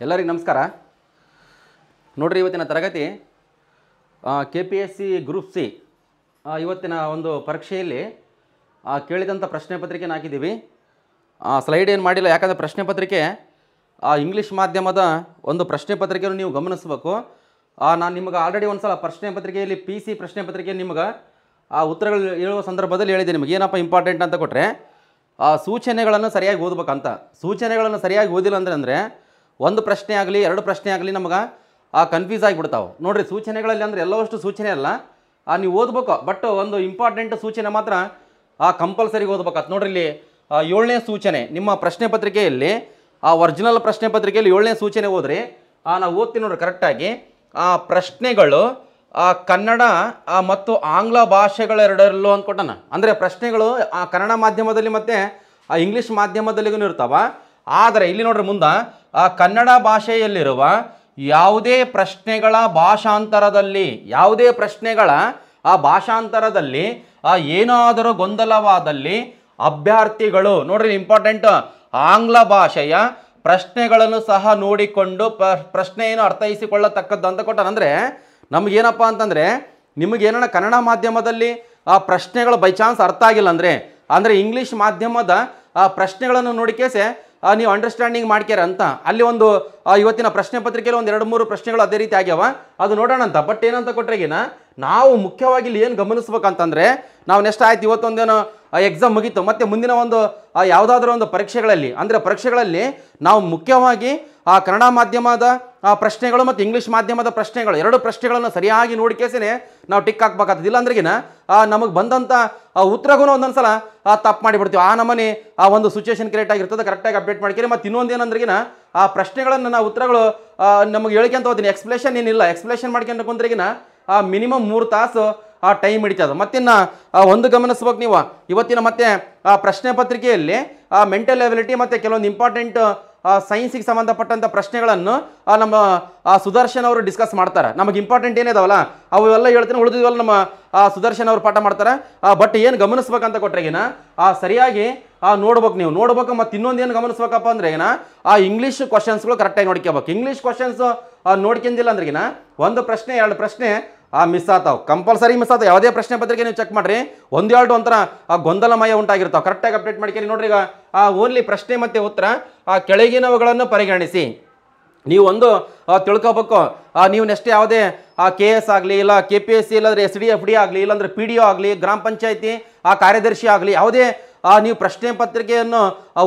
ಎಲ್ಲರಿಗೂ ನಮಸ್ಕಾರ. ನೋಡ್ರಿ ಇವತ್ತಿನ ತರಗತಿ K P S C group C ಇವತ್ತಿನ ಒಂದು ಪರೀಕ್ಷೆಯಲ್ಲಿ ಕೇಳಿದಂಥ ಪ್ರಶ್ನೆ ಪತ್ರಿಕೆನ ಹಾಕಿದ್ದೀವಿ. ಸ್ಲೈಡ್ ಏನು ಮಾಡಿಲ್ಲ ಯಾಕಂದರೆ ಪ್ರಶ್ನೆ ಪತ್ರಿಕೆ ಆ, ಇಂಗ್ಲೀಷ್ ಮಾಧ್ಯಮದ ಒಂದು ಪ್ರಶ್ನೆ ಪತ್ರಿಕೆಯನ್ನು ನೀವು ಗಮನಿಸಬೇಕು. ನಾನು ನಿಮಗೆ ಆಲ್ರೆಡಿ ಒಂದು ಸಲ ಪ್ರಶ್ನೆ ಪತ್ರಿಕೆಯಲ್ಲಿ ಪಿ ಸಿ ಪ್ರಶ್ನೆ ಪತ್ರಿಕೆ ನಿಮಗೆ ಆ ಉತ್ತರಗಳು ಹೇಳುವ ಸಂದರ್ಭದಲ್ಲಿ ಹೇಳಿದೆ ನಿಮಗೆ ಏನಪ್ಪ ಇಂಪಾರ್ಟೆಂಟ್ ಅಂತ ಕೊಟ್ಟರೆ ಆ ಸೂಚನೆಗಳನ್ನು ಸರಿಯಾಗಿ ಓದ್ಬೇಕಂತ. ಸೂಚನೆಗಳನ್ನು ಸರಿಯಾಗಿ ಓದಿಲ್ಲ ಅಂದರೆ ಅಂದರೆ ಒಂದು ಪ್ರಶ್ನೆ ಆಗಲಿ ಎರಡು ಪ್ರಶ್ನೆ ಆಗಲಿ ನಮಗೆ ಆ ಕನ್ಫ್ಯೂಸ್ ಆಗಿಬಿಡ್ತಾವೆ ನೋಡಿರಿ ಸೂಚನೆಗಳಲ್ಲಿ ಅಂದರೆ ಎಲ್ಲವಷ್ಟು ಸೂಚನೆ ಅಲ್ಲ. ಆ ನೀವು ಓದ್ಬೇಕು ಬಟ್ ಒಂದು ಇಂಪಾರ್ಟೆಂಟ್ ಸೂಚನೆ ಮಾತ್ರ ಆ ಕಂಪಲ್ಸರಿಗೆ ಓದ್ಬೇಕಂತ. ನೋಡ್ರಿ ಇಲ್ಲಿ ಏಳನೇ ಸೂಚನೆ ನಿಮ್ಮ ಪ್ರಶ್ನೆ ಪತ್ರಿಕೆಯಲ್ಲಿ ಆ ಒರಿಜಿನಲ್ ಪ್ರಶ್ನೆ ಪತ್ರಿಕೆಯಲ್ಲಿ ಏಳನೇ ಸೂಚನೆ ಓದ್ರಿ. ಆ, ನಾವು ಓದ್ತೀನಿ ನೋಡ್ರಿ ಕರೆಕ್ಟಾಗಿ ಆ ಪ್ರಶ್ನೆಗಳು ಆ ಕನ್ನಡ ಮತ್ತು ಆಂಗ್ಲ ಭಾಷೆಗಳೆರಡರಲ್ಲೂ ಅಂದ್ಕೊಟ್ಟನ ಅಂದರೆ ಪ್ರಶ್ನೆಗಳು ಆ ಕನ್ನಡ ಮಾಧ್ಯಮದಲ್ಲಿ ಮತ್ತು ಆ ಇಂಗ್ಲೀಷ್ ಮಾಧ್ಯಮದಲ್ಲಿಗೂ ಇರ್ತಾವ. ಆದರೆ ಇಲ್ಲಿ ನೋಡ್ರಿ ಮುಂದೆ ಆ ಕನ್ನಡ ಭಾಷೆಯಲ್ಲಿರುವ ಯಾವುದೇ ಪ್ರಶ್ನೆಗಳ ಭಾಷಾಂತರದಲ್ಲಿ, ಯಾವುದೇ ಪ್ರಶ್ನೆಗಳ ಆ ಭಾಷಾಂತರದಲ್ಲಿ, ಆ ಏನಾದರೂ ಗೊಂದಲವಾದಲ್ಲಿ ಅಭ್ಯರ್ಥಿಗಳು, ನೋಡ್ರಿ ಇಂಪಾರ್ಟೆಂಟ್ ಆಂಗ್ಲ ಭಾಷೆಯ ಪ್ರಶ್ನೆಗಳನ್ನು ಸಹ ನೋಡಿಕೊಂಡು ಪ್ರಶ್ನೆಯನ್ನು ಅರ್ಥೈಸಿಕೊಳ್ಳತಕ್ಕದ್ದು ಅಂತ ಕೊಟ್ಟಾನಂದರೆ ನಮಗೇನಪ್ಪ ಅಂತಂದರೆ ನಿಮಗೇನ ಕನ್ನಡ ಮಾಧ್ಯಮದಲ್ಲಿ ಆ ಪ್ರಶ್ನೆಗಳು ಬೈ ಚಾನ್ಸ್ ಅರ್ಥ ಆಗಿಲ್ಲ ಅಂದರೆ ಅಂದರೆ ಇಂಗ್ಲೀಷ್ ಮಾಧ್ಯಮದ ಆ ಪ್ರಶ್ನೆಗಳನ್ನು ನೋಡಿಕೇಸೆ ನೀವು ಅಂಡರ್ಸ್ಟ್ಯಾಂಡಿಂಗ್ ಮಾಡ್ಕ್ಯಾರ ಅಂತ. ಅಲ್ಲಿ ಒಂದು ಇವತ್ತಿನ ಪ್ರಶ್ನೆ ಪತ್ರಿಕೆಯಲ್ಲಿ ಒಂದು ಎರಡು ಮೂರು ಪ್ರಶ್ನೆಗಳು ಅದೇ ರೀತಿ ಆಗ್ಯಾವ. ಅದು ನೋಡೋಣ ಅಂತ. ಬಟ್ ಏನಂತ ಕೊಟ್ರೆಗಿನ ನಾವು ಮುಖ್ಯವಾಗಿ ಇಲ್ಲಿ ಏನು ಗಮನಿಸ್ಬೇಕಂತಂದರೆ, ನಾವು ನೆಕ್ಸ್ಟ್ ಆಯ್ತು ಇವತ್ತೊಂದೇನೋ ಎಕ್ಸಾಮ್ ಮುಗೀತು. ಮತ್ತು ಮುಂದಿನ ಒಂದು ಯಾವುದಾದ್ರೂ ಒಂದು ಪರೀಕ್ಷೆಗಳಲ್ಲಿ, ಅಂದರೆ ಪರೀಕ್ಷೆಗಳಲ್ಲಿ ನಾವು ಮುಖ್ಯವಾಗಿ, ಆ, ಕನ್ನಡ ಮಾಧ್ಯಮದ ಪ್ರಶ್ನೆಗಳು ಮತ್ತು ಇಂಗ್ಲೀಷ್ ಮಾಧ್ಯಮದ ಪ್ರಶ್ನೆಗಳು, ಎರಡು ಪ್ರಶ್ನೆಗಳನ್ನು ಸರಿಯಾಗಿ ನೋಡಿಕೇಸೇ ನಾವು ಟಿಕ್ ಹಾಕ್ಬೇಕಾಗ್ತದೆ. ಇಲ್ಲ ಅಂದ್ರೆಗಿನ ನಮಗೆ ಬಂದಂಥ ಆ ಉತ್ತರಗೂ ಒಂದೊಂದು ಸಲ ತಪ್ಪು ಮಾಡಿಬಿಡ್ತೀವಿ. ಆ ನಮನೆ ಆ ಒಂದು ಸಿಚುವೇಶನ್ ಕ್ರಿಯೇಟ್ ಆಗಿರ್ತದೆ ಕರೆಕ್ಟಾಗಿ ಅಪ್ಡೇಟ್ ಮಾಡ್ತೀರಿ ಮತ್ತು ಇನ್ನೊಂದು ಏನಂದ್ರಿಗಿನ ಆ ಪ್ರಶ್ನೆಗಳನ್ನು ನಾವು ಉತ್ತರಗಳು ಆ, ನಮಗೆ ಹೇಳ್ಕೊಂತ ಹೋಗ್ತೀನಿ ಎಕ್ಸ್ಪ್ಲೇಷನ್ ಏನಿಲ್ಲ. ಎಕ್ಸ್ಪ್ಲೇಷನ್ ಮಾಡ್ಕೊಂಡು ಕುಂದ್ರಿಗಿನ ಆ ಮಿನಿಮಮ್ ಮೂರು ತಾಸು ಆ ಟೈಮ್ ಹಿಡಿತದೆ. ಮತ್ತಿನ್ನು ಆ, ಒಂದು ಗಮನಿಸ್ಬೇಕು ನೀವು. ಇವತ್ತಿನ ಮತ್ತೆ ಆ ಪ್ರಶ್ನೆ ಪತ್ರಿಕೆಯಲ್ಲಿ ಆ ಮೆಂಟಲ್ ಎಬಿಲಿಟಿ ಮತ್ತು ಕೆಲವೊಂದು ಇಂಪಾರ್ಟೆಂಟ್ ಸೈನ್ಸಿಗೆ ಸಂಬಂಧಪಟ್ಟಂಥ ಪ್ರಶ್ನೆಗಳನ್ನು ನಮ್ಮ ಸುದರ್ಶನ್ ಅವರು ಡಿಸ್ಕಸ್ ಮಾಡ್ತಾರೆ. ನಮಗೆ ಇಂಪಾರ್ಟೆಂಟ್ ಏನಿದಾವಲ್ಲ ಅವು ಎಲ್ಲ ಹೇಳ್ತೀನಿ, ಉಳಿದಿದ್ವಲ್ಲ ನಮ್ಮ ಸುದರ್ಶನ್ ಅವರು ಪಾಠ ಮಾಡ್ತಾರೆ. ಬಟ್ ಏನು ಗಮನಿಸ್ಬೇಕಂತ ಕೊಟ್ರೆಗಿನ ಸರಿಯಾಗಿ ನೋಡ್ಬೇಕು ನೀವು. ನೋಡ್ಬೇಕು ಮತ್ತು ಇನ್ನೊಂದು ಏನು ಗಮನಿಸ್ಬೇಕಪ್ಪ ಅಂದ್ರೆ ಏನ ಆ ಇಂಗ್ಲೀಷ್ ಕ್ವಶನ್ಸ್ಗಳು ಕರೆಕ್ಟಾಗಿ ನೋಡ್ಕೋಬೇಕು ಇಂಗ್ಲೀಷ್ ಕ್ವಶನ್ಸ್ ನೋಡ್ಕೊಂಡಿಲ್ಲ ಅಂದ್ರೆಗಿನ ಒಂದು ಪ್ರಶ್ನೆ, ಎರಡು ಪ್ರಶ್ನೆ ಆ ಮಿಸ್ ಆತಾವ್. ಕಂಪಲ್ಸರಿ ಮಿಸ್ ಆತಾವ. ಯಾವುದೇ ಪ್ರಶ್ನೆ ಪತ್ರಿಕೆ ನೀವು ಚೆಕ್ ಮಾಡ್ರಿ. ಒಂದೆರಡು ಒಂಥರ ಆ ಗೊಂದಲಮಯ ಉಂಟಾಗಿರ್ತಾವೆ. ಕರೆಕ್ಟಾಗಿ ಅಪ್ಡೇಟ್ ಮಾಡ್ಕೇರಿ. ನೋಡ್ರಿ ಈಗ ಆ ಓನ್ಲಿ ಪ್ರಶ್ನೆ ಮತ್ತು ಉತ್ತರ ಆ ಕೆಳಗಿನವುಗಳನ್ನು ಪರಿಗಣಿಸಿ. ನೀವು ಒಂದು ತಿಳ್ಕೋಬೇಕು. ನೀವು ನೆಕ್ಸ್ಟ್ ಯಾವುದೇ ಆ ಕೆ ಎಸ್ ಆಗಲಿ ಇಲ್ಲ ಕೆ ಪಿ ಎಸ್ ಸಿ ಇಲ್ಲಾಂದ್ರೆ ಎಸ್ ಡಿ ಎಫ್ ಡಿ ಆಗಲಿ ಇಲ್ಲಾಂದ್ರೆ ಪಿ ಡಿ ಒ ಆಗಲಿ ಗ್ರಾಮ ಪಂಚಾಯತಿ ಆ ಕಾರ್ಯದರ್ಶಿ ಆಗಲಿ ಯಾವುದೇ ಆ, ನೀವು ಪ್ರಶ್ನೆ ಪತ್ರಿಕೆಯನ್ನು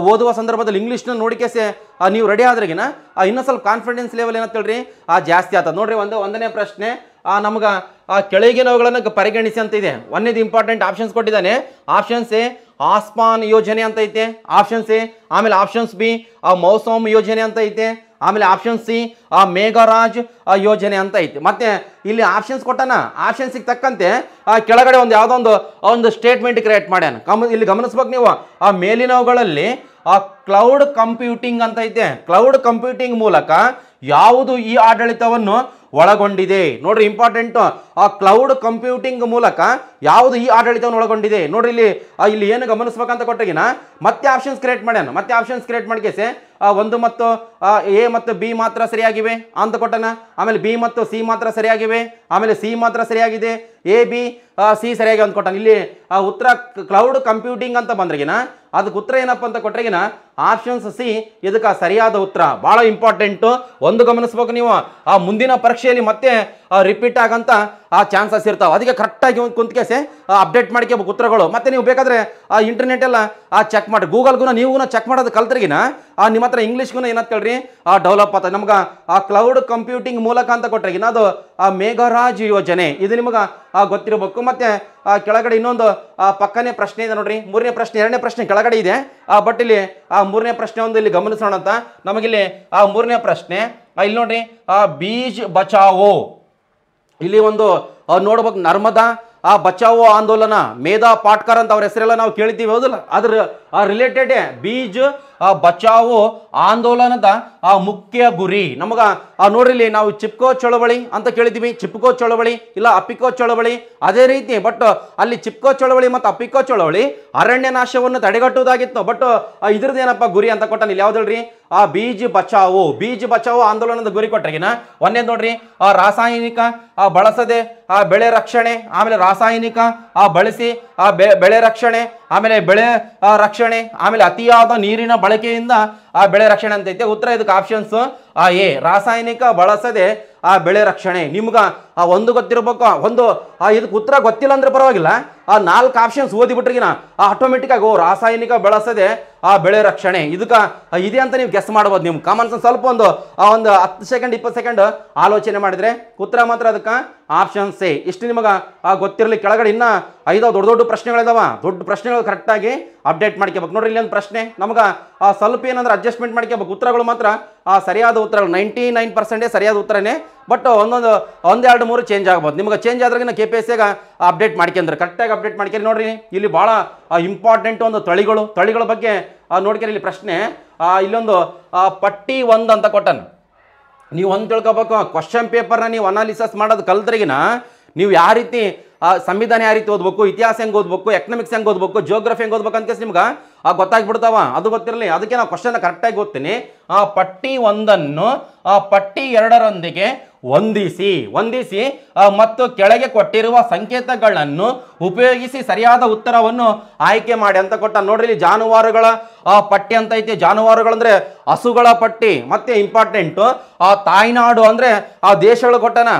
ಓದುವ ಸಂದರ್ಭದಲ್ಲಿ ಇಂಗ್ಲೀಷ್ನ ನೋಡಿಕೆಸೆ ನೀವು ರೆಡಿ ಆದ್ರಿಗಿನ ಇನ್ನೂ ಸ್ವಲ್ಪ ಕಾನ್ಫಿಡೆನ್ಸ್ ಲೆವೆಲ್ ಏನಂತ ಹೇಳ್ರಿ ಆ ಜಾಸ್ತಿ ಆಗ್ತದೆ ನೋಡ್ರಿ ಒಂದು ಒಂದನೇ ಪ್ರಶ್ನೆ ಆ, ನಮ್ಗೆ ಆ ಕೆಳಗಿನವುಗಳನ್ನು ಪರಿಗಣಿಸಿ ಅಂತ ಇದೆ ಒಂದೇದು ಇಂಪಾರ್ಟೆಂಟ್ ಆಪ್ಷನ್ಸ್ ಕೊಟ್ಟಿದ್ದಾನೆ. ಆಪ್ಷನ್ಸ್ ಎ ಆಸ್ಮಾನ್ ಯೋಜನೆ ಅಂತ ಐತೆ ಆಪ್ಷನ್ಸ್ ಎ ಆಮೇಲೆ ಆಪ್ಷನ್ಸ್ ಬಿ ಆ ಮೌಸಮ್ ಯೋಜನೆ ಅಂತ ಐತೆ ಆಮೇಲೆ ಆಪ್ಷನ್ ಸಿ ಆ ಮೇಘರಾಜ್ ಯೋಜನೆ ಅಂತ ಐತೆ ಮತ್ತೆ ಇಲ್ಲಿ ಆಪ್ಷನ್ಸ್ ಕೊಟ್ಟಾನ? ಆಪ್ಷನ್ಸಿಗೆ ತಕ್ಕಂತೆ ಆ ಕೆಳಗಡೆ ಒಂದು ಯಾವುದೋ ಒಂದು ಒಂದು ಸ್ಟೇಟ್ಮೆಂಟ್ ಕ್ರಿಯೇಟ್ ಮಾಡ್ಯಾನ. ಗಮ ಇಲ್ಲಿ ಗಮನಿಸ್ಬೇಕು ನೀವು. ಆ ಮೇಲಿನವುಗಳಲ್ಲಿ ಆ ಕ್ಲೌಡ್ ಕಂಪ್ಯೂಟಿಂಗ್ ಅಂತ ಐತೆ ಕ್ಲೌಡ್ ಕಂಪ್ಯೂಟಿಂಗ್ ಮೂಲಕ ಯಾವುದು ಈ ಆಡಳಿತವನ್ನು ಒಳಗೊಂಡಿದೆ. ನೋಡ್ರಿ ಇಂಪಾರ್ಟೆಂಟ್ ಆ ಕ್ಲೌಡ್ ಕಂಪ್ಯೂಟಿಂಗ್ ಮೂಲಕ ಯಾವುದು ಈ ಆಡಳಿತವನ್ನು ಒಳಗೊಂಡಿದೆ? ನೋಡ್ರಿ ಇಲ್ಲಿ ಇಲ್ಲಿ ಏನು ಗಮನಿಸ್ಬೇಕಂತ ಕೊಟ್ಟಗಿನ? ಮತ್ತೆ ಆಪ್ಷನ್ಸ್ ಕ್ರಿಯೇಟ್ ಮಾಡ್ಯಾನ. ಮತ್ತೆ ಆಪ್ಷನ್ಸ್ ಕ್ರಿಯೇಟ್ ಮಾಡ್ಕೇಸೆ ಒಂದು ಮತ್ತು ಎ ಮತ್ತು ಬಿ ಮಾತ್ರ ಸರಿಯಾಗಿವೆ ಅಂತ ಕೊಟ್ಟನ? ಆಮೇಲೆ ಬಿ ಮತ್ತು ಸಿ ಮಾತ್ರ ಸರಿಯಾಗಿವೆ? ಆಮೇಲೆ ಸಿ ಮಾತ್ರ ಸರಿಯಾಗಿದೆ? ಎ, ಬಿ ಸಿ ಸರಿಯಾಗಿ ಅಂತ ಕೊಟ್ಟಾನ? ಇಲ್ಲಿ ಉತ್ತರ ಕ್ಲೌಡ್ ಕಂಪ್ಯೂಟಿಂಗ್ ಅಂತ ಬಂದ್ರಗಿನ? ಅದಕ್ಕೆ ಉತ್ತರ ಏನಪ್ಪ ಅಂತ ಕೊಟ್ರೆಗಿನ ಆಪ್ಷನ್ಸ್ ಸಿ ಇದಕ್ಕೆ ಸರಿಯಾದ ಉತ್ತರ? ಭಾಳ ಇಂಪಾರ್ಟೆಂಟು ಒಂದು ಗಮನಿಸ್ಬೇಕು ನೀವು. ಆ ಮುಂದಿನ ಪರೀಕ್ಷೆಯಲ್ಲಿ ಮತ್ತೆ ರಿಪೀಟ್ ಆಗಂತ, ಆ ಚಾನ್ಸಸ್ ಇರ್ತಾವೆ. ಅದಕ್ಕೆ ಕರೆಕ್ಟಾಗಿ ಒಂದು ಕುಂತ್ಕೇಸೆ ಅಪ್ಡೇಟ್ ಮಾಡ್ಕೋಬೇಕು ಉತ್ತರಗಳು. ಮತ್ತೆ ನೀವು ಬೇಕಾದ್ರೆ, ಆ ಇಂಟರ್ನೆಟ್ ಎಲ್ಲ, ಆ ಚೆಕ್ ಮಾಡಿ ಗೂಗಲ್ಗೂ ನೀವು ಚೆಕ್ ಮಾಡೋದು ಕಲ್ತ್ರಿಗಿನ, ಆ, ನಿಮ್ಮ ಹತ್ರ ಇಂಗ್ಲೀಷ್ಗೂ ಏನಂತ ಹೇಳ್ರಿ ಆ ಡೆವಲಪ್ ಆಗ್ತದೆ ನಮ್ಗೆ, ಆ ಕ್ಲೌಡ್ ಕಂಪ್ಯೂಟಿಂಗ್ ಮೂಲಕ ಅಂತ ಕೊಟ್ಟರೆ ಅದು ಆ, ಮೇಘರಾಜ್ ಯೋಜನೆ. ಇದು ನಿಮಗೆ, ಆ, ಗೊತ್ತಿರಬೇಕು. ಮತ್ತೆ, ಆ, ಕೆಳಗಡೆ ಇನ್ನೊಂದು, ಆ, ಪಕ್ಕನೇ ಪ್ರಶ್ನೆ ಇದೆ ನೋಡ್ರಿ. ಮೂರನೇ ಪ್ರಶ್ನೆ, ಎರಡನೇ ಪ್ರಶ್ನೆ ಕೆಳಗಡೆ ಇದೆ. ಆ ಬಟ್ ಇಲ್ಲಿ, ಆ ಮೂರನೇ ಪ್ರಶ್ನೆ ಒಂದು ಇಲ್ಲಿ ಗಮನಿಸೋಣ ಅಂತ. ನಮಗಿಲ್ಲಿ ಆ ಮೂರನೇ ಪ್ರಶ್ನೆ ಇಲ್ಲಿ ನೋಡ್ರಿ ಆ ಬೀಜ್ ಬಚಾವೋ. ಇಲ್ಲಿ ಒಂದು ಆ, ನೋಡ್ಬೇಕು ನರ್ಮದಾ ಆ ಬಚಾವೋ ಆಂದೋಲನ ಮೇಧಾ ಪಾಟ್ಕರ್ ಅಂತ ಅವ್ರ ಹೆಸರೆಲ್ಲ ನಾವು ಕೇಳಿದ್ದೀವಿ ಹೌದಲ್ಲ? ಅದ್ರ ರಿಲೇಟೆಡ್ ಬೀಜ್ ಆ, ಬಚಾವೋ ಆಂದೋಲನದ ಆ, ಮುಖ್ಯ ಗುರಿ. ನಮಗ ಆ, ನೋಡ್ರಿ ಇಲ್ಲಿ ನಾವು ಚಿಪ್ಕೋ ಚಳವಳಿ ಅಂತ ಕೇಳಿದ್ದೀವಿ ಚಿಪ್ಕೋ ಚಳವಳಿ ಇಲ್ಲ ಅಪಿಕೋ ಚಳವಳಿ ಅದೇ ರೀತಿ. ಬಟ್ ಅಲ್ಲಿ ಚಿಪ್ಕೋ ಚಳವಳಿ ಮತ್ತು ಅಪಿಕೋ ಚಳವಳಿ ಅರಣ್ಯ ನಾಶವನ್ನು ತಡೆಗಟ್ಟುವುದಾಗಿತ್ತು. ಬಟ್ ಇದ್ರದ್ದು ಏನಪ್ಪ ಗುರಿ ಅಂತ ಕೊಟ್ಟ ಇಲ್ಲಿ ಯಾವ್ದಲ್ರಿ ಆ ಬೀಜ ಬಚಾವು ಬೀಜ ಬಚಾವು ಆಂದೋಲನದ ಗುರಿ ಕೊಟ್ಟಾಗಿನ? ಒಂದೇ ನೋಡ್ರಿ ಆ ರಾಸಾಯನಿಕ ಆ ಬಳಸದೆ ಆ ಬೆಳೆ ರಕ್ಷಣೆ ಆಮೇಲೆ ರಾಸಾಯನಿಕ ಆ ಬಳಸಿ, ಆ ಬೆಳೆ ರಕ್ಷಣೆ, ಆಮೇಲೆ ಬೆಳೆ ರಕ್ಷಣೆ, ಆಮೇಲೆ ಅತಿಯಾದ ನೀರಿನ ಬಳಕೆಯಿಂದ ಆ ಬೆಳೆ ರಕ್ಷಣೆ ಅಂತೈತೆ ಉತ್ತರ ಇದಕ್ಕೆ ಆಪ್ಷನ್ಸ್ ಆ ಎ, ರಾಸಾಯನಿಕ ಬಳಸದೆ ಆ ಬೆಳೆ ರಕ್ಷಣೆ. ನಿಮ್ಗ ಆ ಒಂದು ಗೊತ್ತಿರ್ಬೇಕು, ಒಂದು, ಆ ಇದಕ್ಕೆ ಉತ್ತರ ಗೊತ್ತಿಲ್ಲ ಅಂದ್ರೆ ಪರವಾಗಿಲ್ಲ. ಆ ನಾಲ್ಕು ಆಪ್ಷನ್ಸ್ ಓದಿಬಿಟ್ರಿಗಿನ ಆ ಆಟೋಮೆಟಿಕ್ ಆಗಿ, ಓ, ರಾಸಾಯನಿಕ ಬಳಸದೆ, ಆ ಬೆಳೆ ರಕ್ಷಣೆ. ಇದಕ್ಕೆ ಇದೆ ಅಂತ ನೀವು ಗೆಸ್ ಮಾಡ್ಬೋದು. ನೀವು ಕಾಮನ್ ಸ್ವಲ್ಪ ಒಂದು, ಆ ಒಂದು ಹತ್ತು ಸೆಕೆಂಡ್ ಇಪ್ಪತ್ತು ಸೆಕೆಂಡ್ ಆಲೋಚನೆ ಮಾಡಿದ್ರೆ, ಉತ್ತರ ಮಾತ್ರ ಅದಕ್ಕೆ ಆಪ್ಷನ್ ಸಿ ಇಷ್ಟು ನಿಮಗೆ, ಆ, ಗೊತ್ತಿರಲಿ. ಕೆಳಗಡೆ ಇನ್ನ ಐದೋ ದೊಡ್ಡ ದೊಡ್ಡ ಪ್ರಶ್ನೆಗಳಿದಾವ ದೊಡ್ಡ ಪ್ರಶ್ನೆಗಳು ಕರೆಕ್ಟಾಗಿ ಅಪ್ಡೇಟ್ ಮಾಡ್ಕೋಬೇಕು ನೋಡ್ರಿ, ಇಲ್ಲಿ ಒಂದು ಪ್ರಶ್ನೆ. ನಮಗೆ, ಆ ಸ್ವಲ್ಪ ಏನಂದ್ರೆ ಅಡ್ಜಸ್ಟ್ಮೆಂಟ್ ಮಾಡ್ಕೋಬೇಕು ಉತ್ತರಗಳು ಮಾತ್ರ, ಆ, ಸರಿಯಾದ ಉತ್ತರಗಳು. ನೈಂಟಿ ನೈನ್ ಪರ್ಸೆಂಟೇ ಸರಿಯಾದ ಉತ್ತರನೇ ಬಟ್ ಒಂದೊಂದು, ಒಂದೆರಡು, ಮೂರು ಚೇಂಜ್ ಆಗ್ಬೋದು. ನಿಮಗೆ ಚೇಂಜ್ ಆದ್ರಾಗ ಕೆ ಪಿ ಎಸ್ ಸಿಗೆ ಅಪ್ಡೇಟ್ ಮಾಡ್ಕೊಂಡ್ರೆ ಕರೆಕ್ಟಾಗಿ ಅಪ್ಡೇಟ್ ಮಾಡ್ಕೊಂಡು ನೋಡ್ರಿ, ಇಲ್ಲಿ ಭಾಳ ಇಂಪಾರ್ಟೆಂಟ್ ಒಂದು ತಳಿಗಳು, ತಳಿಗಳ ಬಗ್ಗೆ ನೋಡ್ಕೊಂಡು ಇಲ್ಲಿ ಪ್ರಶ್ನೆ. ಇಲ್ಲೊಂದು ಪಟ್ಟಿ ಒಂದು ಅಂತ ಕೊಟ್ಟನು. ನೀವು ಒಂದು ತಿಳ್ಕೊಬೇಕು. ಕ್ವಶನ್ ಪೇಪರ್ನ ನೀವು ಅನಾಲಿಸಿಸ್ ಮಾಡೋದು ಕಲ್ತ್ರಿಗಿನ ನೀವು ಯಾವ ರೀತಿ ಸಂವಿಧಾನ ಯಾವ ರೀತಿ ಓದ್ಬೇಕು, ಇತಿಹಾಸ ಹೆಂಗೆ ಓದ್ಬೇಕು ಎಕನಾಮಿಕ್ಸ್ ಹೆಂಗೆ ಓದ್ಬೇಕು ಜೋಗ್ರಫಿ ಹೆಂಗೆ ಓದ್ಬೇಕು ಅಂತ ನಿಮ್ಗೆ ಗೊತ್ತಾಗ್ಬಿಡ್ತಾವ. ಅದು ಗೊತ್ತಿರಲಿ. ಅದಕ್ಕೆ ನಾವು ಕ್ವಶನ್ ಕರೆಕ್ಟಾಗಿ ಓದ್ತೀನಿ. ಆ, ಪಟ್ಟಿ ಒಂದನ್ನು, ಆ, ಪಟ್ಟಿ ಎರಡರೊಂದಿಗೆ ಹೊಂದಿಸಿ ಹೊಂದಿಸಿ ಮತ್ತು ಕೆಳಗೆ ಕೊಟ್ಟಿರುವ ಸಂಕೇತಗಳನ್ನು ಉಪಯೋಗಿಸಿ ಸರಿಯಾದ ಉತ್ತರವನ್ನು ಆಯ್ಕೆ ಮಾಡಿ ಅಂತ ಕೊಟ್ಟ ನೋಡ್ರಿ ಜಾನುವಾರುಗಳ ಪಟ್ಟಿ ಅಂತ ಐತಿ. ಜಾನುವಾರುಗಳಂದ್ರೆ ಹಸುಗಳ ಪಟ್ಟಿ, ಮತ್ತೆ ಇಂಪಾರ್ಟೆಂಟ್ ಆ ತಾಯ್ನಾಡು ಅಂದ್ರೆ ಆ ದೇಶಗಳು ಕೊಟ್ಟನ.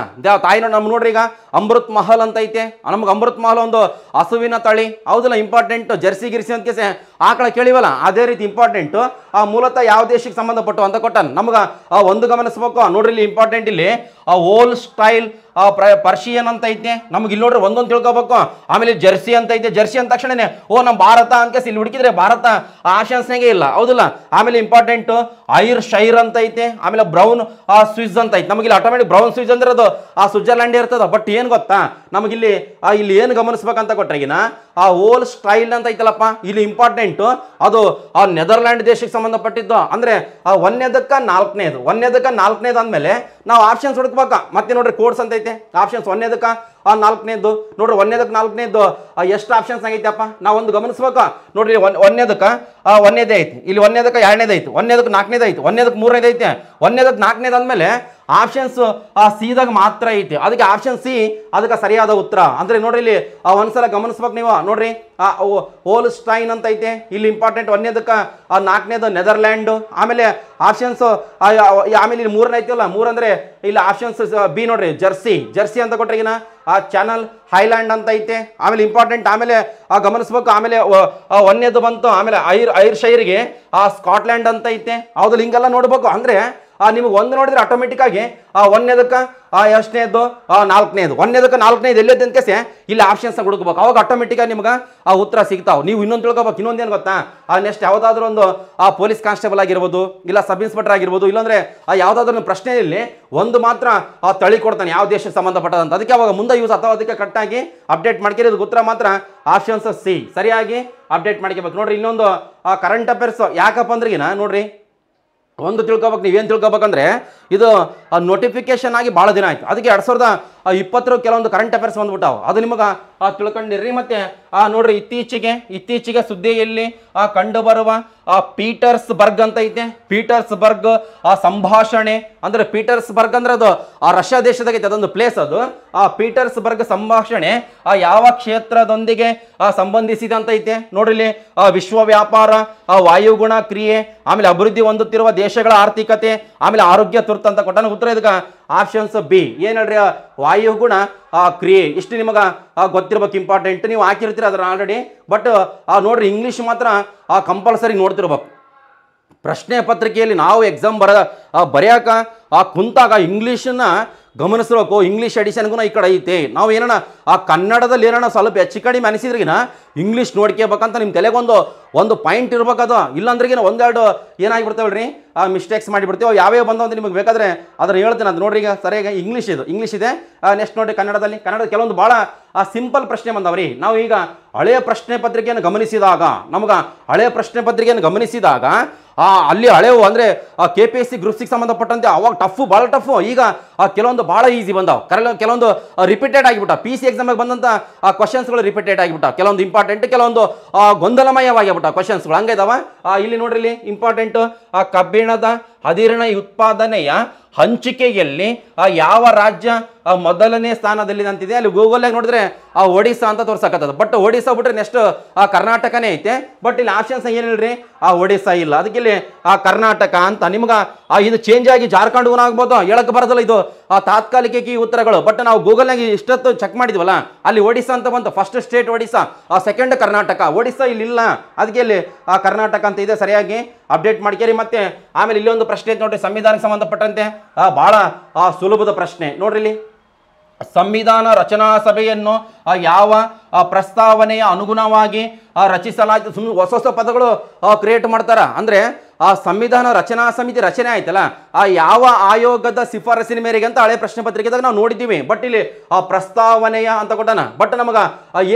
ತಾಯ್ನಾಡು ನಮ್ಗೆ ನೋಡ್ರಿ ಈಗ, ಅಮೃತ್ ಮಹಲ್ ಅಂತ ಐತೆ. ನಮ್ಗೆ ಅಮೃತ್ ಮಹಲ್ ಒಂದು ಹಸುವಿನ ತಳಿ. ಹೌದಲ್ಲ ಇಂಪಾರ್ಟೆಂಟ್ ಜರ್ಸಿ ಗಿರ್ಸಿ ಅಂತ ಕೇಸೆ ಆಕಳ ಕೇಳಿವಲ್ಲ, ಅದೇ ರೀತಿ ಇಂಪಾರ್ಟೆಂಟ್ ಆ ಮೂಲತಃ ಯಾವ ದೇಶಕ್ಕೆ ಸಂಬಂಧಪಟ್ಟು ಅಂತ ಕೊಟ್ಟಾನ. ನಮ್ಗೆ ಆ ಒಂದು ಗಮನಿಸ್ಬೇಕು. ನೋಡ್ರಿ ಇಲ್ಲಿ ಇಂಪಾರ್ಟೆಂಟ್ ಇಲ್ಲಿ, ಆ ಓಲ್ ಸ್ಟೈಲ್ ಆ ಪ್ರ ಪರ್ಷಿಯನ್ ಅಂತ ಐತೆ. ನಮ್ಗೆ ಇಲ್ಲಿ ನೋಡ್ರಿ ಒಂದೊಂದು ತಿಳ್ಕೊಬೇಕು. ಆಮೇಲೆ ಜರ್ಸಿ ಅಂತ ಐತೆ. ಜರ್ಸಿ ಅಂದ ತಕ್ಷಣನೆ, ಓ ನಮ್ಮ ಭಾರತ ಅಂತ ಇಲ್ಲಿ ಹುಡುಕಿದ್ರೆ ಭಾರತ ಆಶಾನ್ಸ್ನಾಗೆ ಇಲ್ಲ. ಹೌದಲ್ಲ? ಆಮೇಲೆ ಇಂಪಾರ್ಟೆಂಟು ಐರ್ ಶೈರ್ ಅಂತ ಐತೆ. ಆಮೇಲೆ ಬ್ರೌನ್, ಆ, ಸ್ವಿಸ್ ಅಂತ ಐತೆ. ನಮಗಿಲ್ಲಿ ಆಟೋಮೆಟಿಕ್ ಬ್ರೌನ್, ಸ್ವಿಸ್ ಅಂದ್ರೆ ಅದು, ಆ, ಸ್ವಿಟ್ಜರ್ಲ್ಯಾಂಡ್ ಇರ್ತದ? ಬಟ್ ಏನು ಗೊತ್ತಾ? ನಮಗಿಲ್ಲಿ ಇಲ್ಲಿ ಏನು ಗಮನಿಸ್ಬೇಕಂತ ಕೊಟ್ರೆಗಿನ ಆ ಓಲ್ ಸ್ಟೈಲ್ ಅಂತ ಐತಲ್ಲಪ್ಪ, ಇಲ್ಲಿ ಇಂಪಾರ್ಟೆಂಟ್ ಅದು ಆ ನೆದರ್ಲ್ಯಾಂಡ್ ದೇಶಕ್ಕೆ ಸಂಬಂಧಪಟ್ಟಿದ್ದು. ಅಂದ್ರೆ ಆ ಒಂದನೇದಕ್ಕ ನಾಲ್ಕನೇದು. ಒಂದನೇದಕ್ಕೆ ನಾಲ್ಕನೇದು ಅಂದಮೇಲೆ ನಾವು ಆಪ್ಷನ್ಸ್ ಹುಡುಕ್ಬೇಕ. ಮತ್ತೆ ನೋಡ್ರಿ ಕೋಡ್ಸ್ ಅಂತ ಐತೆ. ಆಪ್ಷನ್ಸ್ ಒಂದನೇದಕ್ಕ, ಆ ನಾಲ್ಕನೇದು. ನೋಡ್ರಿ ಒಂದನೇದಕ್ಕೆ ನಾಲ್ಕನೇದು ಎಷ್ಟು ಆಪ್ಷನ್ಸ್ ಆಗೈತಪ್ಪ? ನಾವು ಒಂದು ಗಮನಿಸ್ಬೇಕ. ನೋಡ್ರಿ ಒನ್ ಒಂದನೇದಕ್ಕೆ, ಆ ಒಂದನೇದೇ ಐತಿ. ಇಲ್ಲಿ ಒಂದನೇದಕ್ಕೆ ಎರಡನೇದು ಐತಿ. ಒಂದನೇದಕ್ಕೆ ನಾಲ್ಕನೇದು ಐತಿ. ಒಂದನೇದಕ್ಕೆ ಮೂರನೇದು ಐತೆ. ಒಂದನೇದಕ್ಕೆ ನಾಲ್ಕನೇದು ಅಂದಮೇಲೆ ಆಪ್ಷನ್ಸ್ ಆ ಸಿದಾಗ ಮಾತ್ರ ಐತಿ. ಅದಕ್ಕೆ ಆಪ್ಷನ್ ಸಿ ಅದಕ್ಕೆ ಸರಿಯಾದ ಉತ್ತರ. ಅಂದ್ರೆ ನೋಡ್ರಿ ಇಲ್ಲಿ ಒಂದ್ಸಲ ಗಮನಿಸ್ಬೇಕು ನೀವು. ನೋಡ್ರಿ ಓಲ್ ಸ್ಟೈನ್ ಅಂತ ಐತೆ. ಇಲ್ಲಿ ಇಂಪಾರ್ಟೆಂಟ್ ಒಂದನೇದಕ್ಕೆ ನಾಲ್ಕನೇದು ನೆದರ್ಲ್ಯಾಂಡ್ ಆಮೇಲೆ ಆಪ್ಷನ್ಸ್ ಆಮೇಲೆ ಇಲ್ಲಿ ಮೂರನೇ ಐತಿಲ್ಲ ಮೂರಂದ್ರೆ ಇಲ್ಲಿ ಆಪ್ಷನ್ಸ್ ಬಿ ನೋಡ್ರಿ ಜರ್ಸಿ ಜರ್ಸಿ ಅಂತ ಕೊಟ್ರಿಗಿನ ಆ ಚಾನಲ್ ಹೈಲ್ಯಾಂಡ್ ಅಂತ ಐತೆ. ಆಮೇಲೆ ಇಂಪಾರ್ಟೆಂಟ್ ಆಮೇಲೆ ಗಮನಿಸ್ಬೇಕು. ಆಮೇಲೆ ಒಂದನೇದು ಬಂತು. ಆಮೇಲೆ ಐರ್ ಐರ್ ಶೈರ್ಗೆ ಆ ಸ್ಕಾಟ್ಲ್ಯಾಂಡ್ ಅಂತ ಐತೆ. ಹೌದು ಹಿಂಗೆಲ್ಲ ನೋಡ್ಬೇಕು. ಅಂದ್ರೆ ಆ, ನಿಮಗೆ ಒಂದು ನೋಡಿದ್ರೆ ಆಟೋಮೆಟಿಕ್ ಆಗಿ, ಆ, ಒಂದನೇದಕ್ಕೆ, ಆ ಎಷ್ಟನೇದು ಆ, ನಾಲ್ಕನೇದು. ಒಂದನೇದಕ್ಕೆ, ನಾಲ್ಕನೇದು ಎಲ್ಲೈತೆ ಅಂತ ಕೇಸೆ, ಇಲ್ಲಿ ಆಪ್ಷನ್ಸ್ ಹುಡುಕ್ಬೇಕು. ಅವಾಗ ಆಟೋಮೆಟಿಕ್ಕಾಗಿ ನಿಮ್ಗೆ ಆ ಉತ್ತರ ಸಿಗ್ತಾವೆ. ನೀವು ಇನ್ನೊಂದು ತಿಳ್ಕೊಬೇಕು. ಇನ್ನೊಂದು ಏನು ಗೊತ್ತಾ? ಆ ನೆಕ್ಸ್ಟ್ ಯಾವುದಾದ್ರೂ ಒಂದು, ಆ ಪೊಲೀಸ್ ಕಾನ್ಸ್ಟೇಬಲ್ ಆಗಿರ್ಬೋದು, ಇಲ್ಲ ಸಬ್ ಇನ್ಸ್ಪೆಕ್ಟರ್ ಆಗಿರ್ಬೋದು, ಇಲ್ಲಾಂದ್ರೆ, ಆ, ಯಾವುದಾದ್ರೂ ಪ್ರಶ್ನೆ ಇಲ್ಲಿ ಒಂದು ಮಾತ್ರ, ಆ, ತಳಿ ಕೊಡ್ತಾನೆ ಯಾವ ದೇಶಕ್ಕೆ ಸಂಬಂಧಪಟ್ಟದಂತ. ಅದಕ್ಕೆ ಅವಾಗ ಮುಂದೆ ಯೂಸ್ ಅಥವಾ ಅದಕ್ಕೆ ಕರೆಕ್ಟಾಗಿ ಅಪ್ಡೇಟ್ ಮಾಡ್ಕಿರಿ ಉತ್ತರ ಮಾತ್ರ ಆಪ್ಷನ್ಸ್ ಸಿ. ಸರಿಯಾಗಿ ಅಪ್ಡೇಟ್ ಮಾಡ್ಕೋಬೇಕು ನೋಡ್ರಿ, ಇನ್ನೊಂದು, ಆ ಕರೆಂಟ್ ಅಫೇರ್ಸ್ ಯಾಕಪ್ಪ ಅಂದ್ರಿಗಿನ, ನೋಡ್ರಿ ಒಂದು ತಿಳ್ಕೊಬೇಕು ನೀವೇನು ತಿಳ್ಕೊಬೇಕಂದ್ರೆ ಇದು ನೋಟಿಫಿಕೇಶನ್ ಆಗಿ ಭಾಳ ದಿನ ಆಯ್ತು. ಅದಕ್ಕೆ ಎರಡು ಸಾವಿರದ ಇಪ್ಪತ್ತರ ಕೆಲವೊಂದು ಕರೆಂಟ್ ಅಫೇರ್ಸ್ ಬಂದ್ಬಿಟ್ಟಾವು. ಅದು ನಿಮಗೆ ತಿಳ್ಕೊಂಡಿರ್ರಿ ಮತ್ತೆ, ಆ, ನೋಡ್ರಿ, ಇತ್ತೀಚೆಗೆ ಇತ್ತೀಚೆಗೆ ಸುದ್ದಿಯಲ್ಲಿ, ಆ ಕಂಡು ಬರುವ ಆ ಪೀಟರ್ಸ್ ಬರ್ಗ್ ಅಂತ ಐತೆ. ಪೀಟರ್ಸ್ ಬರ್ಗ್ ಆ, ಸಂಭಾಷಣೆ, ಅಂದ್ರೆ ಪೀಟರ್ಸ್ ಬರ್ಗ್ ಅಂದ್ರೆ ಅದು, ಆ, ರಷ್ಯಾ ದೇಶದಾಗೈತೆ, ಅದೊಂದು ಪ್ಲೇಸ್ ಅದು. ಆ ಪೀಟರ್ಸ್ ಬರ್ಗ್ ಸಂಭಾಷಣೆ, ಆ, ಯಾವ ಕ್ಷೇತ್ರದೊಂದಿಗೆ ಸಂಬಂಧಿಸಿದೆ ಅಂತ ಐತೆ. ನೋಡ್ರಿ ವಿಶ್ವ ವ್ಯಾಪಾರ, ಆ, ವಾಯುಗುಣ ಕ್ರಿಯೆ, ಆಮೇಲೆ ಅಭಿವೃದ್ಧಿ ಹೊಂದುತ್ತಿರುವ ದೇಶಗಳ ಆರ್ಥಿಕತೆ, ಆಮೇಲೆ ಆರೋಗ್ಯ ಅಂತ ಕೊಟ್ಟಾನ ಉತ್ತರ ಇದಕ್ಕೆ ಆಪ್ಷನ್ಸ್ ಬಿ ಏನು ಹೇಳ್ರಿ? ವಾಯು ಆ ಕ್ರಿಯೆ. ಇಷ್ಟು ನಿಮಗೆ ಗೊತ್ತಿರ್ಬೇಕು ಇಂಪಾರ್ಟೆಂಟ್ ನೀವು ಹಾಕಿರ್ತೀರ ಅದ್ರ ಆಲ್ರೆಡಿ ಬಟ್ ಆ ನೋಡ್ರಿ ಇಂಗ್ಲೀಷ್ ಮಾತ್ರ, ಆ ಕಂಪಲ್ಸರಿ ನೋಡ್ತಿರ್ಬೇಕು. ಪ್ರಶ್ನೆ ಪತ್ರಿಕೆಯಲ್ಲಿ ನಾವು ಎಕ್ಸಾಮ್ ಬರ ಬರೆಯಕ, ಆ ಕುಂತಾಗ ಇಂಗ್ಲೀಷನ್ನ ಗಮನಿಸ್ಬೇಕು ಇಂಗ್ಲೀಷ್ ಎಡಿಷನ್ಗೂ ಈ ಕಡೆ ಐತೆ. ನಾವು ಏನನ ಆ ಕನ್ನಡದಲ್ಲಿ ಏನನ ಸ್ವಲ್ಪ ಹೆಚ್ಚು ಕಡಿಮೆ ಅನಿಸಿದ್ರಿಗಿನ ಇಂಗ್ಲೀಷ್ ನೋಡ್ಕೋಬೇಕಂತ ನಿಮ್ಮ ತಲೆಗೊಂದು, ಒಂದು ಪಾಯಿಂಟ್ ಇರ್ಬೇಕದು. ಇಲ್ಲಾಂದ್ರಿಗಿನ ಒಂದೆರಡು ಏನಾಗಿಬಿಡ್ತಾವಲ್ರಿ? ಆ ಮಿಸ್ಟೇಕ್ಸ್ ಮಾಡಿಬಿಡ್ತೀವಿ, ಯಾವ್ಯಾವ ಬಂದವು ಅಂತ ನಿಮಗೆ ಬೇಕಾದ್ರೆ ಅದನ್ನು ಹೇಳ್ತೀನಿ. ಅದು ನೋಡ್ರಿ ಈಗ ಸರಿಯಾಗಿ ಇಂಗ್ಲೀಷ್ ಇದು. ಇಂಗ್ಲೀಷ್ ಇದೆ. ನೆಕ್ಸ್ಟ್ ನೋಡಿರಿ ಕನ್ನಡದಲ್ಲಿ. ಕನ್ನಡದ ಕೆಲವೊಂದು ಭಾಳ ಆ ಸಿಂಪಲ್ ಪ್ರಶ್ನೆ ಬಂದವ್ರಿ. ನಾವು ಈಗ ಹಳೆಯ ಪ್ರಶ್ನೆ ಪತ್ರಿಕೆಯನ್ನು ಗಮನಿಸಿದಾಗ ನಮ್ಗೆ ಹಳೆಯ ಪ್ರಶ್ನೆ ಪತ್ರಿಕೆಯನ್ನು ಗಮನಿಸಿದಾಗ ಆ ಅಲ್ಲಿ ಹಳೆವು ಅಂದರೆ K P S C group six ಸಂಬಂಧಪಟ್ಟಂತೆ ಅವಾಗ ಟಫು ಭಾಳ ಟಫು. ಈಗ ಆ ಕೆಲವೊಂದು ಭಾಳ ಈಸಿ ಬಂದಾವ. ಕರೆಲ ಕೆಲವೊಂದು ರಿಪೀಟೆಡ್ ಆಗಿಬಿಟ್ಟ. ಪಿ ಸಿ ಎಕ್ಸಾಮಿಗೆ ಬಂದಂಥ ಆ ಕ್ವಶನ್ಸ್ಗಳು ರಿಪೀಟೆಡ್ ಆಗಿಬಿಟ್ಟ. ಕೆಲವೊಂದು ಇಂಪಾರ್ಟೆಂಟ್ ಕೆಲವೊಂದು ಆ, ಗೊಂದಲಮಯವಾಗಿಬಿಟ್ಟ ಕ್ವಶನ್ಸ್ಗಳು ಹಂಗೆ ಇದಾವೆ ಆ, ಇಲ್ಲಿ ನೋಡ್ರಿ ಇಲ್ಲಿ ಇಂಪಾರ್ಟೆಂಟ್ ಆ ಕಬ್ಬಿಣದ ಅದಿರಣ ಉತ್ಪಾದನೆಯ ಹಂಚಿಕೆಯಲ್ಲಿ ಆ ಯಾವ ರಾಜ್ಯ ಆ ಮೊದಲನೇ ಸ್ಥಾನದಲ್ಲಿ ಅಂತಿದೆ ಅಲ್ಲಿ ಗೂಗಲ್ನಾಗ ನೋಡಿದ್ರೆ ಆ ಒಡಿಸ್ಸಾ ಅಂತ ತೋರ್ಸಕತ್ತದ. ಬಟ್ ಒಡಿಸ್ಸಾ ಬಿಟ್ರೆ ನೆಕ್ಸ್ಟ್ ಆ ಕರ್ನಾಟಕನೇ ಐತೆ. ಬಟ್ ಇಲ್ಲಿ ಆಪ್ಷನ್ಸ್ ಹೇಳ್ರಿ ಆ ಒಡಿಸ್ಸಾ ಇಲ್ಲ. ಅದಕ್ಕೆ ಇಲ್ಲಿ ಆ ಕರ್ನಾಟಕ ಅಂತ ನಿಮ್ಗೆ ಆ ಇದು ಚೇಂಜ್ ಆಗಿ ಜಾರ್ಖಂಡ್ ಆಗ್ಬೋದು. ಹೇಳಕ್ ಬರೋದಲ್ಲ ಇದು. ಆ ತಾತ್ಕಾಲಿಕ ಈ ಉತ್ತರಗಳು. ಬಟ್ ನಾವು ಗೂಗಲ್ನಾಗ ಇಷ್ಟೊತ್ತು ಚೆಕ್ ಮಾಡಿದ್ವಲ್ಲ, ಅಲ್ಲಿ ಒಡಿಸ್ಸಾ ಅಂತ ಬಂತು. ಫಸ್ಟ್ ಸ್ಟೇಟ್ ಒಡಿಸ್ಸಾ, ಆ ಸೆಕೆಂಡ್ ಕರ್ನಾಟಕ. ಒಡಿಸ್ಸಾ ಇಲ್ಲಿ ಇಲ್ಲ. ಅದಕ್ಕೆ ಇಲ್ಲಿ ಆ ಕರ್ನಾಟಕ ಅಂತ ಇದೆ ಸರಿಯಾಗಿ. ಅಪ್ಡೇಟ್ ಮಾಡ್ಕೇರಿ ಮತ್ತೆ. ಆಮೇಲೆ ಇಲ್ಲಿ ಒಂದು ಪ್ರಶ್ನೆ ಐತೆ ನೋಡ್ರಿ. ಸಂವಿಧಾನಕ್ಕೆ ಸಂಬಂಧಪಟ್ಟಂತೆ. ಭಾಳ ಆ ಸುಲಭದ ಪ್ರಶ್ನೆ. ನೋಡ್ರಿ ಇಲ್ಲಿ. ಸಂವಿಧಾನ ರಚನಾ ಸಭೆಯನ್ನು ಯಾವ ಪ್ರಸ್ತಾವನೆಯ ಅನುಗುಣವಾಗಿ ರಚಿಸಲಾಯಿತು ಸುಮ್ಮನೆ ಹೊಸ ಹೊಸ ಪದಗಳು ಕ್ರಿಯೇಟ್ ಮಾಡ್ತಾರೆ. ಅಂದ್ರೆ ಆ ಸಂವಿಧಾನ ರಚನಾ ಸಮಿತಿ ರಚನೆ ಆಯ್ತಲ್ಲ, ಆ ಯಾವ ಆಯೋಗದ ಶಿಫಾರಸಿನ ಮೇರೆಗೆ ಅಂತ ಹಳೆ ಪ್ರಶ್ನೆ ಪತ್ರಿಕೆದಾಗ ನಾವು ನೋಡಿದ್ದೀವಿ. ಬಟ್ ಇಲ್ಲಿ ಆ ಪ್ರಸ್ತಾವನೆಯ ಅಂತ ಕೊಟ್ಟನ. ಬಟ್ ನಮಗ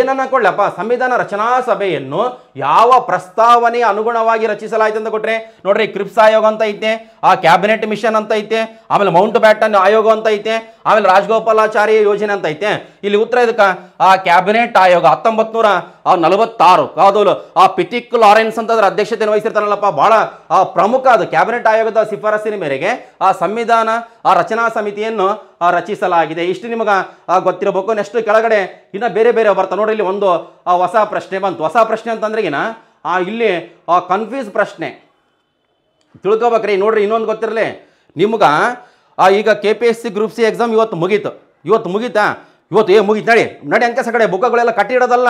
ಏನನ್ನ ಕೊಡ್ಲಪ್ಪ, ಸಂವಿಧಾನ ರಚನಾ ಸಭೆಯನ್ನು ಯಾವ ಪ್ರಸ್ತಾವನೆಯ ಅನುಗುಣವಾಗಿ ರಚಿಸಲಾಯ್ತು ಅಂತ ಕೊಟ್ರೆ, ನೋಡ್ರಿ ಕ್ರಿಪ್ಸ್ ಆಯೋಗ ಅಂತ ಐತೆ, ಆ ಕ್ಯಾಬಿನೆಟ್ ಮಿಷನ್ ಅಂತ ಐತೆ, ಆಮೇಲೆ ಮೌಂಟ್ ಬ್ಯಾಟನ್ ಆಯೋಗ ಅಂತ ಐತೆ, ಆಮೇಲೆ ರಾಜಗೋಪಾಲಾಚಾರ್ಯ ಯೋಜನೆ ಅಂತ ಐತೆ. ಇಲ್ಲಿ ಉತ್ತರ ಇದಕ್ಕೆ ಆ ಕ್ಯಾಬಿನೆಟ್ ಆಯೋಗ ಹತ್ತೊಂಬತ್ನೂರ ನಲವತ್ತಾರು ಯಾವ್ದು ಆ ಪಿತಿಕ್ ಲಾರೆನ್ಸ್ ಅಂತ ಅದರ ಅಧ್ಯಕ್ಷತೆಯನ್ನು ವಹಿಸಿರ್ತಾನಲ್ಲಪ್ಪ ಬಹಳ ಪ್ರಮುಖ ಅದು ಕ್ಯಾಬಿನೆಟ್ ಆಯೋಗದ ಶಿಫಾರಸಿನ ಮೇರೆಗೆ ಆ ಸಂವಿಧಾನ, ಆ ರಚನಾ ಸಮಿತಿಯನ್ನು ರಚಿಸಲಾಗಿದೆ. ಇಷ್ಟು ನಿಮಗೆ ಗೊತ್ತಿರಬೇಕು. ನೆಕ್ಸ್ಟ್ ಕೆಳಗಡೆ ಇನ್ನು ಬೇರೆ ಬೇರೆ ಬರ್ತಾ ನೋಡ್ರಿ ಇಲ್ಲಿ ಒಂದು ಹೊಸ ಪ್ರಶ್ನೆ ಬಂತು. ಹೊಸ ಪ್ರಶ್ನೆ ಅಂತಂದ್ರೆಗಿನ ಆ, ಇಲ್ಲಿ ಕನ್ಫ್ಯೂಸ್ ಪ್ರಶ್ನೆ. ತಿಳ್ಕೊಬೇಕ್ರಿ. ನೋಡ್ರಿ, ಇನ್ನೊಂದು ಗೊತ್ತಿರಲಿ. ನಿಮ್ಗೆ ಈಗ K P S C group C exam ಇವತ್ತು ಮುಗೀತು. ಇವತ್ತು ಮುಗೀತಾ? ಇವತ್ತು ಏ, ಮುಗಿತು, ನಡಿ. ನಡಿ ಅಂಕೆ ಕಡೆ ಬುಕ್ಕಗಳೆಲ್ಲ ಕಟ್ಟಿಡೋದಲ್ಲ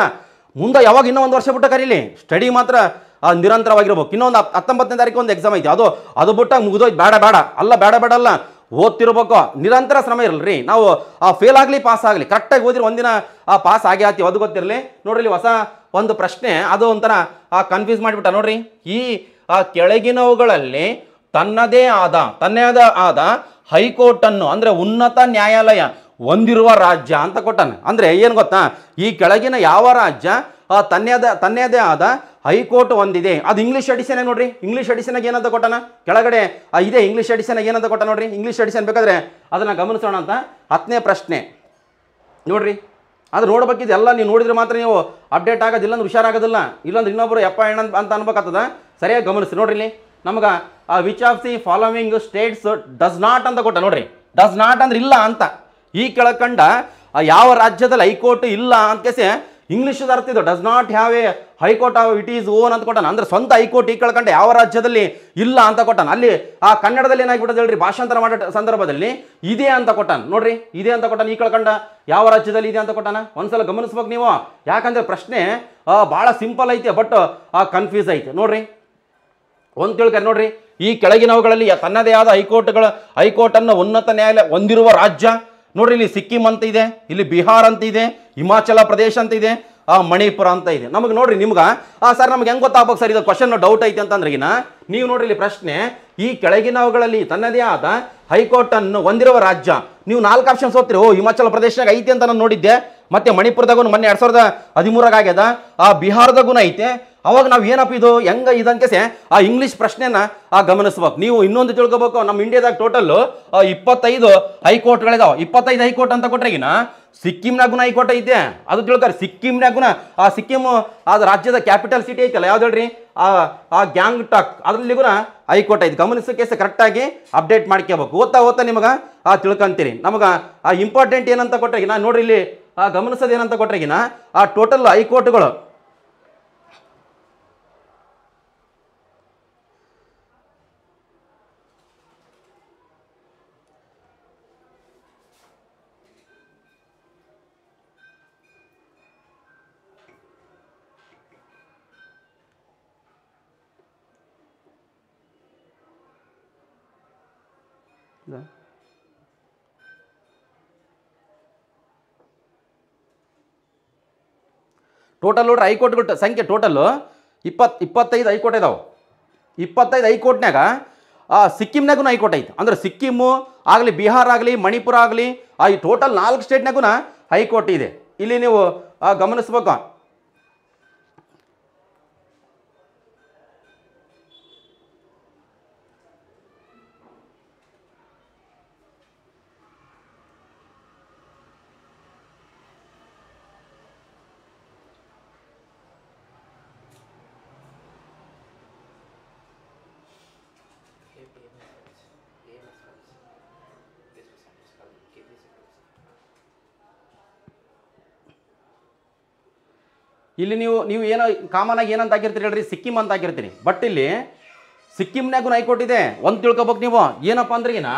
ಮುಂದೆ ಯಾವಾಗ ಇನ್ನೂ ಒಂದು ವರ್ಷ ಬಿಟ್ಟು ಕರೀಲಿ? ಸ್ಟಡಿ ಮಾತ್ರ ನಿರಂತರವಾಗಿರ್ಬೇಕು. ಇನ್ನೊಂದು ಹತ್- ಹತ್ತೊಂಬತ್ತನೇ ತಾರೀಕು ಒಂದು ಎಕ್ಸಾಮ್ ಐತಿ. ಅದು ಅದು ಬಿಟ್ಟಾಗ ಮುಗಿದೋಯ್ತು, ಬೇಡ ಬೇಡ. ಅಲ್ಲ, ಬೇಡ ಬೇಡ ಅಲ್ಲ. ಓದ್ತಿರ್ಬೇಕು. ನಿರಂತರ ಶ್ರಮ ಇರಲ್ರಿ. ನಾವು, ಆ ಫೇಲ್ ಆಗಲಿ ಪಾಸ್ ಆಗಲಿ. ಕರೆಕ್ಟಾಗಿ ಓದಿರಿ ಒಂದಿನ, ಆ ಪಾಸ್ ಆಗೇ ಆತಿ. ಅದು ಗೊತ್ತಿರಲಿ. ನೋಡ್ರಿ ಹೊಸ ಒಂದು ಪ್ರಶ್ನೆ. ಅದು ಒಂಥರ, ಆ ಕನ್ಫ್ಯೂಸ್ ಮಾಡಿಬಿಟ್ಟ. ನೋಡ್ರಿ, ಈ, ಆ, ಕೆಳಗಿನವುಗಳಲ್ಲಿ ತನ್ನದೇ ಆದ ತನ್ನದೇ ಆದ ಹೈಕೋರ್ಟನ್ನು, ಅಂದರೆ ಉನ್ನತ ನ್ಯಾಯಾಲಯ ಹೊಂದಿರುವ ರಾಜ್ಯ ಅಂತ ಕೊಟ್ಟಾನೆ. ಅಂದರೆ ಏನು ಗೊತ್ತಾ? ಈ ಕೆಳಗಿನ ಯಾವ ರಾಜ್ಯ? ತನ್ನದೇ ತನ್ನದೇ ಆದ ಹೈಕೋರ್ಟ್ ಹೊಂದಿದೆ ಅದು ಇಂಗ್ಲೀಷ್ ಎಡಿಷನ್ ನೋಡ್ರಿ. ಇಂಗ್ಲೀಷ್ ಎಡಿಷನ್ಗೆ ಏನಂತ ಕೊಟ್ಟಾನ? ಕೆಳಗಡೆ ಇದೆ ಇಂಗ್ಲೀಷ್ ಎಡಿಷನ್ಗೆ ಏನಂತ ಕೊಟ್ಟ ನೋಡ್ರಿ? ಇಂಗ್ಲೀಷ್ ಎಡಿಷನ್ ಬೇಕಾದ್ರೆ ಅದನ್ನು ಗಮನಿಸೋಣ ಅಂತ. ಹತ್ತನೇ ಪ್ರಶ್ನೆ. ನೋಡ್ರಿ. ಅದು ನೋಡ್ಬೇಕಿದೆ ಎಲ್ಲ ನೀವು ನೋಡಿದ್ರೆ ಮಾತ್ರ ನೀವು ಅಪ್ಡೇಟ್ ಆಗೋದಿಲ್ಲ ಅಂದ್ರೆ ಹುಷಾರಾಗೋದಿಲ್ಲ. ಇಲ್ಲಾಂದ್ರೆ ಇನ್ನೊಬ್ಬರು ಎಪ್ಪ ಎಣ್ಣ ಅಂತ ಅನ್ಬೇಕಾಗ್ತದ. ಸರಿಯಾಗಿ ಗಮನಿಸಿ ನೋಡ್ರಿ ಇಲ್ಲಿ. ನಮ್ಗೆ which of the following states does not ಅಂತ ಕೊಟ್ಟ ನೋಡ್ರಿ. ಡಸ್ ನಾಟ್ ಅಂದ್ರೆ ಇಲ್ಲ ಅಂತ. ಈ ಕೆಳಕಂಡ ಯಾವ ರಾಜ್ಯದಲ್ಲಿ ಹೈಕೋರ್ಟ್ ಇಲ್ಲ ಅಂತ ಕೇಸಿ ಇಂಗ್ಲೀಷ್ ಅರ್ಥ ಇದು. Does not have a high court of it is own ಅಂತ ಕೊಟ್ಟಾನ. ಅಂದ್ರೆ ಸ್ವಂತ ಹೈಕೋರ್ಟ್ ಈ ಕೆಳಕಂಡ ಯಾವ ರಾಜ್ಯದಲ್ಲಿ ಇಲ್ಲ ಅಂತ ಕೊಟ್ಟಾನ. ಅಲ್ಲಿ ಆ ಕನ್ನಡದಲ್ಲಿ ಏನಾಗ್ಬಿಟ್ಟದ ಹೇಳ್ರಿ? ಭಾಷಾಂತರ ಮಾಡೋ ಸಂದರ್ಭದಲ್ಲಿ ಇದೆ ಅಂತ ಕೊಟ್ಟಾನ. ನೋಡ್ರಿ, ಇದೆ ಅಂತ ಕೊಟ್ಟಾನ ಈ ಕೆಳಕಂಡ. ಯಾವ ರಾಜ್ಯದಲ್ಲಿ ಇದೆ ಅಂತ ಕೊಟ್ಟಾನ? ಒಂದ್ಸಲ ಗಮನಿಸ್ಬೇಕು ನೀವು. ಯಾಕಂದ್ರೆ ಪ್ರಶ್ನೆ ಬಹಳ ಸಿಂಪಲ್ ಐತೆ ಬಟ್ ಕನ್ಫ್ಯೂಸ್ ಐತೆ. ನೋಡ್ರಿ, ಒಂದು ತಿಳ್ಕ ನೋಡ್ರಿ. ಈ ಕೆಳಗಿನವುಗಳಲ್ಲಿ ತನ್ನದೇ ಆದ ಹೈಕೋರ್ಟ್ಗಳ, ಹೈಕೋರ್ಟನ್ನು ಉನ್ನತ ನ್ಯಾಯಾಲಯ ಹೊಂದಿರುವ ರಾಜ್ಯ ನೋಡ್ರಿ, ಇಲ್ಲಿ ಸಿಕ್ಕಿಂ ಅಂತ ಇದೆ, ಇಲ್ಲಿ ಬಿಹಾರ್ ಅಂತ ಇದೆ, ಹಿಮಾಚಲ ಪ್ರದೇಶ ಅಂತ ಇದೆ, ಆ ಮಣಿಪುರ ಅಂತ ಇದೆ. ನಮಗೆ ನೋಡ್ರಿ, ನಿಮ್ಗೆ, ಆ ಸರ್ ನಮ್ಗೆ ಹೆಂಗೆ ಗೊತ್ತಾಗ್ಬೇಕು ಸರ್? ಇದು ಕ್ವಶನ್ ಡೌಟ್ ಐತೆ ಅಂತಂದ್ರೆಗಿನ ನೀವು ನೋಡ್ರಿ ಇಲ್ಲಿ ಪ್ರಶ್ನೆ, ಈ ಕೆಳಗಿನವುಗಳಲ್ಲಿ ತನ್ನದೇ ಆದ ಹೈಕೋರ್ಟ್ ಅನ್ನು ಹೊಂದಿರುವ ರಾಜ್ಯ, ನೀವು ನಾಲ್ಕು ಆಪ್ಷನ್ಸ್ ಓದ್ತೀರಿ. ಓ, ಹಿಮಾಚಲ ಪ್ರದೇಶನಾಗ ಐತಿ ಅಂತ ನಾನು ನೋಡಿದ್ದೆ. ಮತ್ತೆ ಮಣಿಪುರದಾಗೂ ಮೊನ್ನೆ ಎರಡ್ ಸಾವಿರದ ಹದಿಮೂರಾಗ ಆಗ್ಯದ. ಆ ಬಿಹಾರದಾಗೂ ಐತೆ. ಅವಾಗ ನಾವು ಏನಪ್ಪ ಇದು? ಹೆಂಗ ಇದಂಕೆಸೆ ಆ ಇಂಗ್ಲಿಷ್ ಪ್ರಶ್ನೆನ ಆ ಗಮನಿಸ್ಬೇಕು. ನೀವು ಇನ್ನೊಂದು ತಿಳ್ಕೊಬೇಕು. ನಮ್ಮ ಇಂಡಿಯಾದಾಗ ಟೋಟಲ್ ಇಪ್ಪತ್ತೈದು ಹೈಕೋರ್ಟ್ಗಳಿದಾವೆ. ಇಪ್ಪತ್ತೈದು ಹೈಕೋರ್ಟ್ ಅಂತ ಕೊಟ್ರೆಗಿನ ಸಿಕ್ಕಿಂನಾಗುನ ಹೈಕೋರ್ಟ್ ಐತೆ. ಅದು ತಿಳ್ಕೊರಿ ಸಿಕ್ಕಿಂನಾಗುನ ಆ ಸಿಕ್ಕಿಂ ಅದು ರಾಜ್ಯದ ಕ್ಯಾಪಿಟಲ್ ಸಿಟಿ ಐತಲ್ಲ, ಯಾವ್ದು ಹೇಳ್ರಿ? ಆ ಆ ಗ್ಯಾಂಗ್ ಟಾಕ್ ಅದ್ರಲ್ಲಿಗುನ ಹೈಕೋರ್ಟ್ ಐತೆ. ಗಮನಿಸೋಕೆ ಕರೆಕ್ಟಾಗಿ ಅಪ್ಡೇಟ್ ಮಾಡ್ಕೋಬೇಕು. ಓದ್ತಾ ಓದ್ತಾ ನಿಮಗೆ ಆ ತಿಳ್ಕೊಂತೀರಿ. ನಮಗೆ ಆ ಇಂಪಾರ್ಟೆಂಟ್ ಏನಂತ ಕೊಟ್ರೆಗಿನ ನೋಡ್ರಿ ಇಲ್ಲಿ ಆ ಗಮನಿಸೋದು ಏನಂತ ಕೊಟ್ರೆಗಿನ ಆ ಟೋಟಲ್ ಹೈಕೋರ್ಟ್ಗಳು. ಟೋಟಲ್ ನೋಡ್ರಿ ಹೈಕೋರ್ಟ್ಗಳು ಸಂಖ್ಯೆ ಟೋಟಲ್ಲು ಇಪ್ಪತ್ತು ಇಪ್ಪತ್ತೈದು ಹೈಕೋರ್ಟ್ ಇದಾವೆ. ಇಪ್ಪತ್ತೈದು ಹೈಕೋರ್ಟ್ನಾಗ ಆ ಸಿಕ್ಕಿಂನಾಗೂ ಹೈಕೋರ್ಟ್ ಐತೆ. ಅಂದ್ರೆ ಸಿಕ್ಕಿಮ್ಮು ಆಗಲಿ, ಬಿಹಾರ್ ಆಗಲಿ, ಮಣಿಪುರ ಆಗಲಿ, ಆ ಈ ಟೋಟಲ್ ನಾಲ್ಕು ಸ್ಟೇಟ್ನಾಗೂ ಹೈಕೋರ್ಟ್ ಇದೆ. ಇಲ್ಲಿ ನೀವು ಗಮನಿಸ್ಬೇಕು. ಇಲ್ಲಿ ನೀವು ನೀವು ಏನೋ ಕಾಮನ್ ಆಗಿ ಏನಂತ ಹಾಕಿರ್ತೀರಿ ಹೇಳ್ರಿ? ಸಿಕ್ಕಿಂ ಅಂತ ಹಾಕಿರ್ತೀರಿ ಬಟ್ ಇಲ್ಲಿ ಸಿಕ್ಕಿಂನಾಗೂ ಹೈಕೋರ್ಟ್ ಇದೆ. ಒಂದು ತಿಳ್ಕೊಬೇಕು ನೀವು. ಏನಪ್ಪ ಅಂದ್ರೆ ಏನ